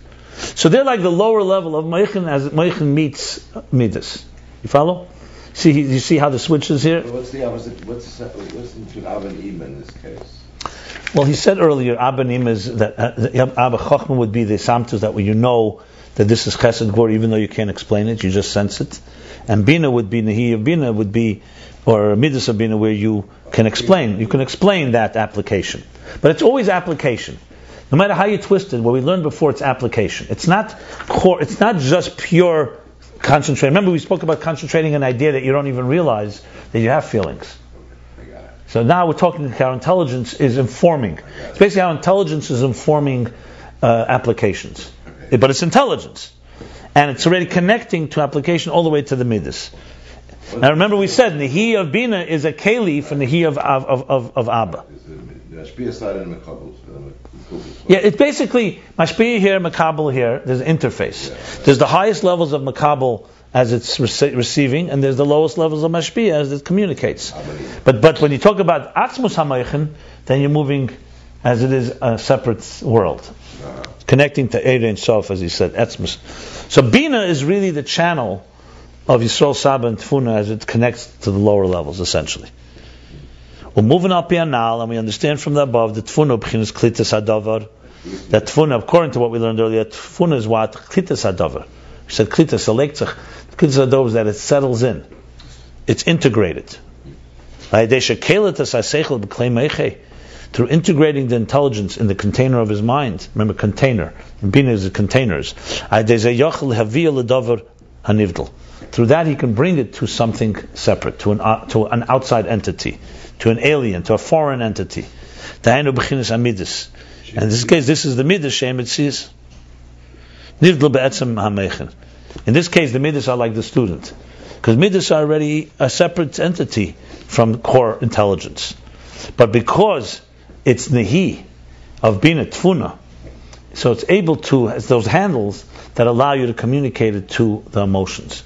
So they're like the lower level of Meichin as Meichin meets Midas. You follow? See, you see how the switch is here? What's the opposite? What's what's between Ab and Ima in this case? Well, he said earlier, Abanim is that uh, Abba would be the samtus that you know that this is Chesed Gvor, even though you can't explain it, you just sense it. And Bina would be Nahi of Bina would be, or Midas of Bina, where you can explain. You can explain that application, but it's always application. No matter how you twist it, what we learned before, it's application. It's not core. It's not just pure concentrate. Remember, we spoke about concentrating an idea that you don't even realize that you have feelings. I got it. So now we're talking how intelligence is informing. It's basically how intelligence is informing uh, applications. But it's intelligence. And it's already connecting to application all the way to the midas. Now remember we said Nehi of Bina is a Keli for Nehi of, of, of, of, of Abba. The Mashpia side and the Mekabel. Yeah, it's basically Mashpia here, Makabel here. There's an interface. There's the highest levels of Makabel as it's rece- receiving, and there's the lowest levels of Mashpia as it communicates. But but when you talk about Atzmus Hamaychen, then you're moving as it is a separate world, connecting to Eid and Sof, as he said, Atzmus. So Bina is really the channel of Yisrael Saba and Tfuna as it connects to the lower levels, essentially. We're moving up now, and we understand from the above that Tfuna b'chinas klitas hadavar. That Tfuna, according to what we learned earlier, Tfuna is what klitas hadavar. We said klitas alektzach. Hadavar is that it settles in, it's integrated. Through integrating the intelligence in the container of his mind. Remember, container. Bina is the containers. Through that, he can bring it to something separate, to an, uh, to an outside entity, to an alien, to a foreign entity. In this case, this is the midas shem it sees. In this case, the midas are like the student, because midas are already a separate entity from core intelligence. But because it's nehi of being a tfuna, so it's able to has those handles that allow you to communicate it to the emotions,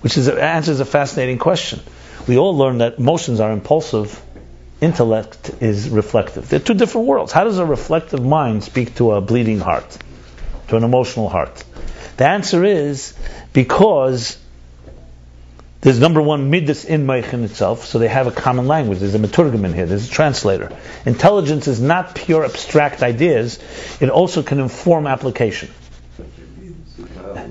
which is answers a fascinating question. We all learn that emotions are impulsive, intellect is reflective. They're two different worlds. How does a reflective mind speak to a bleeding heart, to an emotional heart? The answer is because there's number one midas in Meichin itself, so they have a common language. There's a maturgam in here. There's a translator. Intelligence is not pure abstract ideas; it also can inform application.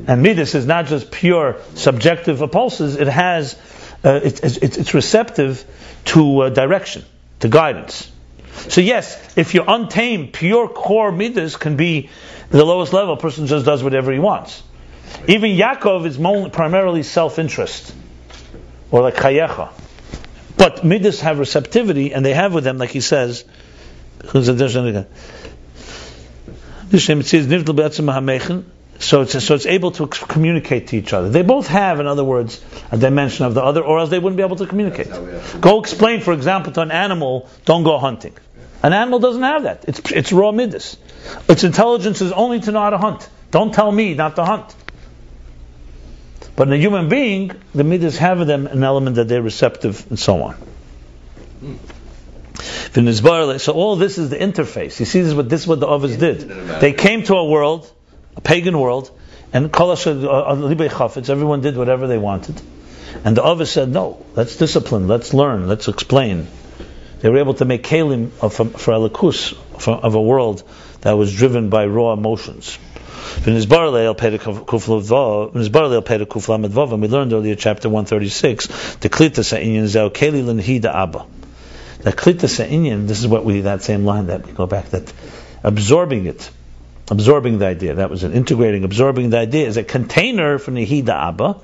And midas is not just pure subjective impulses; it has, uh, it's receptive to uh, direction, to guidance. So yes, if you're untamed, pure core midas can be the lowest level. A person just does whatever he wants. Even Yaakov is primarily self-interest or like chayecha. But midas have receptivity, and they have with them, like he says, so it's, so it's able to communicate to each other. They both have, in other words, a dimension of the other, or else they wouldn't be able to communicate. Go explain, for example, to an animal, don't go hunting. An animal doesn't have that. It's, it's raw midas. Its intelligence is only to know how to hunt. Don't tell me not to hunt. But in a human being, the midas have in them an element that they're receptive and so on. So all this is the interface. You see, this is what this is what the others did. They came to a world, a pagan world, and uh, uh, everyone did whatever they wanted. And the others said, "No, let's discipline, let's learn, let's explain." They were able to make kalim of, um, for elikus uh, of a world that was driven by raw emotions. We learned earlier, chapter 136, the klita sa'inyan zeo keli lenhida abba. The klita sa'inyan, this is what we, that same line that we go back, that absorbing it, absorbing the idea, that was an integrating, absorbing the idea, is a container for nehida abba.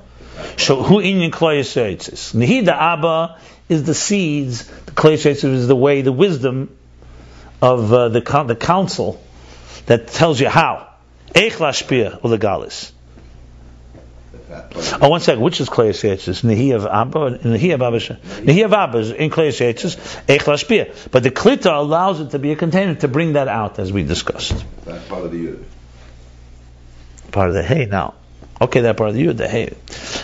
So who inyan kloyeseitzis? Nehida abba is the seeds, the kloyeseitzis is the way, the wisdom of uh, the, the counsel that tells you how. Eich lashpia ulegalis. Oh, one second. Which is Kleis Yetzis? Nehi of Abba, Nehi of Abba, Nehi of Abba is in Kleis Yetzis, Eich lashpia. But the Klita allows it to be a container to bring that out, as we discussed. That's part of the Yud. Part of the Hey now. Okay, that part of the Yud, the Hey.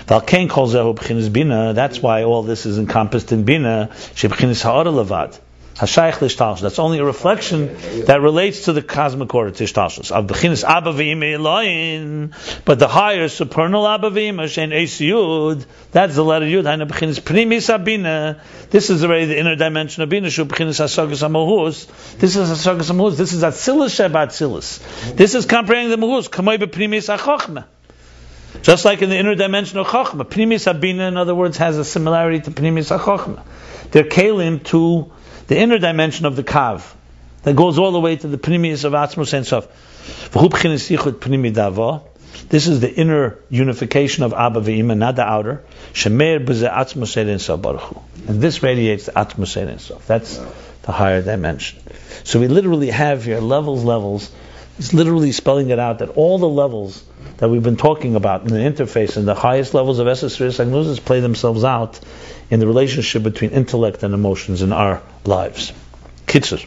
Valkain calls Zehu B'chinis Bina. That's why all this is encompassed in Bina. Shebchinis Ha'ara Levad. That's only a reflection that relates to the cosmic order to ishtalshus. Of bechinas abba v'im but the higher supernal abba v'im shein esiyud. That's the letter yud. Haina bechinas primis abina. This is already the inner dimension of bina. Shu bechinas hasagas amohus. This is hasagas amohus. This is atzilus shebatzilus. This is comprehending the mohus. Kamoi beprimis achochma. Just like in the inner dimension of Chochmah. Primis Abina, in other words, has a similarity to Primis HaChochmah. They're kalim to the inner dimension of the kav that goes all the way to the primius of Atzmos Ein Sof. This is the inner unification of Abba Ve'ima, not the outer. Shemer b'ze Atzmos and Baruch And this radiates the Ein Sof. That's the higher dimension. So we literally have here levels, levels. It's literally spelling it out that all the levels that we've been talking about in the interface and the highest levels of Esesris Agnosis play themselves out in the relationship between intellect and emotions in our lives. Kitzur.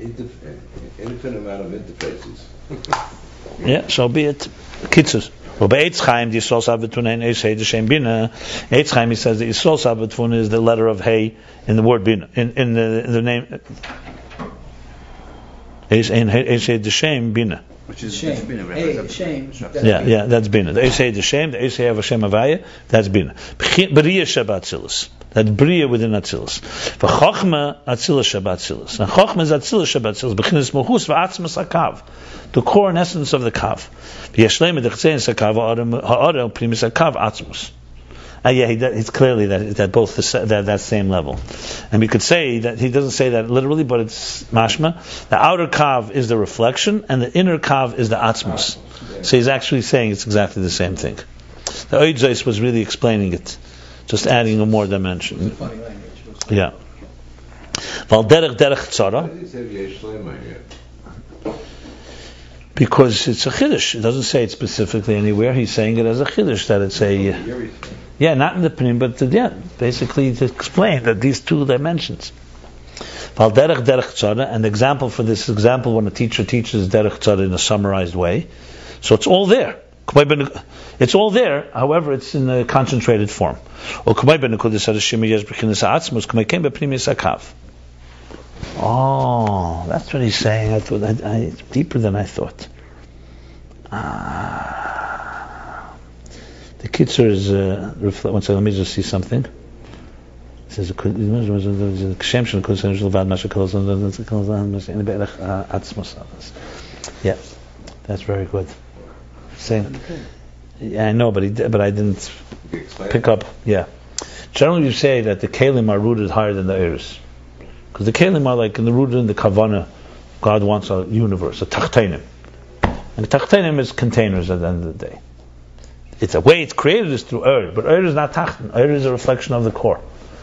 Interf- infinite amount of interfaces. Yeah, so be it. Kitzur. Well, by Eitz Chaim, the Yisrael Sabbatun and Hey Deshem Bina. Eitz Chaim, he says the Yisrael Sabbatun is the letter of Hey in the word Bina, in, in, the, in the name. Eis Hey Deshem Bina. Which is Shame. it's a Hey, shame. Yeah, yeah, that's Bina. The Eisei the Shem, the Eisei of Hashem Avaya, that's Bina. B'chi- Bria shebatzilus. That's Bria within Atzilus. V'chochma Atzilus shebatzilus. And Chochma is Atzilus shebatzilus. B'chinas Mohus v'atzmas HaKav. The core and essence of the Kav. V'yashlem edechzein HaKav ha'orel primis HaKav Atzmus. Uh, yeah, he, it's clearly that that both the, that that same level, and we could say that he doesn't say that literally, but it's mashma. The outer kav is the reflection, and the inner kav is the atzmos. So he's actually saying it's exactly the same thing. The Oidzais was really explaining it, just adding a more dimension. Yeah. Derech derech tzara, Why does it say Yesh Lema here? because it's a chiddush. It doesn't say it specifically anywhere. He's saying it as a chiddush that it's a yeah, not in the pnim, but to, yeah, basically to explain that these two dimensions. Val derech derech tzara, the example for this example when a teacher teaches derech tzara in a summarized way, so it's all there. It's all there, however, it's in a concentrated form. Oh, that's what he's saying. I thought I, I, deeper than I thought. Ah. The kitzur is uh, reflect. Let me just see something. It says "Kshem shel kol shem shel vad masha kol zon zon kol zon masha in be'erach atzmos. Yeah, that's very good. Saying, yeah, I know, but he, but I didn't pick up. Yeah, generally you say that the kalim are rooted higher than the ears, because the kalim are like in the rooted in the kavana. God wants a universe, a tachtenim, and the tachtenim is containers at the end of the day. It's a way it's created is through Ur, but Ur is not Tachten. Ur is a reflection of the core.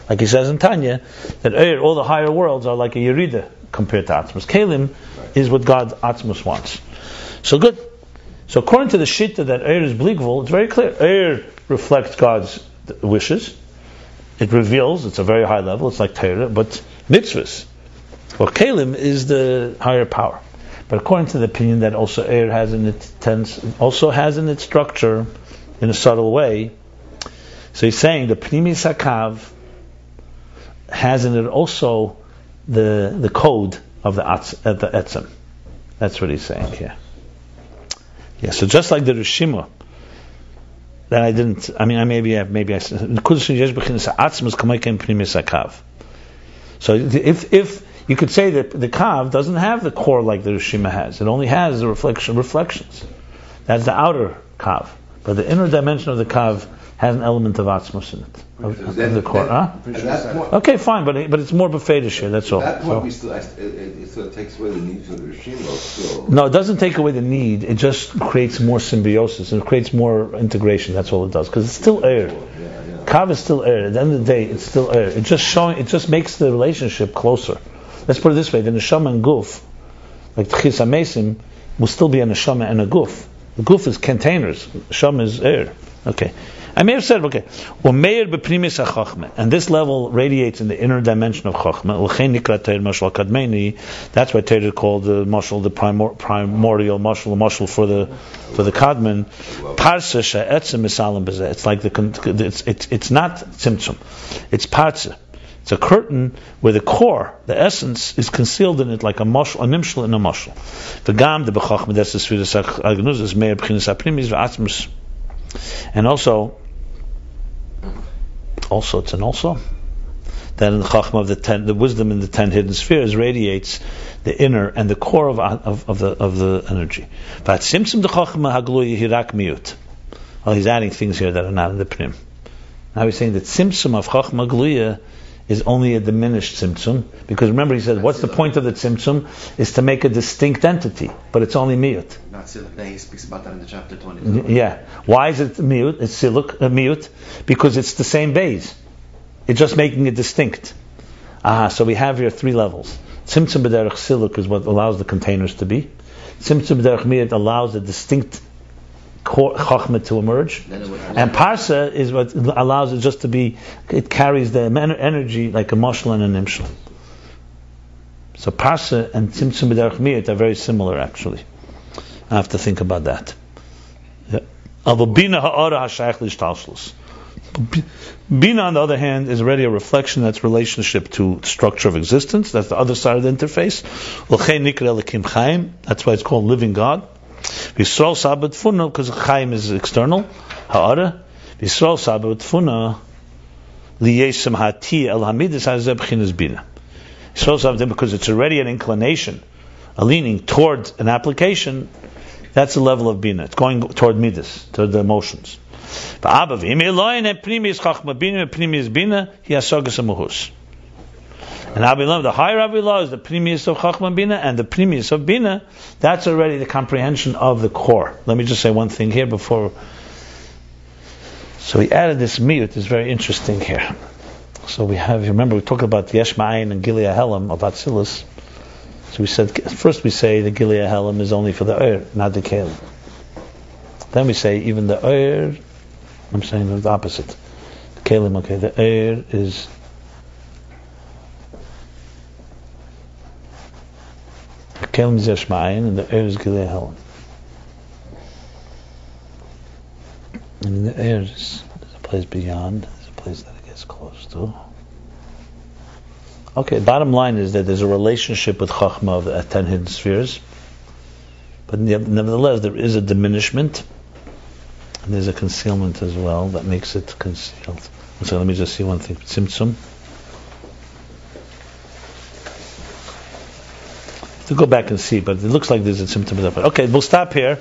Like he says in Tanya, that Ur, all the higher worlds are like a Yerida compared to Atzmos. Kalim is what God Atzmos wants. So good. So according to the Shitta that Ur is Bligvul, it's very clear. Ur reflects God's wishes. It reveals, it's a very high level, it's like Torah, but mitzvahs. Well, Kalim is the higher power. But according to the opinion that also air has in its tense, also has in its structure, in a subtle way. So he's saying the Pnimi Sakav has in it also the the code of the atz, the etzem. That's what he's saying here. Yeah. So just like the Rishima, that I didn't. I mean, I maybe I maybe I said. So if if you could say that the kav doesn't have the core like the Rishima has. It only has the reflection reflections. That's the outer kav. But the inner dimension of the kav has an element of atzmos in it. Of, the core. Huh? Point, Okay, fine, but it, but it's more befedish here. That's all. at that point So- we still, it, it, sort of takes away the need for the Rishimo no, it doesn't take away the need. It just creates more symbiosis and it creates more integration. That's all it does. Because it's still air. Yeah, yeah. Kav is still air. At the end of the day, it's still air. It just showing. It just makes the relationship closer. Let's put it this way: the neshama and guf, like tchis amesim, will still be a neshama and a guf. Guf is containers. Neshama is air. Okay. I may have said, okay, and this level radiates in the inner dimension of chachma. That's why Torah called the mashal the primor, primordial mashal, the mashal for the for the kadman. Parsa she'etzem misalim. It's like the it's it's it's not tzimtzum. It's parsa. It's a curtain where the core, the essence, is concealed in it like a mashal, a nimshal in a is meir b'chinas ha'primis v'atzmus. And also, also it's an also that in the chachma of the ten, the wisdom in the ten hidden spheres radiates the inner and the core of of, of the of the energy. But tzimtzum the chachma hagluy hirak miut. Well, he's adding things here that are not in the prim. Now he's saying that tzimtzum of chachma gluya is only a diminished tzimtzum because remember he said what's the point of the tzimtzum is to make a distinct entity, but it's only miut. Not Day, he speaks about that in the chapter 20. Yeah. Why is it mute? It's siluk, uh, mute because it's the same base. It's just making it distinct. Ah, so we have here three levels. Tzimtzum b'derech siluk is what allows the containers to be. Tzimtzum b'derech miyut allows a distinct chachma to emerge. Then it would And parsa is what allows it just to be, it carries the energy like a moshel and a nimshel. So parsa and tzimtzum b'derech miyat are very similar actually. I have to think about that. Although bina ha'ara ha'shayach l'ishtalshlus. B- Bina, on the other hand, is already a reflection that's relationship to structure of existence. That's the other side of the interface. L'chein nikra l'kim chaim. That's why it's called living God. Yisrael sabat funa because chaim is external. Ha'ara. Yisrael sabat funa liyesem hati el hazeb chinas bina. Because it's already an inclination, a leaning toward an application. That's the level of bina. It's going toward midas, toward the emotions. And Abilam, the higher Abilah is the primis of chachma bina and the primis of bina. That's already the comprehension of the core. Let me just say one thing here before. So he added this miyut. It's very interesting here. So we have. You remember we talked about the Yeshma'ayin and Gilead Helam of Atzilus. So we said first we say the Gilead Helam is only for the Ur, not the Kalim. Then we say even the Ur. I'm saying the opposite. The Kalim, okay, the Ur is. Is Yeshma'ayin and the Gilead Helam. And the Ur is a place beyond, there's a place that it gets close to. Okay, bottom line is that there's a relationship with Chachma of the ten hidden spheres, but nevertheless there is a diminishment, and there's a concealment as well that makes it concealed. So let me just see one thing. Tzimtzum. To go back and see, but it looks like there's a symptom of that. Okay, we'll stop here.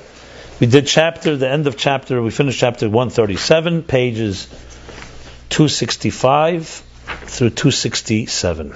We did chapter, the end of chapter, we finished chapter 137, pages 265 through 267.